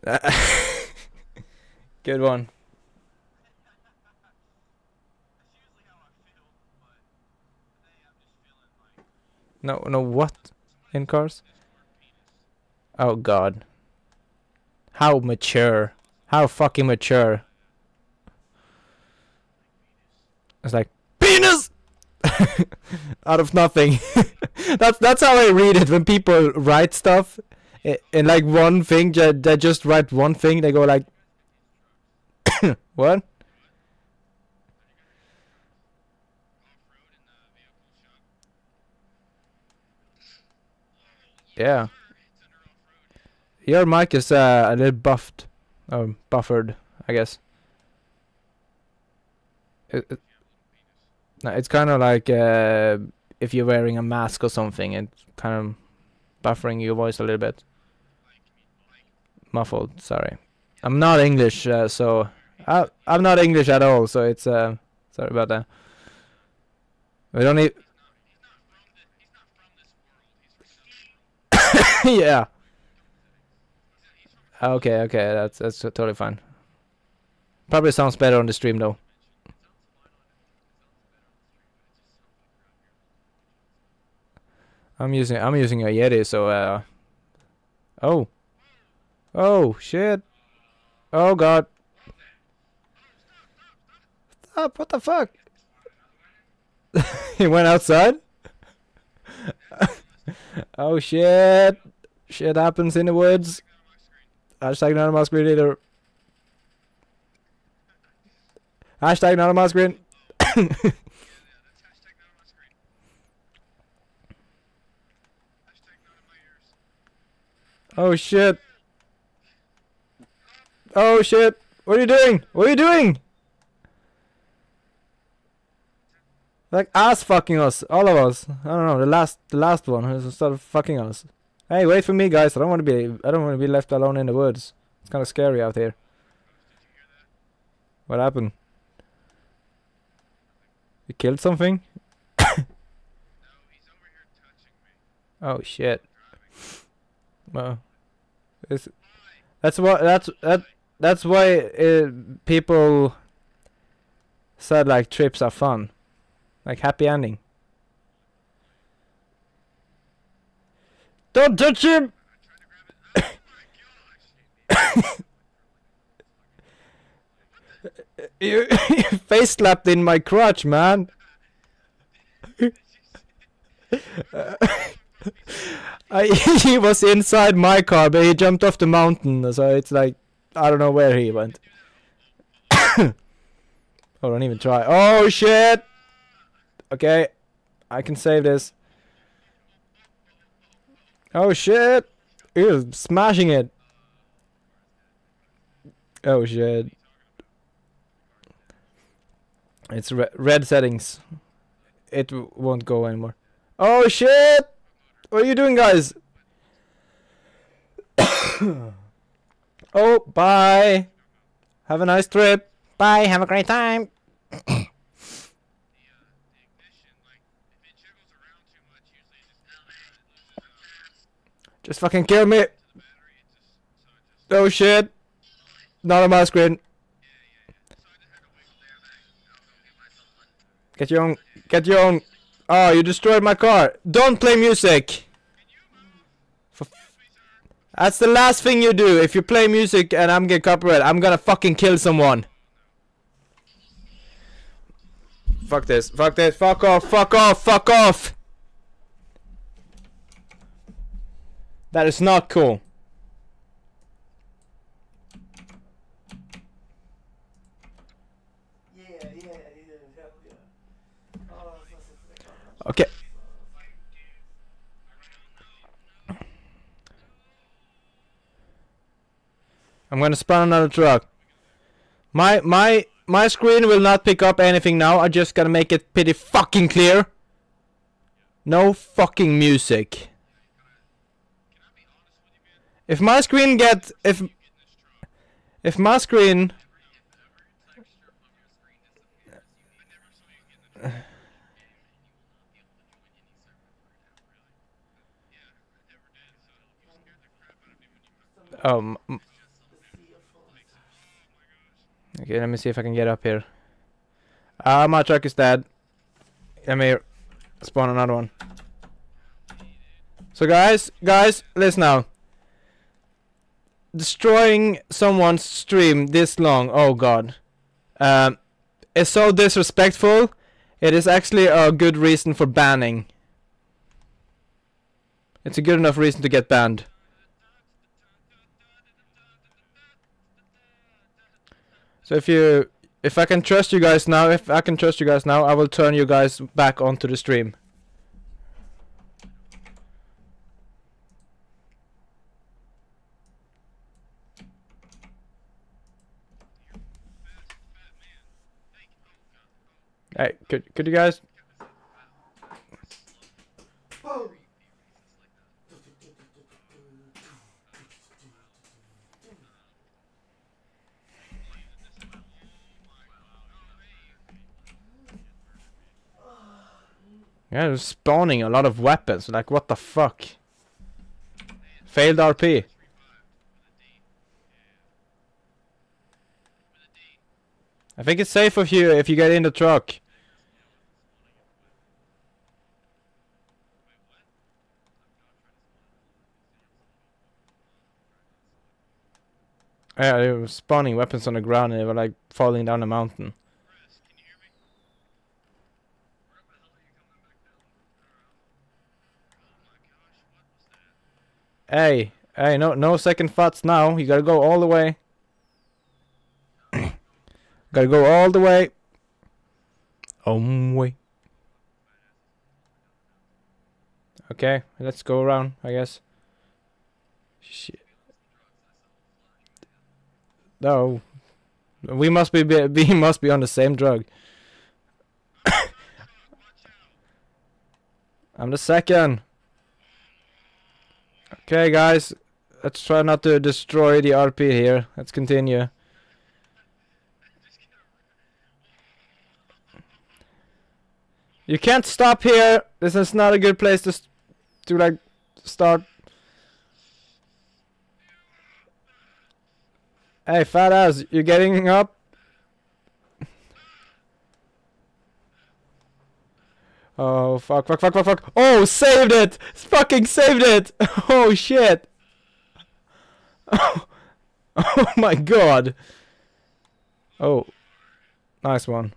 Good one. No, no, what? In cars? Oh god. How mature. How fucking mature. It's like, penis! Out of nothing. that's that's how I read it when people write stuff in like one thing. They just write one thing. They go like, what? Yeah. Your mic is uh, a little buffed, or buffered, I guess. It, it- no, it's kind of like uh, if you're wearing a mask or something. It's kind of buffering your voice a little bit. Muffled. Sorry, I'm not English, uh, so I, I'm not English at all. So it's uh, sorry about that. We don't need. yeah. Okay, okay, that's that's totally fine. Probably sounds better on the stream though. I'm using I'm using a Yeti, so uh. Oh. Oh shit. Oh god. Stop! What the fuck? he went outside. oh shit! Shit happens in the woods. Hashtag not a mouse green either. Hashtag not a mouse green. oh shit. Oh shit. What are you doing? What are you doing? Like ass fucking us, all of us. I don't know, the last the last one who started fucking us. Hey, wait for me guys. I don't want to be I don't want to be left alone in the woods. It's kind of scary out here. What happened? You killed something? oh shit. Well, it's, that's what that's that that's why uh, people said like trips are fun, like happy ending. Don't touch him! you, face slapped in my crotch, man. I, he was inside my car, but he jumped off the mountain, so it's like I don't know where he went. oh, don't even try. Oh shit! Okay, I can save this. Oh shit! Ew, smashing it. Oh shit. It's re red settings. It won't go anymore. Oh shit! What are you doing, guys? oh, bye. Have a nice trip. Bye. Have a great time. The, uh, the ignition, like, if it jiggles around too much, usually it just, it loses its Just fucking kill me. Oh shit. Not on my screen. get your own. Get your own. Oh, you destroyed my car. Don't play music. That's the last thing you do. If you play music and I'm getting copyright, I'm gonna fucking kill someone. Fuck this. Fuck this. Fuck off. Fuck off. Fuck off. That is not cool. Okay. I'm gonna spawn another truck. My my my screen will not pick up anything now. I just gotta make it pretty fucking clear. No fucking music. If my screen get if if my screen um Okay, let me see if I can get up here. Ah, my truck is dead. Let me spawn another one. So guys, guys, listen now. Destroying someone's stream this long, oh god. Um, is so disrespectful. It is actually a good reason for banning. It's a good enough reason to get banned. So if you, if I can trust you guys now, if I can trust you guys now, I will turn you guys back onto the stream. Hey, could could you guys? Yeah, they're spawning a lot of weapons. Like, what the fuck? Failed RP. I think it's safe if you if you get in the truck. Yeah, they were spawning weapons on the ground and they were like falling down a mountain. Hey, hey, no, no second thoughts now. You gotta go all the way. gotta go all the way. Um way. Okay, let's go around. I guess. Shit. No, we must be, be we must be on the same drug. I'm the second. Okay, guys, let's try not to destroy the RP here. Let's continue. You can't stop here. This is not a good place to to like start. Hey, fat ass, you getting up? Oh fuck, fuck, fuck, fuck, fuck! Oh, saved it! Fucking saved it! Oh shit! Oh, oh my god! Oh, nice one.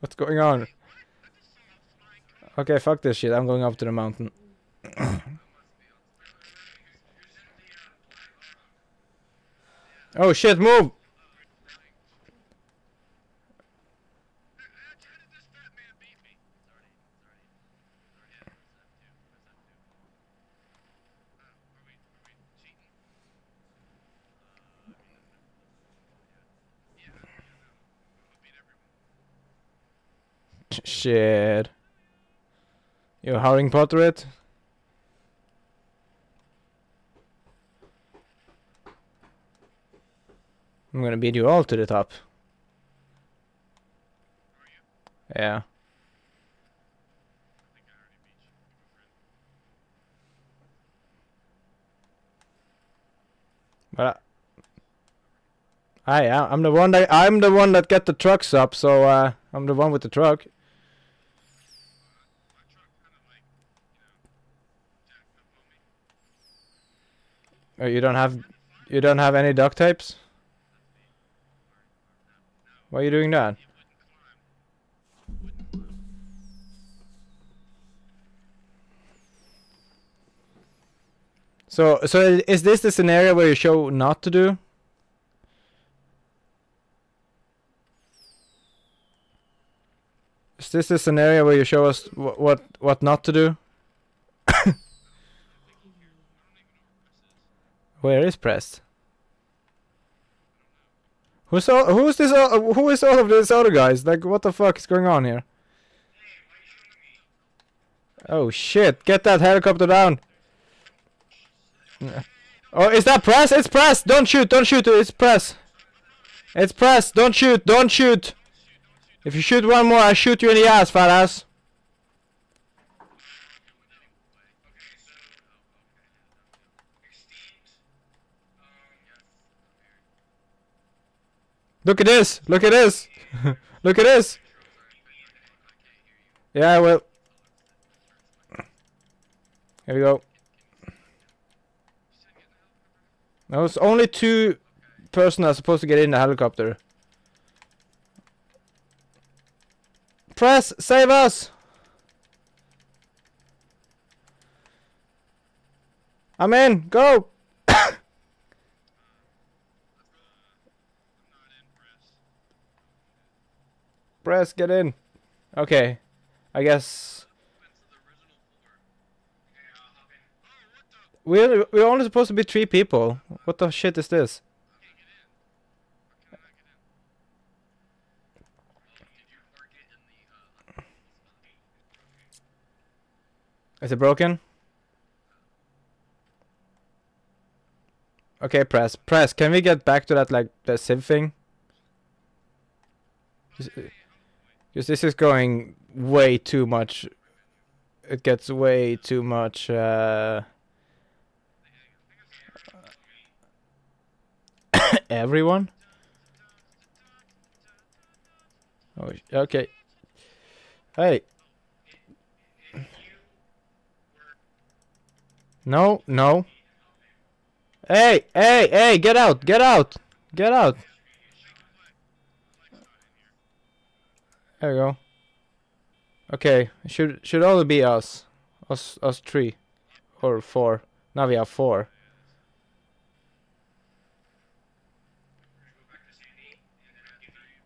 What's going on? Okay, fuck this shit. I'm going up to the mountain. oh shit, move! Shit. You Harry Potter it? I'm gonna beat you all to the top. Yeah. But I, I I'm the one that I'm the one that get the trucks up, so uh, I'm the one with the truck. Oh, you don't have you don't have any duct tapes? Why are you doing that? So so is this the scenario where you show not to do? Is this the scenario where you show us wh- what what not to do? Where is pressed? Who's all, who's this all, who is all of these other guys? Like what the fuck is going on here? Oh shit, get that helicopter down. Oh, is that press? It's press. Don't shoot, don't shoot, it's press. It's press, don't shoot, don't shoot. If you shoot one more, I shoot you in the ass, fat ass. Look at this! Look at this! Look at this! Yeah, well. Here we go. Now it's only two person supposed to get in the helicopter. Press, save us! I'm in, go! Press, get in. Okay. I guess we're we're only supposed to be three people. What the shit is this? Is it broken? Okay, press, press. Can we get back to that like the civ thing? Because this is going way too much. It gets way too much. Uh, everyone. Oh, okay. Hey. No, no. Hey, hey, hey, get out, get out, get out. There we go. Okay, should should only be us, us us three, or four. Now we have four.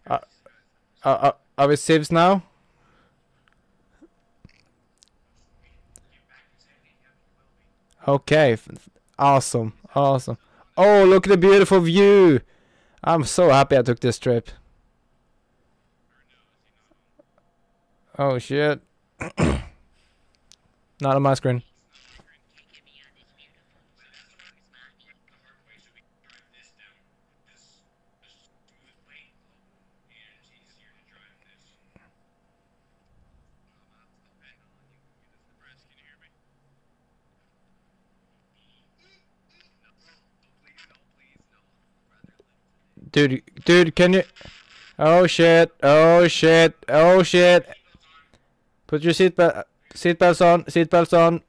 Uh, uh, uh, are we civs now? Okay, awesome, awesome. Oh, look at the beautiful view! I'm so happy I took this trip. Oh shit. Not on my screen. Dude, dude, can you? Oh shit! Oh shit! Oh shit! Put your seatbelt seatbelts on. Seat Seatbelts on.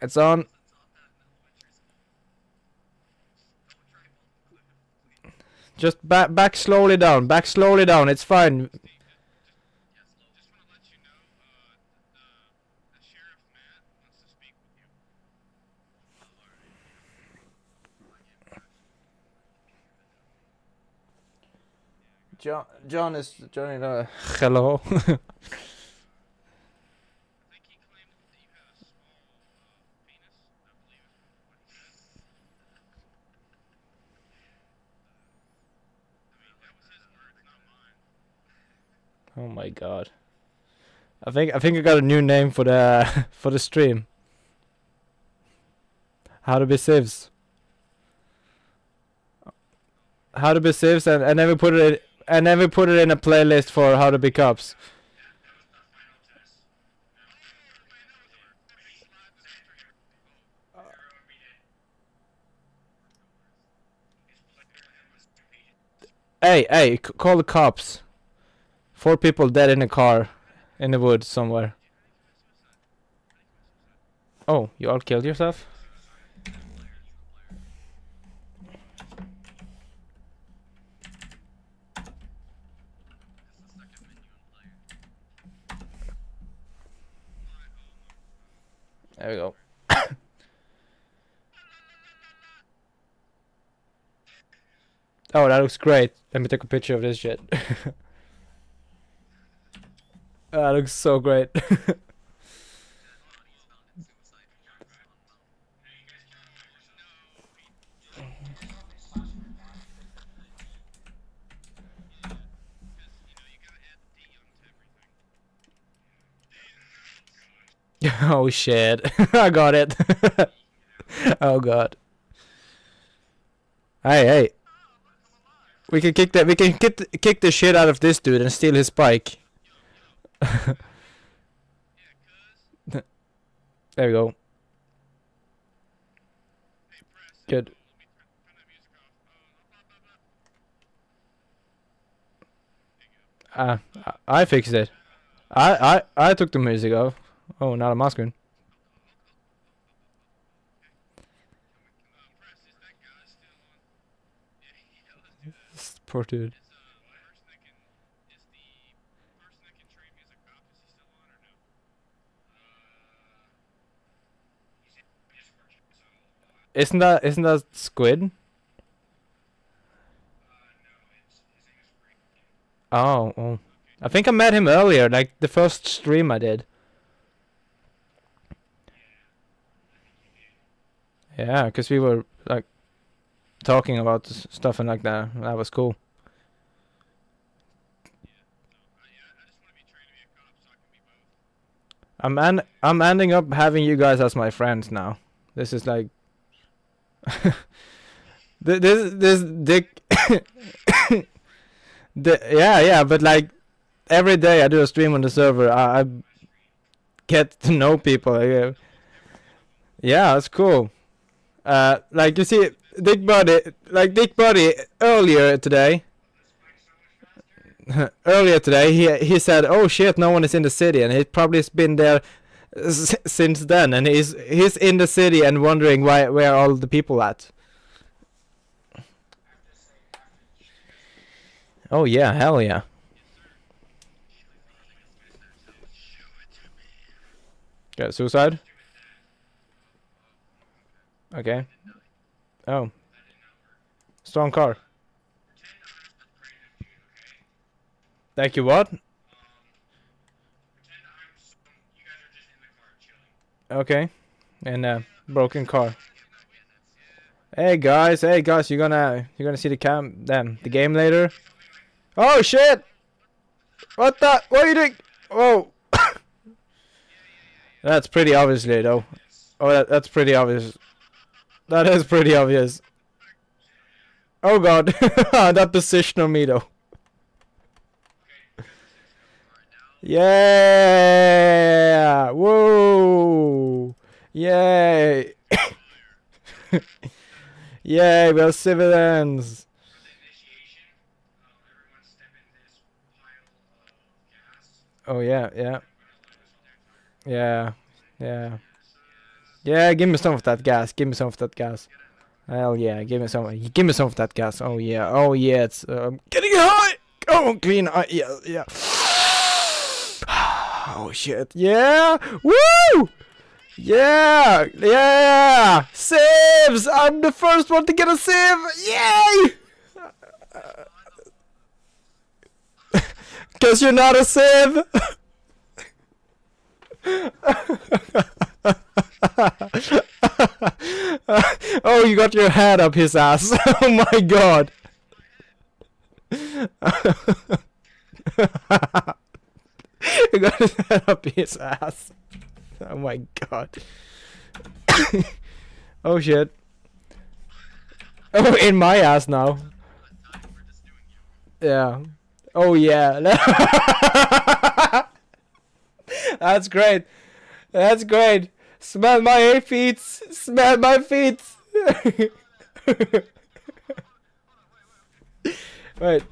It's on. Just back back slowly down. Back slowly down. It's fine. John, John is joining. Uh, hello. I think he claimed that you had a small uh, penis. I believe is what he said. I mean, that was his words, not mine. oh my god. I think I think I got a new name for the for the stream. How to be civs. How to be civs, and I never put it. I never put it in a playlist for how to be cops. Hey, hey, call the cops. Four people dead in a car in the woods somewhere. Oh, you all killed yourself? There we go. oh, that looks great. Let me take a picture of this shit. that looks so great. oh shit. I got it. oh god. Hey, hey. We can kick that we can kick the, kick the shit out of this dude and steal his bike. there we go. Good. Uh, I- fixed it. I, I I took the music off. Oh, not a. This Poor dude. Isn't that isn't that squid? Oh, oh. I think I met him earlier, like the first stream I did. Yeah, because we were like talking about stuff and like that. That was cool. I'm en- I'm ending up having you guys as my friends now. This is like Th- this this dick the, yeah yeah but like every day I do a stream on the server I, I get to know people yeah, yeah that's cool uh like you see Dick Buddy like Dick Buddy earlier today earlier today he he said oh shit no one is in the city and he probably has been there since then and he's he's in the city and wondering why where all the people at. Oh yeah hell yeah. Got suicide okay oh strong car thank you what Okay. And uh broken car. Hey guys, hey guys, you're gonna you're gonna see the cam them the game later? Oh shit! What the what are you doing? Whoa That's pretty obviously though. Oh that, that's pretty obvious. That is pretty obvious. Oh god, that position on me though. Yeah! Whoa! Yay! Yay, we are civilians! Oh yeah, yeah. Yeah, yeah. Yeah, give me some of that gas. Give me some of that gas. Hell yeah, give me some. Give me some of that gas. Oh yeah, oh yeah. It's uh, getting high. On, clean. Uh, yeah, yeah. Oh shit. Yeah. Woo! Yeah. Yeah. Saves. I'm the first one to get a save. Yay! Cause you're not a civ. oh, you got your head up his ass. oh my god. you got his head up his ass. Oh my god. oh shit. Oh, in my ass now. Yeah. Oh yeah. That's great. That's great. Smell my feet. Smell my feet. wait.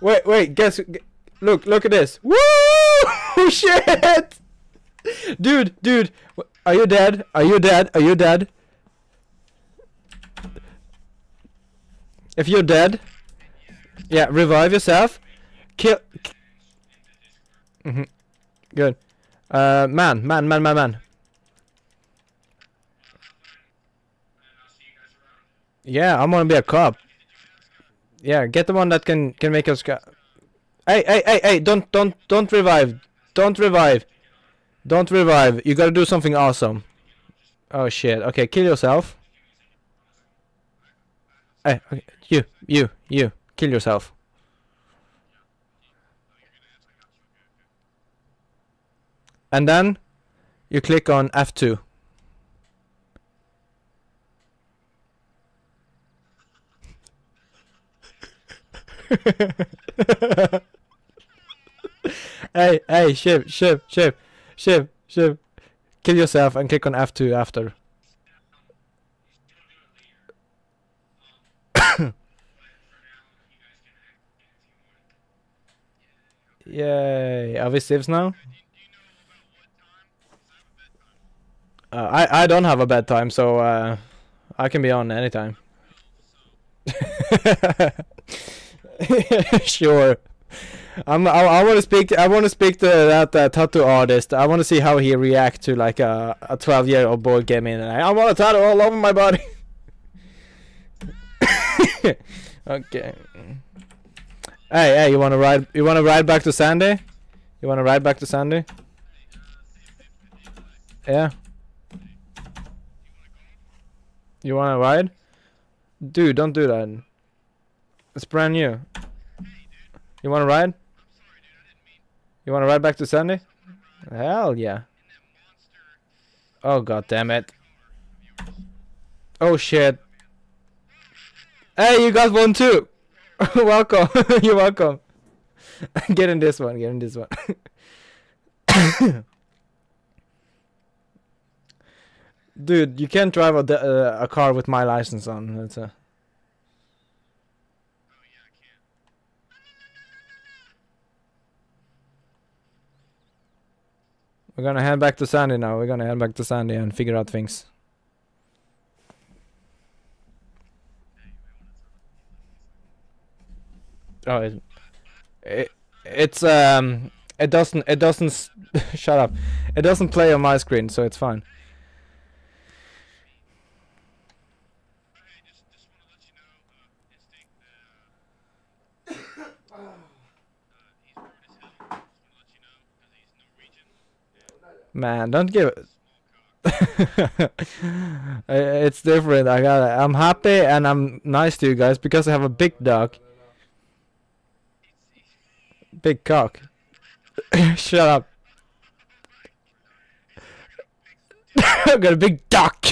Wait, wait. Guess. Look, look at this. Woo! Shit! Dude, dude. Are you dead? Are you dead? Are you dead? If you're dead, yeah, revive yourself. Kill. Mm-hmm. Good. Uh, man, man, man, man, man. Yeah, I'm gonna be a cop. Yeah, get the one that can can make us. Hey, hey, hey, hey! Don't, don't, don't revive! Don't revive! Don't revive! You gotta do something awesome. Oh shit! Okay, kill yourself. Hey, okay, you, you, you, kill yourself. And then you click on F2. hey, hey, ship, ship, ship, ship, ship. Kill yourself and click on F2 after. Yay! Are we civs now? Uh, I I don't have a bedtime, so uh, I can be on anytime. sure. I'm, I, I want to speak. I want to speak to that uh, tattoo artist. I want to see how he react to like a a 12 year old boy came in and I, I want a tattoo all over my body. okay. Hey, hey, you want to ride? You want to ride back to Sandy? You want to ride back to Sandy? Yeah. You want to ride? Dude, don't do that. It's brand new. You want to ride? You want to ride back to Sandy? Hell yeah. Oh god damn it. Oh shit. Hey, you got one too. welcome. You're welcome. get in this one. Get in this one. Dude, you can't drive a, uh, a car with my license on. That's a. We're gonna head back to Sandy now. We're gonna head back to Sandy and figure out things. Oh, it, it, it's um, it doesn't, it doesn't. shut up. It doesn't play on my screen, so it's fine. Man, don't give it. It's different. I got. I'm happy and I'm nice to you guys because I have a big dog. Big cock. Shut up. I got a big duck.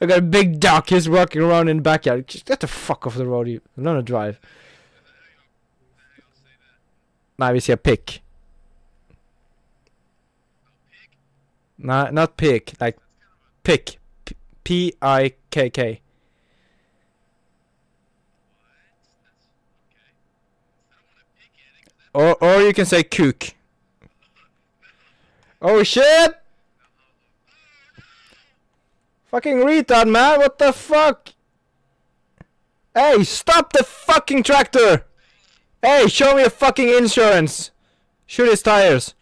I got a big duck. He's walking around in the backyard. Just get the fuck off the road, you. I'm not a drive. Nej, vi ser pick. Nah, not not pick. Like pick. P- P-I-K-K. Or, or you can say kook. Oh shit! Fucking retard, man! What the fuck? Hey, stop the fucking tractor! Hey, show me your fucking insurance! Shoot his tires.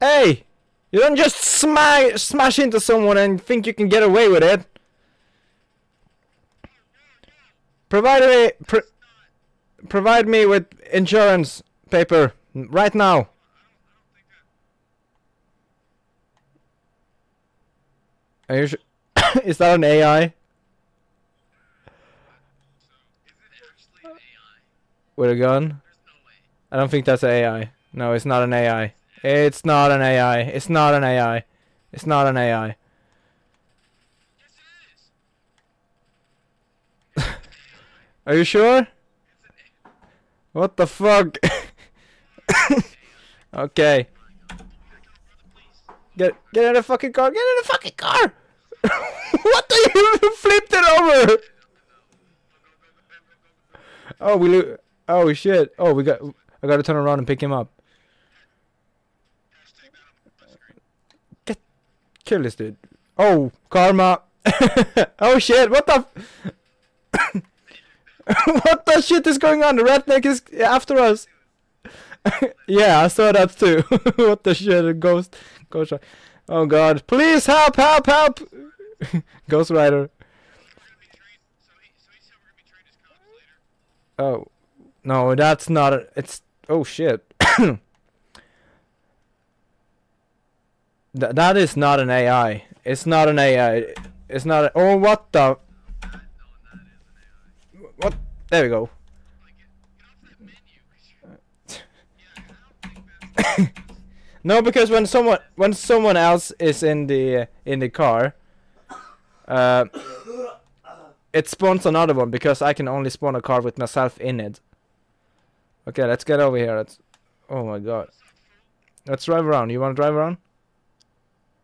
Hey! You don't just smash, smash into someone and think you can get away with it. Provide me, provide me with insurance paper right now. Are you sure? Is that an AI? With a gun? I don't think that's an AI. No, it's not an AI. It's not an AI. It's not an AI. It's not an AI. Are you sure? What the fuck? okay. Get get in the fucking car. Get in the fucking car. what the you flipped it over? Oh, we lo- Oh shit. Oh, we got I got to turn around and pick him up. Kill this dude. Oh, karma. oh shit. What the what the shit is going on? The redneck is after us. yeah, I saw that too. what the shit? A ghost, ghost. Oh god! Please help! Help! Help! ghost Rider. Oh, no, that's not. A, it's oh shit. Th- that is not an AI. It's not an AI. It's not. A, oh, what the? What? There we go. no, because when someone when someone else is in the in the car, uh, it spawns another one because I can only spawn a car with myself in it. Okay, let's get over here. Let's. Oh my god. Let's drive around. You want to drive around?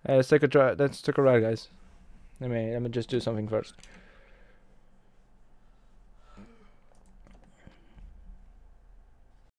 Uh, let's take a drive. Let's take a ride, guys. Let me let me just do something first.